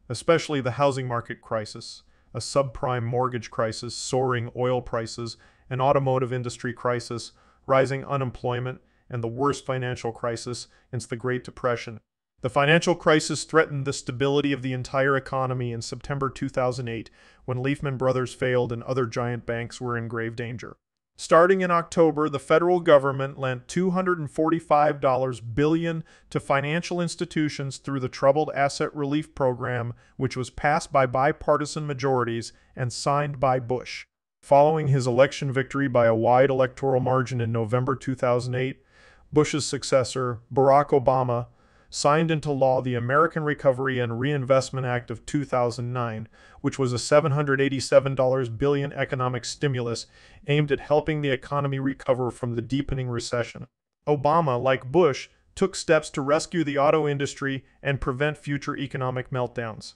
especially the housing market crisis, a subprime mortgage crisis, soaring oil prices, an automotive industry crisis, rising unemployment, and the worst financial crisis since the Great Depression. The financial crisis threatened the stability of the entire economy in September 2008 when Lehman Brothers failed and other giant banks were in grave danger. Starting in October, the federal government lent $245 billion to financial institutions through the Troubled Asset Relief Program, which was passed by bipartisan majorities and signed by Bush. Following his election victory by a wide electoral margin in November 2008, Bush's successor, Barack Obama, signed into law the American Recovery and Reinvestment Act of 2009, which was a $787 billion economic stimulus aimed at helping the economy recover from the deepening recession. Obama, like Bush, took steps to rescue the auto industry and prevent future economic meltdowns.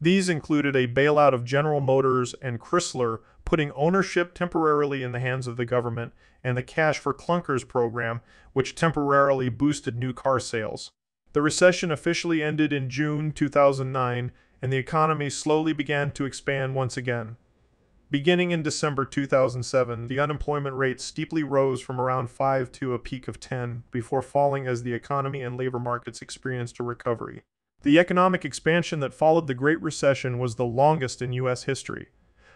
These included a bailout of General Motors and Chrysler, putting ownership temporarily in the hands of the government, and the Cash for Clunkers program, which temporarily boosted new car sales. The recession officially ended in June 2009, and the economy slowly began to expand once again. Beginning in December 2007, the unemployment rate steeply rose from around 5 to a peak of 10 before falling as the economy and labor markets experienced a recovery. The economic expansion that followed the Great Recession was the longest in U.S. history.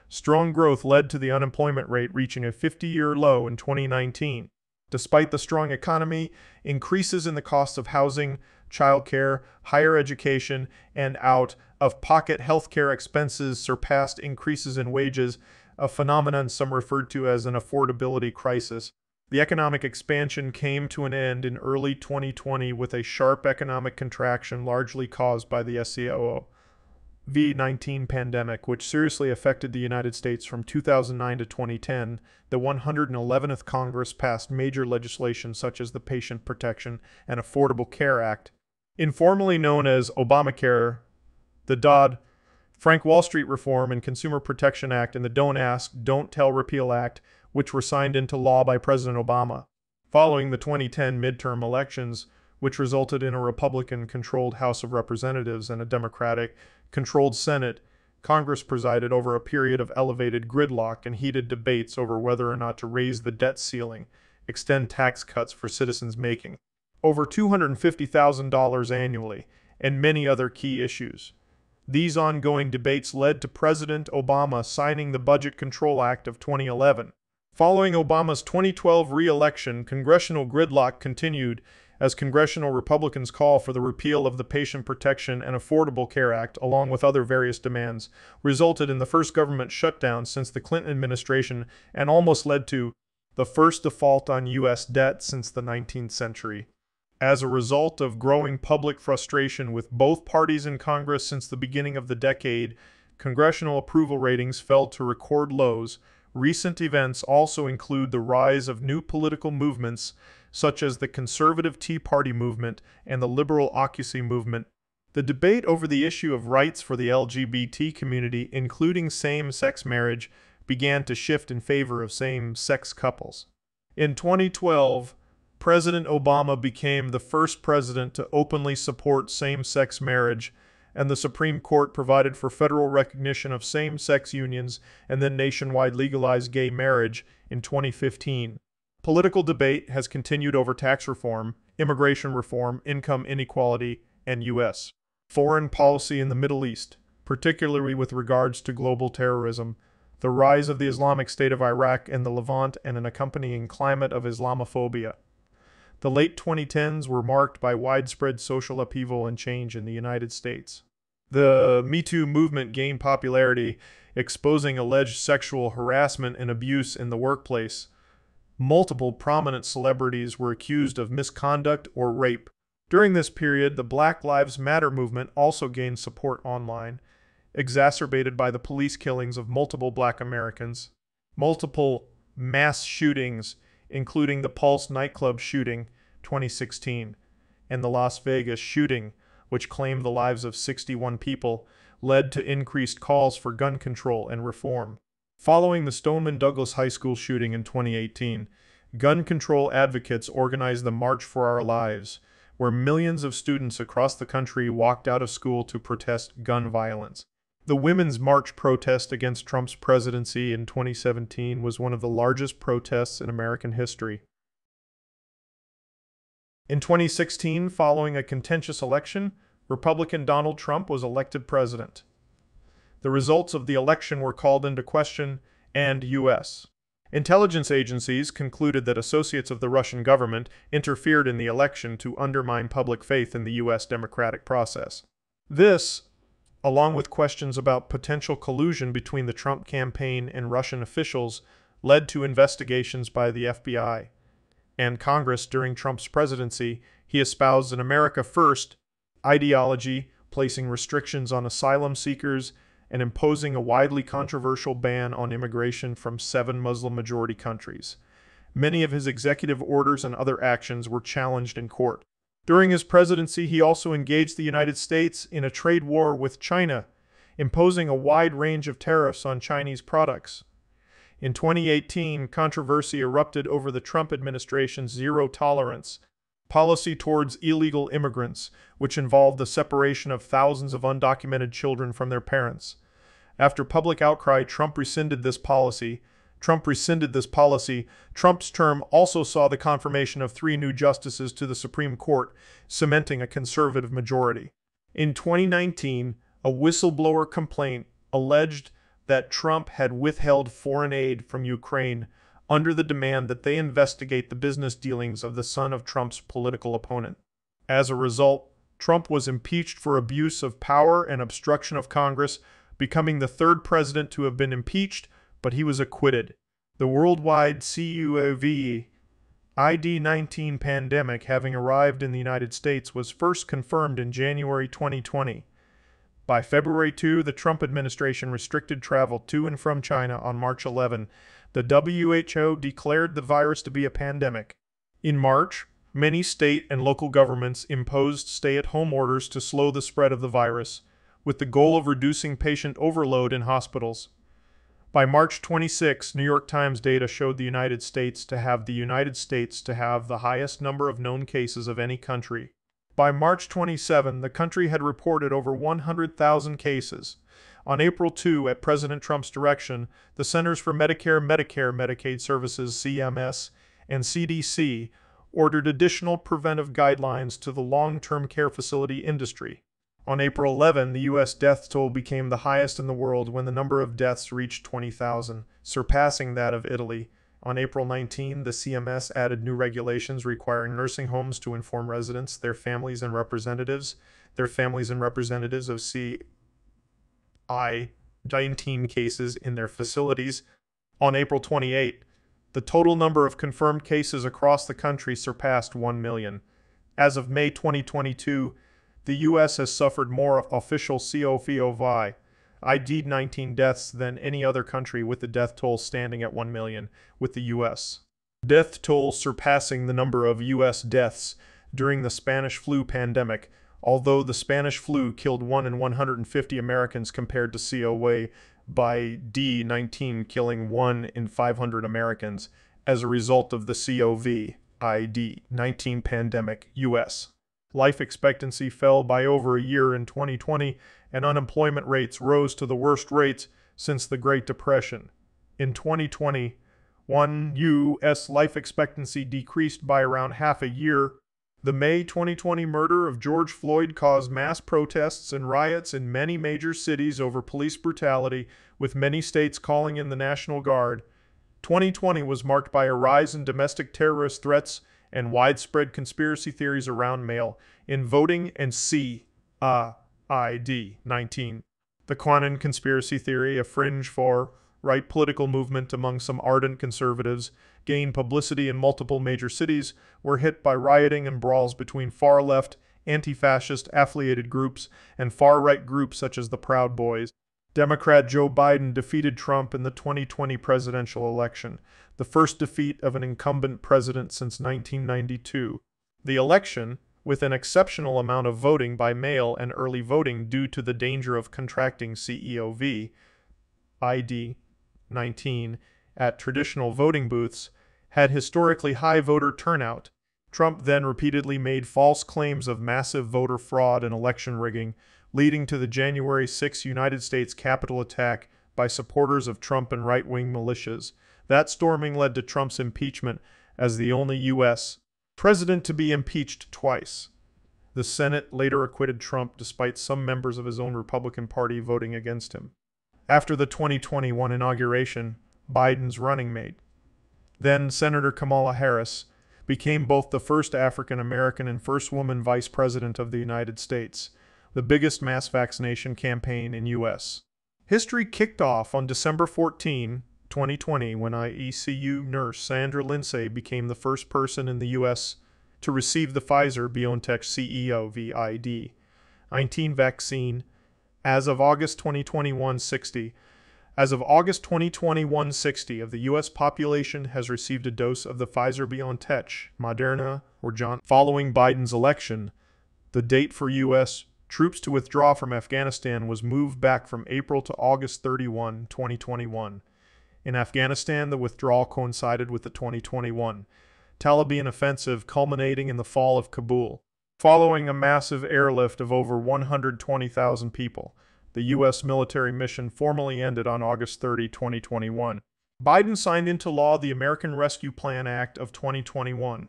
Strong growth led to the unemployment rate reaching a 50 year low in 2019. Despite the strong economy, increases in the cost of housing, childcare, higher education, and out of pocket healthcare expenses surpassed increases in wages, a phenomenon some referred to as an affordability crisis. The economic expansion came to an end in early 2020 with a sharp economic contraction largely caused by the SCOO. V19 pandemic, which seriously affected the United States from 2009 to 2010, the 111th Congress passed major legislation such as the Patient Protection and Affordable Care Act, informally known as Obamacare, the Dodd Frank Wall Street Reform and Consumer Protection Act, and the Don't Ask, Don't Tell Repeal Act, which were signed into law by President Obama. Following the 2010 midterm elections, which resulted in a Republican controlled House of Representatives and a Democratic controlled Senate, Congress presided over a period of elevated gridlock and heated debates over whether or not to raise the debt ceiling, extend tax cuts for citizens making over $250,000 annually, and many other key issues. These ongoing debates led to President Obama signing the Budget Control Act of 2011. Following Obama's 2012 re-election, congressional gridlock continued as congressional Republicans call for the repeal of the Patient Protection and Affordable Care Act, along with other various demands, resulted in the first government shutdown since the Clinton administration and almost led to the first default on U.S. debt since the 19th century. As a result of growing public frustration with both parties in Congress since the beginning of the decade, congressional approval ratings fell to record lows. Recent events also include the rise of new political movements such as the conservative Tea Party movement and the liberal Occupy movement. The debate over the issue of rights for the LGBT community, including same-sex marriage, began to shift in favor of same-sex couples. In 2012, President Obama became the first president to openly support same-sex marriage, and the Supreme Court provided for federal recognition of same-sex unions and then nationwide legalized gay marriage in 2015. Political debate has continued over tax reform, immigration reform, income inequality, and U.S. foreign policy in the Middle East, particularly with regards to global terrorism, the rise of the Islamic State of Iraq and the Levant, and an accompanying climate of Islamophobia. The late 2010s were marked by widespread social upheaval and change in the United States. The Me Too movement gained popularity, exposing alleged sexual harassment and abuse in the workplace, multiple prominent celebrities were accused of misconduct or rape. During this period, the Black Lives Matter movement also gained support online, exacerbated by the police killings of multiple black Americans, multiple mass shootings, including the Pulse nightclub shooting 2016 and the Las Vegas shooting, which claimed the lives of 61 people, led to increased calls for gun control and reform. Following the Stoneman Douglas High School shooting in 2018, gun control advocates organized the March for Our Lives, where millions of students across the country walked out of school to protest gun violence. The Women's March protest against Trump's presidency in 2017 was one of the largest protests in American history. In 2016, following a contentious election, Republican Donald Trump was elected president. The results of the election were called into question, and U.S. Intelligence agencies concluded that associates of the Russian government interfered in the election to undermine public faith in the U.S. democratic process. This, along with questions about potential collusion between the Trump campaign and Russian officials, led to investigations by the FBI. And Congress during Trump's presidency, he espoused an America First ideology, placing restrictions on asylum seekers and imposing a widely controversial ban on immigration from seven Muslim majority countries. Many of his executive orders and other actions were challenged in court. During his presidency, he also engaged the United States in a trade war with China, imposing a wide range of tariffs on Chinese products. In 2018, controversy erupted over the Trump administration's zero tolerance policy towards illegal immigrants, which involved the separation of thousands of undocumented children from their parents. After public outcry, Trump rescinded this policy. Trump rescinded this policy. Trump's term also saw the confirmation of three new justices to the Supreme Court, cementing a conservative majority. In 2019, a whistleblower complaint alleged that Trump had withheld foreign aid from Ukraine under the demand that they investigate the business dealings of the son of Trump's political opponent. As a result, Trump was impeached for abuse of power and obstruction of Congress, becoming the third president to have been impeached, but he was acquitted. The worldwide CUAV ID-19 pandemic having arrived in the United States was first confirmed in January 2020. By February 2, the Trump administration restricted travel to and from China on March 11. The WHO declared the virus to be a pandemic. In March, many state and local governments imposed stay-at-home orders to slow the spread of the virus, with the goal of reducing patient overload in hospitals. By March 26, New York Times data showed the United States to have the United States to have the highest number of known cases of any country. By March 27, the country had reported over 100,000 cases. On April 2, at President Trump's direction, the Centers for Medicare Medicare Medicaid Services CMS and CDC ordered additional preventive guidelines to the long-term care facility industry. On April 11, the U.S. death toll became the highest in the world when the number of deaths reached 20,000, surpassing that of Italy, on April 19, the CMS added new regulations requiring nursing homes to inform residents, their families and representatives, their families and representatives of COVID-19 cases in their facilities. On April 28, the total number of confirmed cases across the country surpassed 1 million. As of May 2022, the U.S. has suffered more official COVID ID-19 deaths than any other country with the death toll standing at 1 million, with the U.S. Death toll surpassing the number of U.S. deaths during the Spanish flu pandemic, although the Spanish flu killed 1 in 150 Americans compared to COA by D19 killing 1 in 500 Americans as a result of the COVID-19 pandemic, U.S. Life expectancy fell by over a year in 2020 and unemployment rates rose to the worst rates since the Great Depression. In 2020, one U.S. life expectancy decreased by around half a year. The May 2020 murder of George Floyd caused mass protests and riots in many major cities over police brutality, with many states calling in the National Guard. 2020 was marked by a rise in domestic terrorist threats and widespread conspiracy theories around mail in voting and C. Uh, ID 19. The QAnon conspiracy theory, a fringe for right political movement among some ardent conservatives, gained publicity in multiple major cities, were hit by rioting and brawls between far left, anti fascist affiliated groups and far right groups such as the Proud Boys. Democrat Joe Biden defeated Trump in the 2020 presidential election, the first defeat of an incumbent president since 1992. The election, with an exceptional amount of voting by mail and early voting due to the danger of contracting CEOV, ID 19, at traditional voting booths, had historically high voter turnout. Trump then repeatedly made false claims of massive voter fraud and election rigging, leading to the January 6 United States Capitol attack by supporters of Trump and right-wing militias. That storming led to Trump's impeachment as the only U.S president to be impeached twice. The Senate later acquitted Trump despite some members of his own Republican Party voting against him. After the 2021 inauguration, Biden's running mate, then Senator Kamala Harris, became both the first African American and first woman vice president of the United States, the biggest mass vaccination campaign in U.S. History kicked off on December 14, 2020 when ICU nurse Sandra Lindsay became the first person in the U.S. to receive the Pfizer BioNTech CEOVID 19 vaccine as of August 2021 60. As of August 2021 60 of the U.S. population has received a dose of the Pfizer BioNTech, Moderna, or John. Following Biden's election, the date for U.S. troops to withdraw from Afghanistan was moved back from April to August 31, 2021. In Afghanistan, the withdrawal coincided with the 2021 Taliban offensive culminating in the fall of Kabul. Following a massive airlift of over 120,000 people, the U.S. military mission formally ended on August 30, 2021. Biden signed into law the American Rescue Plan Act of 2021,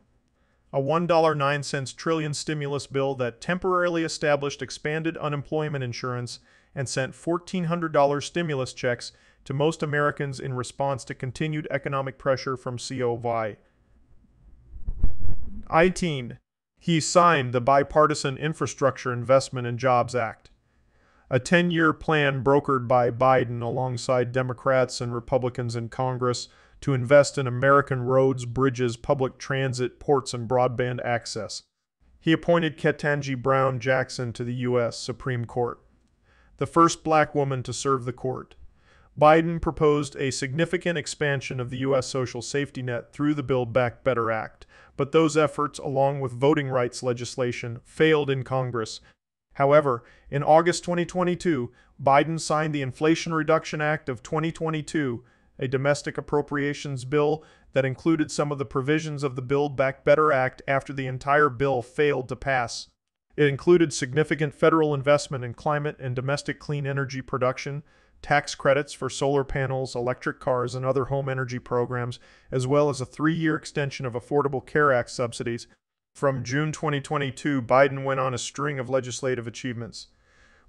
a $1.09 trillion stimulus bill that temporarily established expanded unemployment insurance and sent $1,400 stimulus checks to most Americans in response to continued economic pressure from COVI. 18. He signed the Bipartisan Infrastructure Investment and Jobs Act, a 10 year plan brokered by Biden alongside Democrats and Republicans in Congress to invest in American roads, bridges, public transit, ports, and broadband access. He appointed Ketanji Brown Jackson to the U.S. Supreme Court, the first black woman to serve the court. Biden proposed a significant expansion of the U.S. social safety net through the Build Back Better Act, but those efforts, along with voting rights legislation, failed in Congress. However, in August 2022, Biden signed the Inflation Reduction Act of 2022 a domestic appropriations bill that included some of the provisions of the Build Back Better Act after the entire bill failed to pass. It included significant federal investment in climate and domestic clean energy production, tax credits for solar panels, electric cars, and other home energy programs, as well as a three year extension of Affordable Care Act subsidies. From June 2022, Biden went on a string of legislative achievements.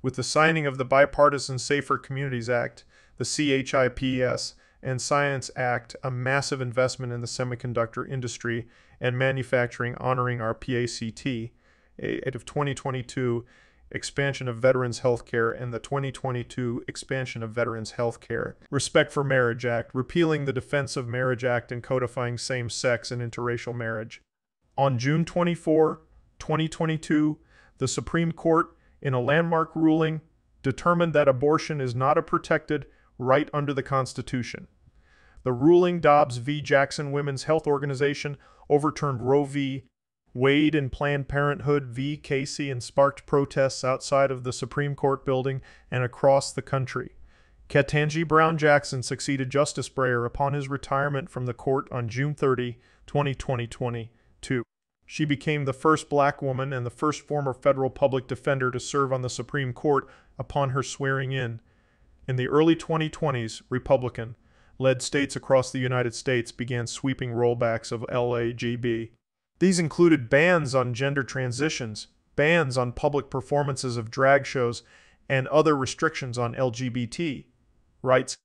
With the signing of the Bipartisan Safer Communities Act, the CHIPS, and Science Act a massive investment in the semiconductor industry and manufacturing honoring our PACT, of 2022 expansion of veterans health care and the 2022 expansion of veterans health care respect for marriage act repealing the defense of marriage act and codifying same-sex and interracial marriage on june 24 2022 the supreme court in a landmark ruling determined that abortion is not a protected right under the constitution the ruling Dobbs v. Jackson Women's Health Organization overturned Roe v. Wade and Planned Parenthood v. Casey and sparked protests outside of the Supreme Court building and across the country. Ketanji Brown Jackson succeeded Justice Breyer upon his retirement from the court on June 30, 2022. She became the first black woman and the first former federal public defender to serve on the Supreme Court upon her swearing in. In the early 2020s, Republican led states across the United States began sweeping rollbacks of LAGB. These included bans on gender transitions, bans on public performances of drag shows, and other restrictions on LGBT rights.